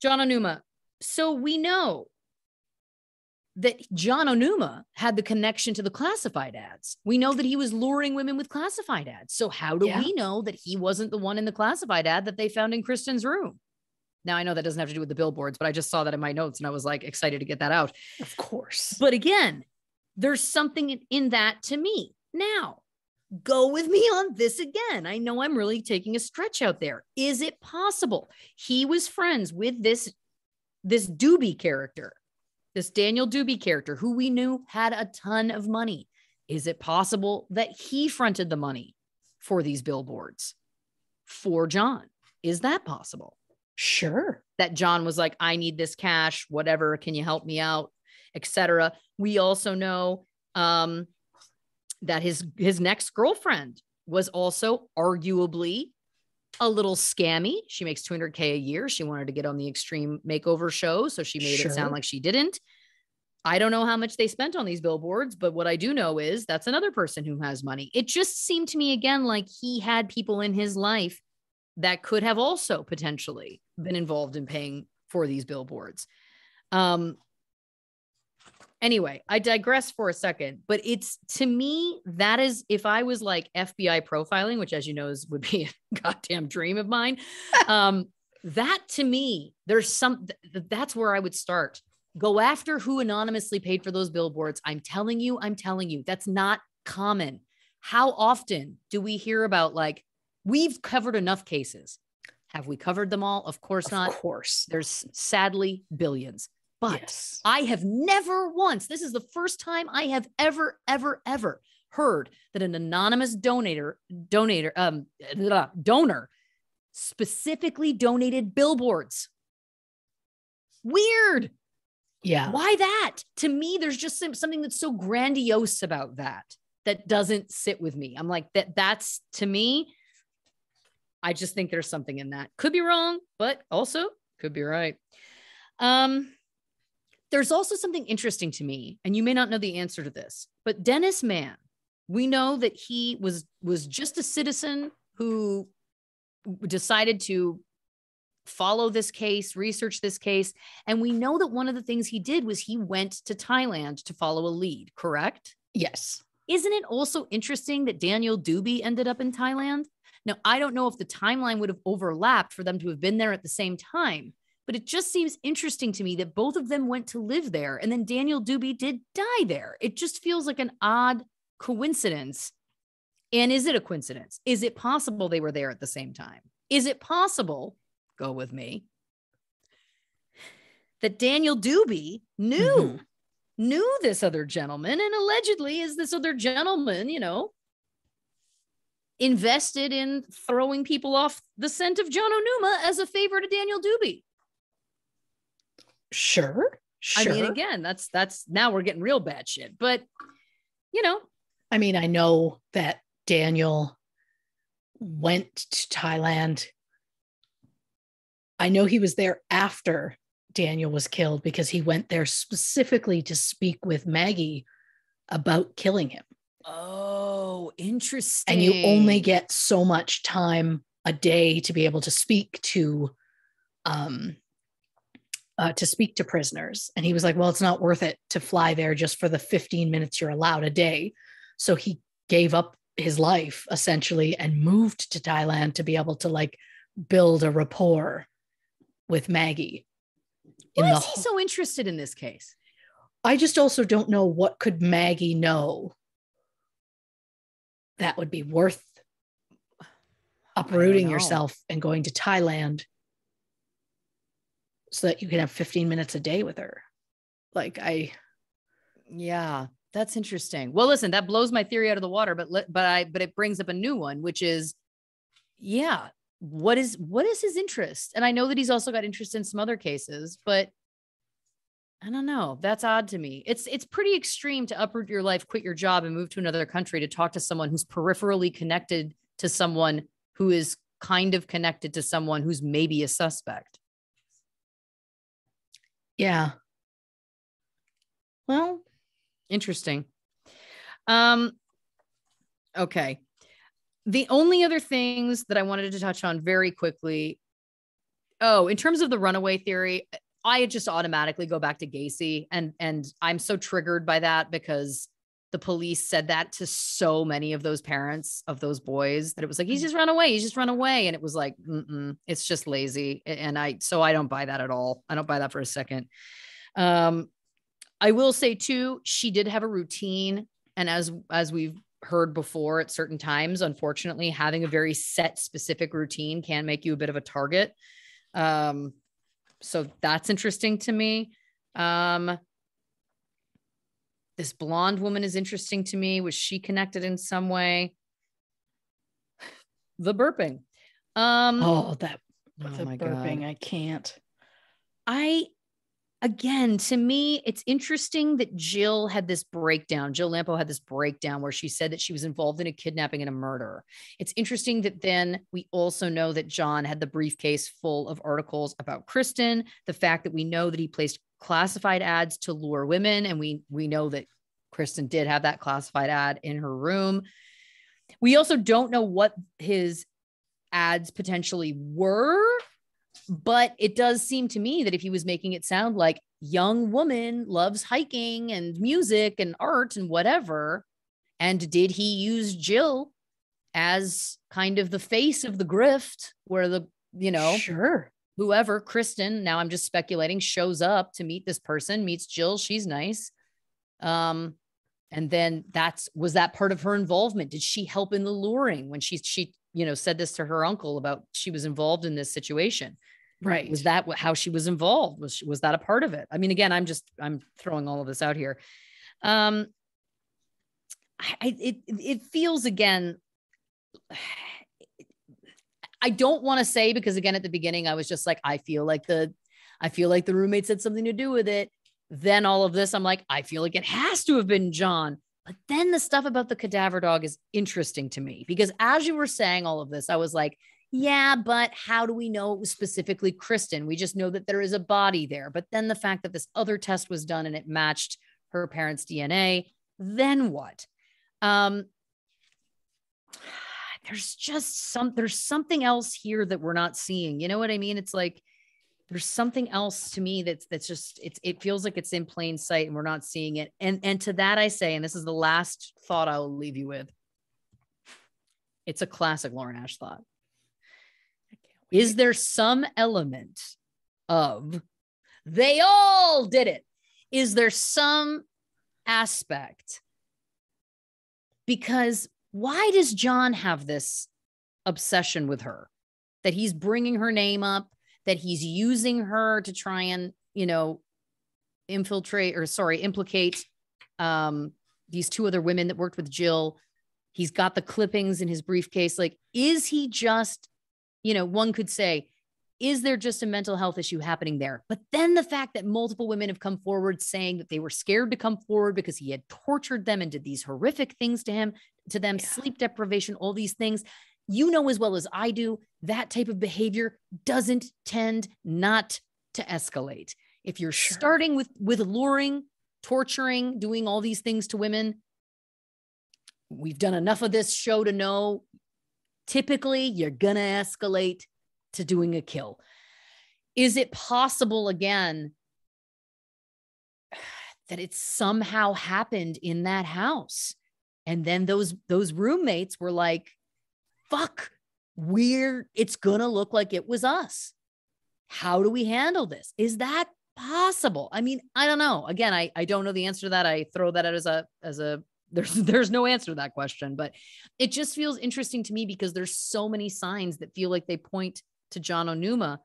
John Onuma. So we know that John Onuma had the connection to the classified ads. We know that he was luring women with classified ads. So how do yeah. we know that he wasn't the one in the classified ad that they found in Kristen's room? Now I know that doesn't have to do with the billboards, but I just saw that in my notes and I was like excited to get that out. Of course. But again, there's something in that to me. Now, go with me on this again. I know I'm really taking a stretch out there. Is it possible he was friends with this this Dubie character, this Daniel Dubie character who we knew had a ton of money? Is it possible that he fronted the money for these billboards for John? Is that possible? Sure. That John was like, I need this cash, whatever, can you help me out, etc. We also know um, that his his next girlfriend was also arguably a little scammy. She makes 200k a year. She wanted to get on the extreme makeover show, so she made sure. it sound like she didn't. I don't know how much they spent on these billboards, but what I do know is that's another person who has money. It just seemed to me again like he had people in his life that could have also potentially been involved in paying for these billboards. Um, Anyway, I digress for a second, but it's to me that is if I was like FBI profiling, which as you know is would be a goddamn dream of mine. um, that to me, there's some th- that's where I would start. Go after who anonymously paid for those billboards. I'm telling you, I'm telling you, that's not common. How often do we hear about like, we've covered enough cases? Have we covered them all? Of course Of not. Of course. There's sadly billions. But yes. I have never once, this is the first time I have ever, ever, ever heard that an anonymous donator, donator, um, donor specifically donated billboards. Weird. Yeah. Why that? To me, there's just some, something that's so grandiose about that that doesn't sit with me. I'm like, that that's to me, I just think there's something in that. Could be wrong, but also could be right. Um, there's also something interesting to me, and you may not know the answer to this, but Dennis Mann, we know that he was was just a citizen who decided to follow this case, research this case, and we know that one of the things he did was he went to Thailand to follow a lead, correct? Yes. Isn't it also interesting that Daniel Dubie ended up in Thailand? Now, I don't know if the timeline would have overlapped for them to have been there at the same time, but it just seems interesting to me that both of them went to live there and then Daniel Dubie did die there. It just feels like an odd coincidence. And is it a coincidence? Is it possible they were there at the same time? Is it possible, go with me, that Daniel Dubie knew Mhm. knew this other gentleman and allegedly is this other gentleman, you know, invested in throwing people off the scent of John Onuma as a favor to Daniel Dubie. Sure. Sure. I mean, again, that's that's now we're getting real bad shit. But you know, I mean, I know that Daniel went to Thailand. I know he was there after Daniel was killed because he went there specifically to speak with Maggie about killing him. oh, interesting. And you only get so much time a day to be able to speak to um uh, to speak to prisoners. And he was like, well, it's not worth it to fly there just for the 15 minutes you're allowed a day. So he gave up his life essentially and moved to Thailand to be able to like build a rapport with Maggie. Why is he so interested in this case? I just also don't know what could Maggie know that would be worth uprooting yourself and going to Thailand so that you can have 15 minutes a day with her. Like I Yeah, that's interesting. Well, listen, that blows my theory out of the water, but let- but I but it brings up a new one, which is, yeah, what is what is his interest? And I know that he's also got interest in some other cases, but I don't know. That's odd to me. It's it's pretty extreme to uproot your life, quit your job, and move to another country to talk to someone who's peripherally connected to someone who is kind of connected to someone who's maybe a suspect. Yeah. Well, Interesting. Um okay. The only other things that I wanted to touch on very quickly. Oh, in terms of the runaway theory, I just automatically go back to Gacy and and I'm so triggered by that because the police said that to so many of those parents of those boys that it was like he's just run away, he's just run away, and it was like Mm-mm, it's just lazy, and I so I don't buy that at all. I don't buy that for a second. Um, I will say too, she did have a routine, and as as we've heard before at certain times, unfortunately, having a very set specific routine can make you a bit of a target. Um, so that's interesting to me. Um, this blonde woman is interesting to me. Was she connected in some way? The burping. Um, oh, that oh the my burping, God. I can't. I again to me it's interesting that Jill had this breakdown. Jill Lampo had this breakdown where she said that she was involved in a kidnapping and a murder. It's interesting that then we also know that John had the briefcase full of articles about Kristen, the fact that we know that he placed classified ads to lure women and we we know that Kristen did have that classified ad in her room. We also don't know what his ads potentially were but it does seem to me that if he was making it sound like young woman loves hiking and music and art and whatever and did he use jill as kind of the face of the grift where the you know Sure. Whoever, Kristen, now I'm just speculating, shows up to meet this person, meets Jill. She's nice. Um, and then that's was that part of her involvement? Did she help in the luring when she she you know said this to her uncle about she was involved in this situation? Right. Was that how she was involved? Was was that a part of it? I mean, again, I'm just I'm throwing all of this out here. Um, I, it it feels again. I don't want to say because again at the beginning I was just like I feel like the I feel like the roommate had something to do with it. Then all of this I'm like I feel like it has to have been John. But then the stuff about the cadaver dog is interesting to me because as you were saying all of this I was like yeah, but how do we know it was specifically Kristen? We just know that there is a body there. But then the fact that this other test was done and it matched her parents' DNA, then what? Um, there's just some there's something else here that we're not seeing. You know what I mean? It's like there's something else to me that's that's just it's it feels like it's in plain sight and we're not seeing it. And and to that I say, and this is the last thought I'll leave you with. It's a classic Lauren Ash thought. Is there some element of they all did it? Is there some aspect because why does John have this obsession with her that he's bringing her name up, that he's using her to try and, you know, infiltrate or sorry, implicate um, these two other women that worked with Jill? He's got the clippings in his briefcase. Like, is he just, you know, one could say, is there just a mental health issue happening there? But then the fact that multiple women have come forward saying that they were scared to come forward because he had tortured them and did these horrific things to him, to them, yeah. sleep deprivation, all these things. You know as well as I do, that type of behavior doesn't tend not to escalate. If you're sure. starting with with luring, torturing, doing all these things to women, we've done enough of this show to know typically you're going to escalate to doing a kill. Is it possible again that it somehow happened in that house? And then those those roommates were like, fuck, we're it's gonna look like it was us. How do we handle this? Is that possible? I mean, I don't know. Again, I, I don't know the answer to that. I throw that out as a as a there's there's no answer to that question, but it just feels interesting to me because there's so many signs that feel like they point to John Onuma.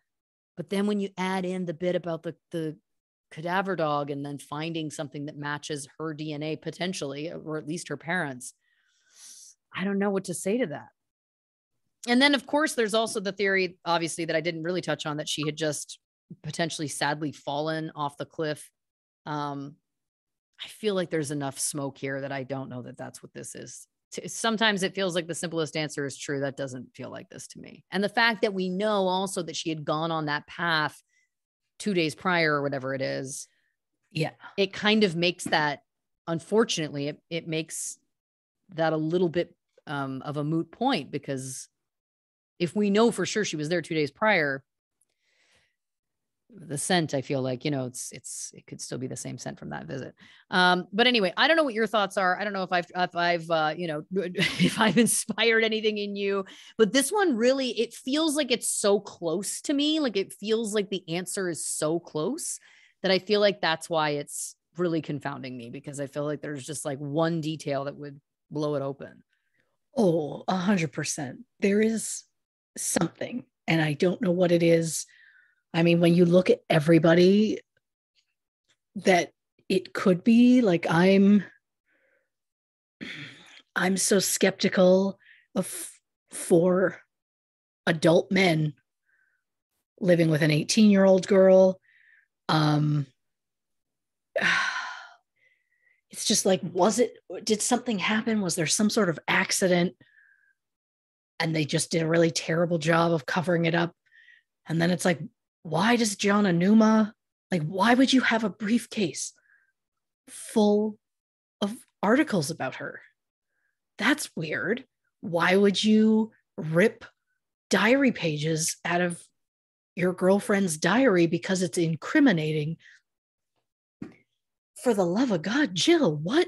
But then when you add in the bit about the, the cadaver dog and then finding something that matches her DNA potentially, or at least her parents, I don't know what to say to that. And then, of course, there's also the theory, obviously, that I didn't really touch on that she had just potentially sadly fallen off the cliff. Um, I feel like there's enough smoke here that I don't know that that's what this is sometimes it feels like the simplest answer is true. That doesn't feel like this to me. And the fact that we know also that she had gone on that path two days prior or whatever it is. Yeah. It kind of makes that, unfortunately, it, it makes that a little bit um, of a moot point because if we know for sure she was there two days prior, the scent i feel like you know it's it's it could still be the same scent from that visit. Um but anyway i don't know what your thoughts are. I don't know if i've if i've uh you know if i've inspired anything in you but this one really it feels like it's so close to me. Like it feels like the answer is so close that i feel like that's why it's really confounding me because i feel like there's just like one detail that would blow it open. Oh a hundred percent. There is something and i don't know what it is I mean, when you look at everybody that it could be, like I'm I'm so skeptical of four adult men living with an 18 year old girl. Um, it's just like, was it, did something happen? Was there some sort of accident? And they just did a really terrible job of covering it up. And then it's like, why does John Onuma, like, why would you have a briefcase full of articles about her? That's weird. Why would you rip diary pages out of your girlfriend's diary because it's incriminating? For the love of God, Jill, what?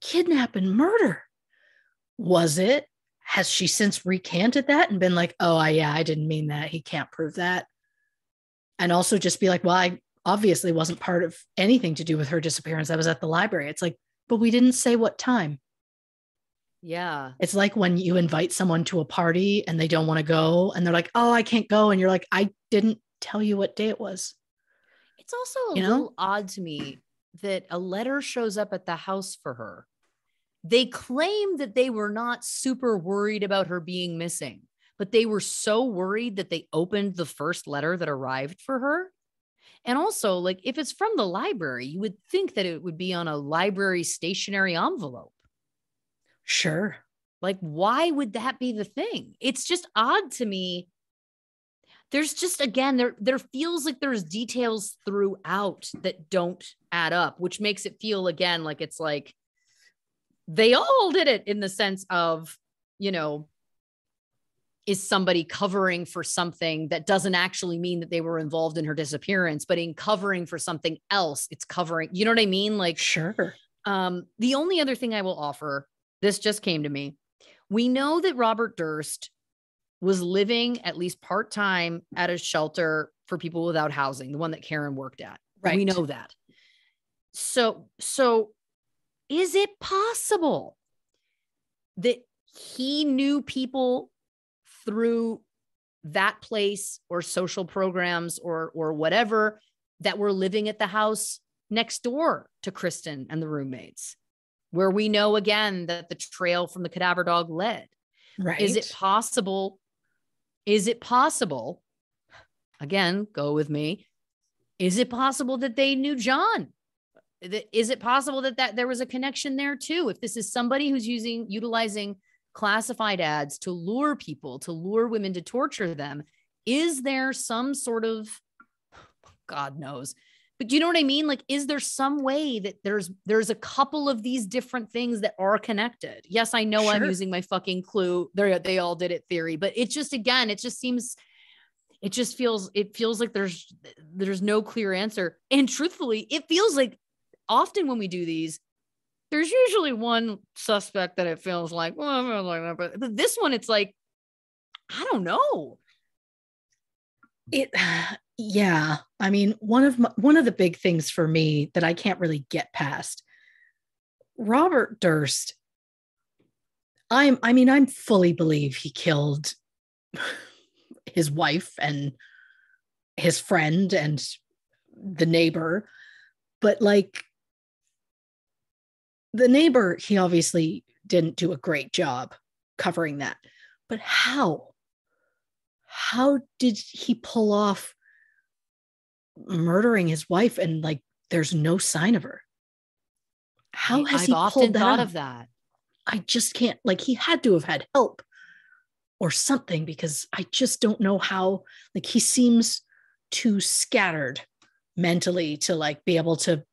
Kidnap and murder. Was it? Has she since recanted that and been like, oh, I, yeah, I didn't mean that. He can't prove that. And also just be like, well, I obviously wasn't part of anything to do with her disappearance. I was at the library. It's like, but we didn't say what time. Yeah. It's like when you invite someone to a party and they don't want to go and they're like, oh, I can't go. And you're like, I didn't tell you what day it was. It's also a You know? little odd to me that a letter shows up at the house for her. They claim that they were not super worried about her being missing, but they were so worried that they opened the first letter that arrived for her. And also, like, if it's from the library, you would think that it would be on a library stationary envelope. Sure. Like, why would that be the thing? It's just odd to me. There's just again, there there feels like there's details throughout that don't add up, which makes it feel again like it's like they all did it in the sense of, you know, is somebody covering for something that doesn't actually mean that they were involved in her disappearance, but in covering for something else, it's covering, you know what I mean? Like Sure. um, the only other thing I will offer, this just came to me. We know that Robert Durst was living at least part time at a shelter for people without housing, the one that Karen worked at. Right. We know that. So, so is it possible that he knew people through that place or social programs or or whatever that were living at the house next door to Kristen and the roommates, where we know again that the trail from the cadaver dog led. Right. Is it possible? Is it possible? Again, go with me. Is it possible that they knew John? Is it possible that, that there was a connection there too? If this is somebody who's using utilizing classified ads to lure people, to lure women to torture them, is there some sort of God knows. But do you know what I mean? Like, is there some way that there's there's a couple of these different things that are connected? Yes, I know I'm using my fucking clue. They they all did it theory, but it just again, it just seems it just feels it feels like there's there's no clear answer. And truthfully, it feels like often when we do these, there's usually one suspect that it feels like, well, But this one, it's like, I don't know. it yeah i mean one of my, one of the big things for me that i can't really get past robert durst i'm i mean i'm fully believe he killed his wife and his friend and the neighbor but like the neighbor he obviously didn't do a great job covering that. But how? How did he pull off murdering his wife and like there's no sign of her? How has I've he often pulled thought of that. i just can't like he had to have had help or something because i just don't know how like he seems too scattered mentally to like be able to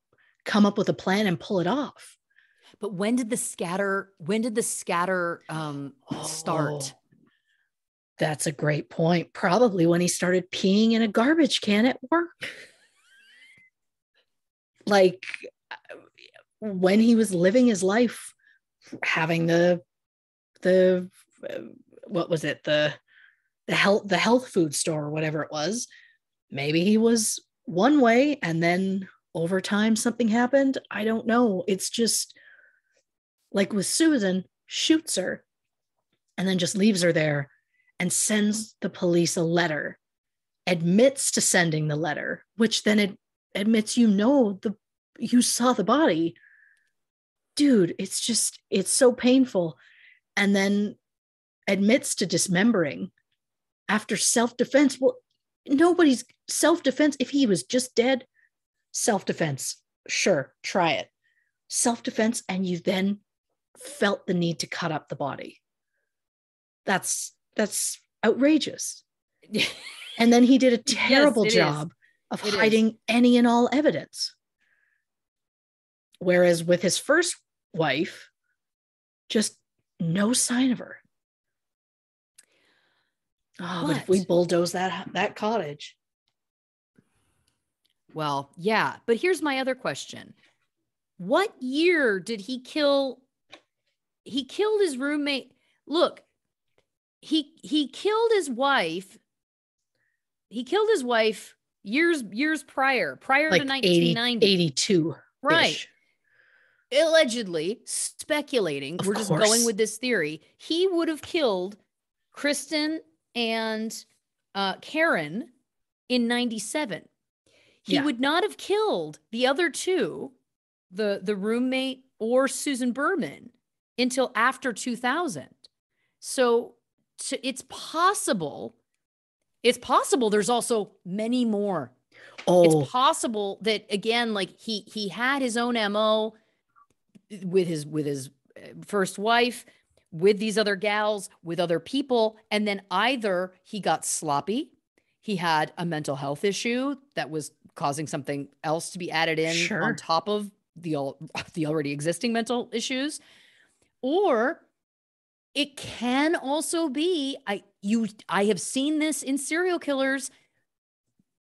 come up with a plan and pull it off But when did the scatter? When did the scatter um, start? Oh, that's a great point. Probably when he started peeing in a garbage can at work. like when he was living his life, having the the what was it the the health the health food store or whatever it was. Maybe he was one way and then over time something happened. I don't know. It's just like with Susan, shoots her and then just leaves her there and sends the police a letter, admits to sending the letter, which then it admits you know the you saw the body. Dude, it's just it's so painful. And then admits to dismembering after self-defense. Well, nobody's self-defense. If he was just dead, self-defense. Sure, try it. Self-defense, and you then felt the need to cut up the body. That's that's outrageous. And then he did a terrible is. job of It is. hiding any and all evidence. Whereas with his first wife, just no sign of her. Oh, but if we What? bulldoze that that cottage, Well, yeah, but here's my other question. What year did he kill he killed his roommate? Look, he he killed his wife. He killed his wife years years prior, prior like to 80, 1990. 82. right. Allegedly, speculating, Of we're just going with this theory. He would have killed Kristen and uh, Karen in 97. He Yeah. would not have killed the other two, the the roommate or Susan Berman, until after 2000. So to, it's possible. It's possible there's also many more. Oh, It's possible that again, like he he had his own mo with his with his uh, first wife, with these other gals, with other people, and then either he got sloppy, he had a mental health issue that was causing something else to be added in Sure. on top of the the already existing mental issues, or it can also be I you I have seen this in serial killers.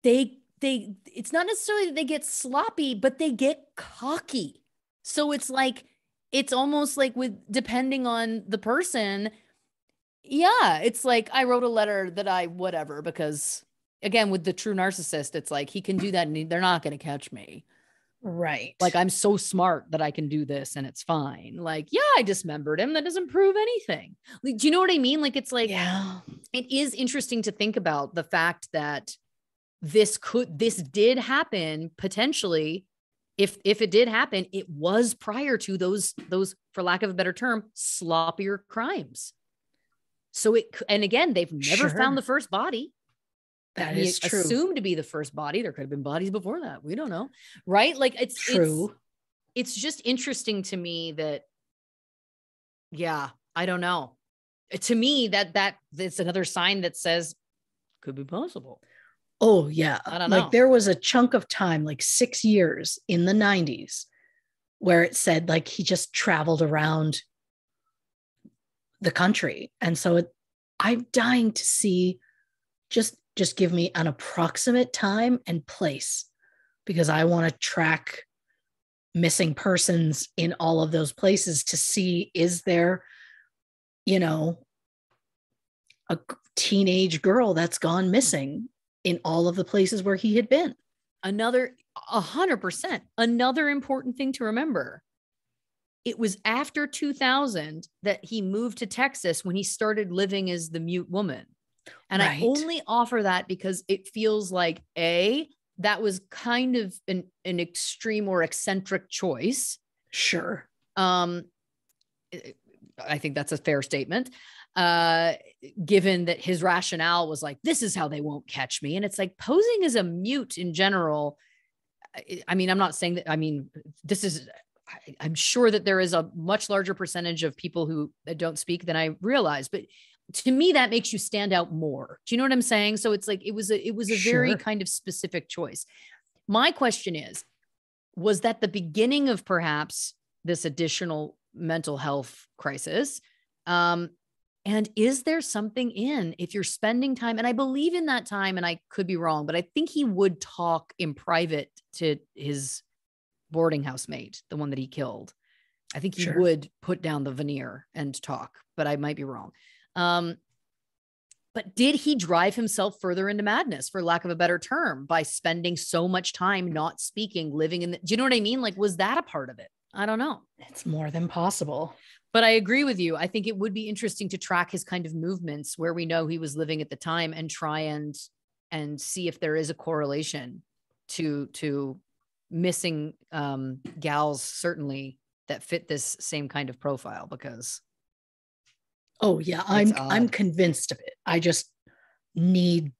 They they it's not necessarily that they get sloppy, but they get cocky. So it's like it's almost like with depending on the person. Yeah, it's like I wrote a letter that I whatever because again with the true narcissist, it's like he can do that and they're not going to catch me. Right. Like I'm so smart that I can do this and it's fine. Like yeah, I dismembered him. That doesn't prove anything. Like, do you know what I mean? Like it's like yeah. it is interesting to think about the fact that this could this did happen potentially if if it did happen it was prior to those those for lack of a better term sloppier crimes so it and again they've never Sure. found the first body That is true. assumed to be the first body there could have been bodies before that we don't know right like it's it's- True. it's just interesting to me that yeah i don't know Uh, to me that that that's another sign that says could be possible Oh yeah. I don't like there was a chunk of time, like six years in the 90s, where it said like he just traveled around the country. And so it, I'm dying to see just just give me an approximate time and place because I want to track missing persons in all of those places to see is there, you know, a teenage girl that's gone missing in all of the places where he had been. another a hundred percent. Another important thing to remember. It was after 2000 that he moved to texas when he started living as the mute woman and Right. i only offer that because it feels like a that was kind of an, an extreme or eccentric choice Sure. um I- i think that's a fair statement uh given that his rationale was like this is how they won't catch me and it's like posing as a mute in general I- i mean i'm not saying that i mean this is I- i'm sure that there is a much larger percentage of people who don't speak than i realize but to me that makes you stand out more. Do you know what i'm saying? So it's like it was a it was a very kind of specific choice. My question is was that the beginning of perhaps this additional mental health crisis? Um and is there something in if you're spending time and i believe in that time and i could be wrong but i think he would talk in private to his boarding house mate the one that he killed. I think he Sure. would put down the veneer and talk but i might be wrong um but did he drive himself further into madness for lack of a better term by spending so much time not speaking living in the, do you know what i mean like was that a part of it i don't know It's more than possible. but I agree with you. I think it would be interesting to track his kind of movements where we know he was living at the time and try and and see if there is a correlation to to missing um gals certainly that fit this same kind of profile because Oh yeah, I'm I'm convinced of it. I just need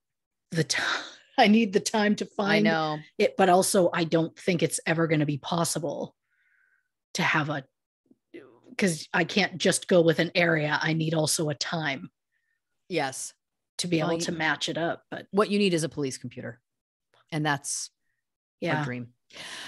the time. I need the time to I find know it, but also I don't think it's ever going to be possible to have a because I can't just go with an area. I need also a time yes to be Well, able you- to match it up. But what you need is a police computer and that's yeah, dream.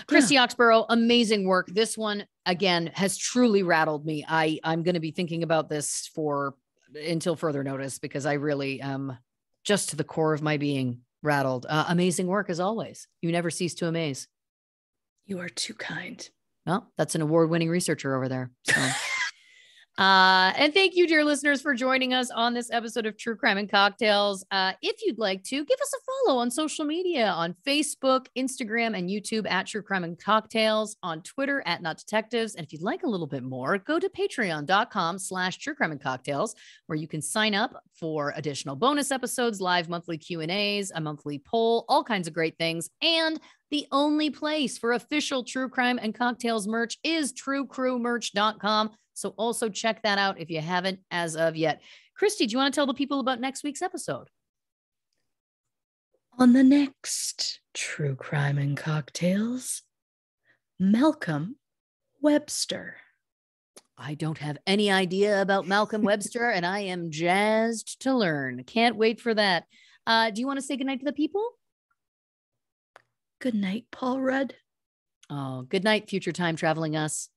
Christy Oxborrow, amazing work. This one again has truly rattled me. I I'm going to be thinking about this for until further notice because I really am just to the core of my being rattled. Uh, amazing work as always. You never cease to amaze. you are too kind. Well, that's an award-winning researcher over there. So. Uh, and thank you, dear listeners, for joining us on this episode of True Crime and Cocktails. Uh, if you'd like to, give us a follow on social media on Facebook, Instagram, and YouTube at True Crime and Cocktails, on Twitter at Not Detectives. And if you'd like a little bit more, go to patreon.com slash True Crime and Cocktails, where you can sign up for additional bonus episodes, live monthly Q&As, a monthly poll, all kinds of great things. And the only place for official True Crime and Cocktails merch is truecrewmerch.com. So also check that out if you haven't as of yet. Christy, do you want to tell the people about next week's episode? On the next True Crime and Cocktails, Malcolm Webster. I don't have any idea about Malcolm Webster, and I am jazzed to learn. Can't wait for that. Uh, do you want to say goodnight to the people? Good night, Paul Rudd. Oh, good night, future time traveling us.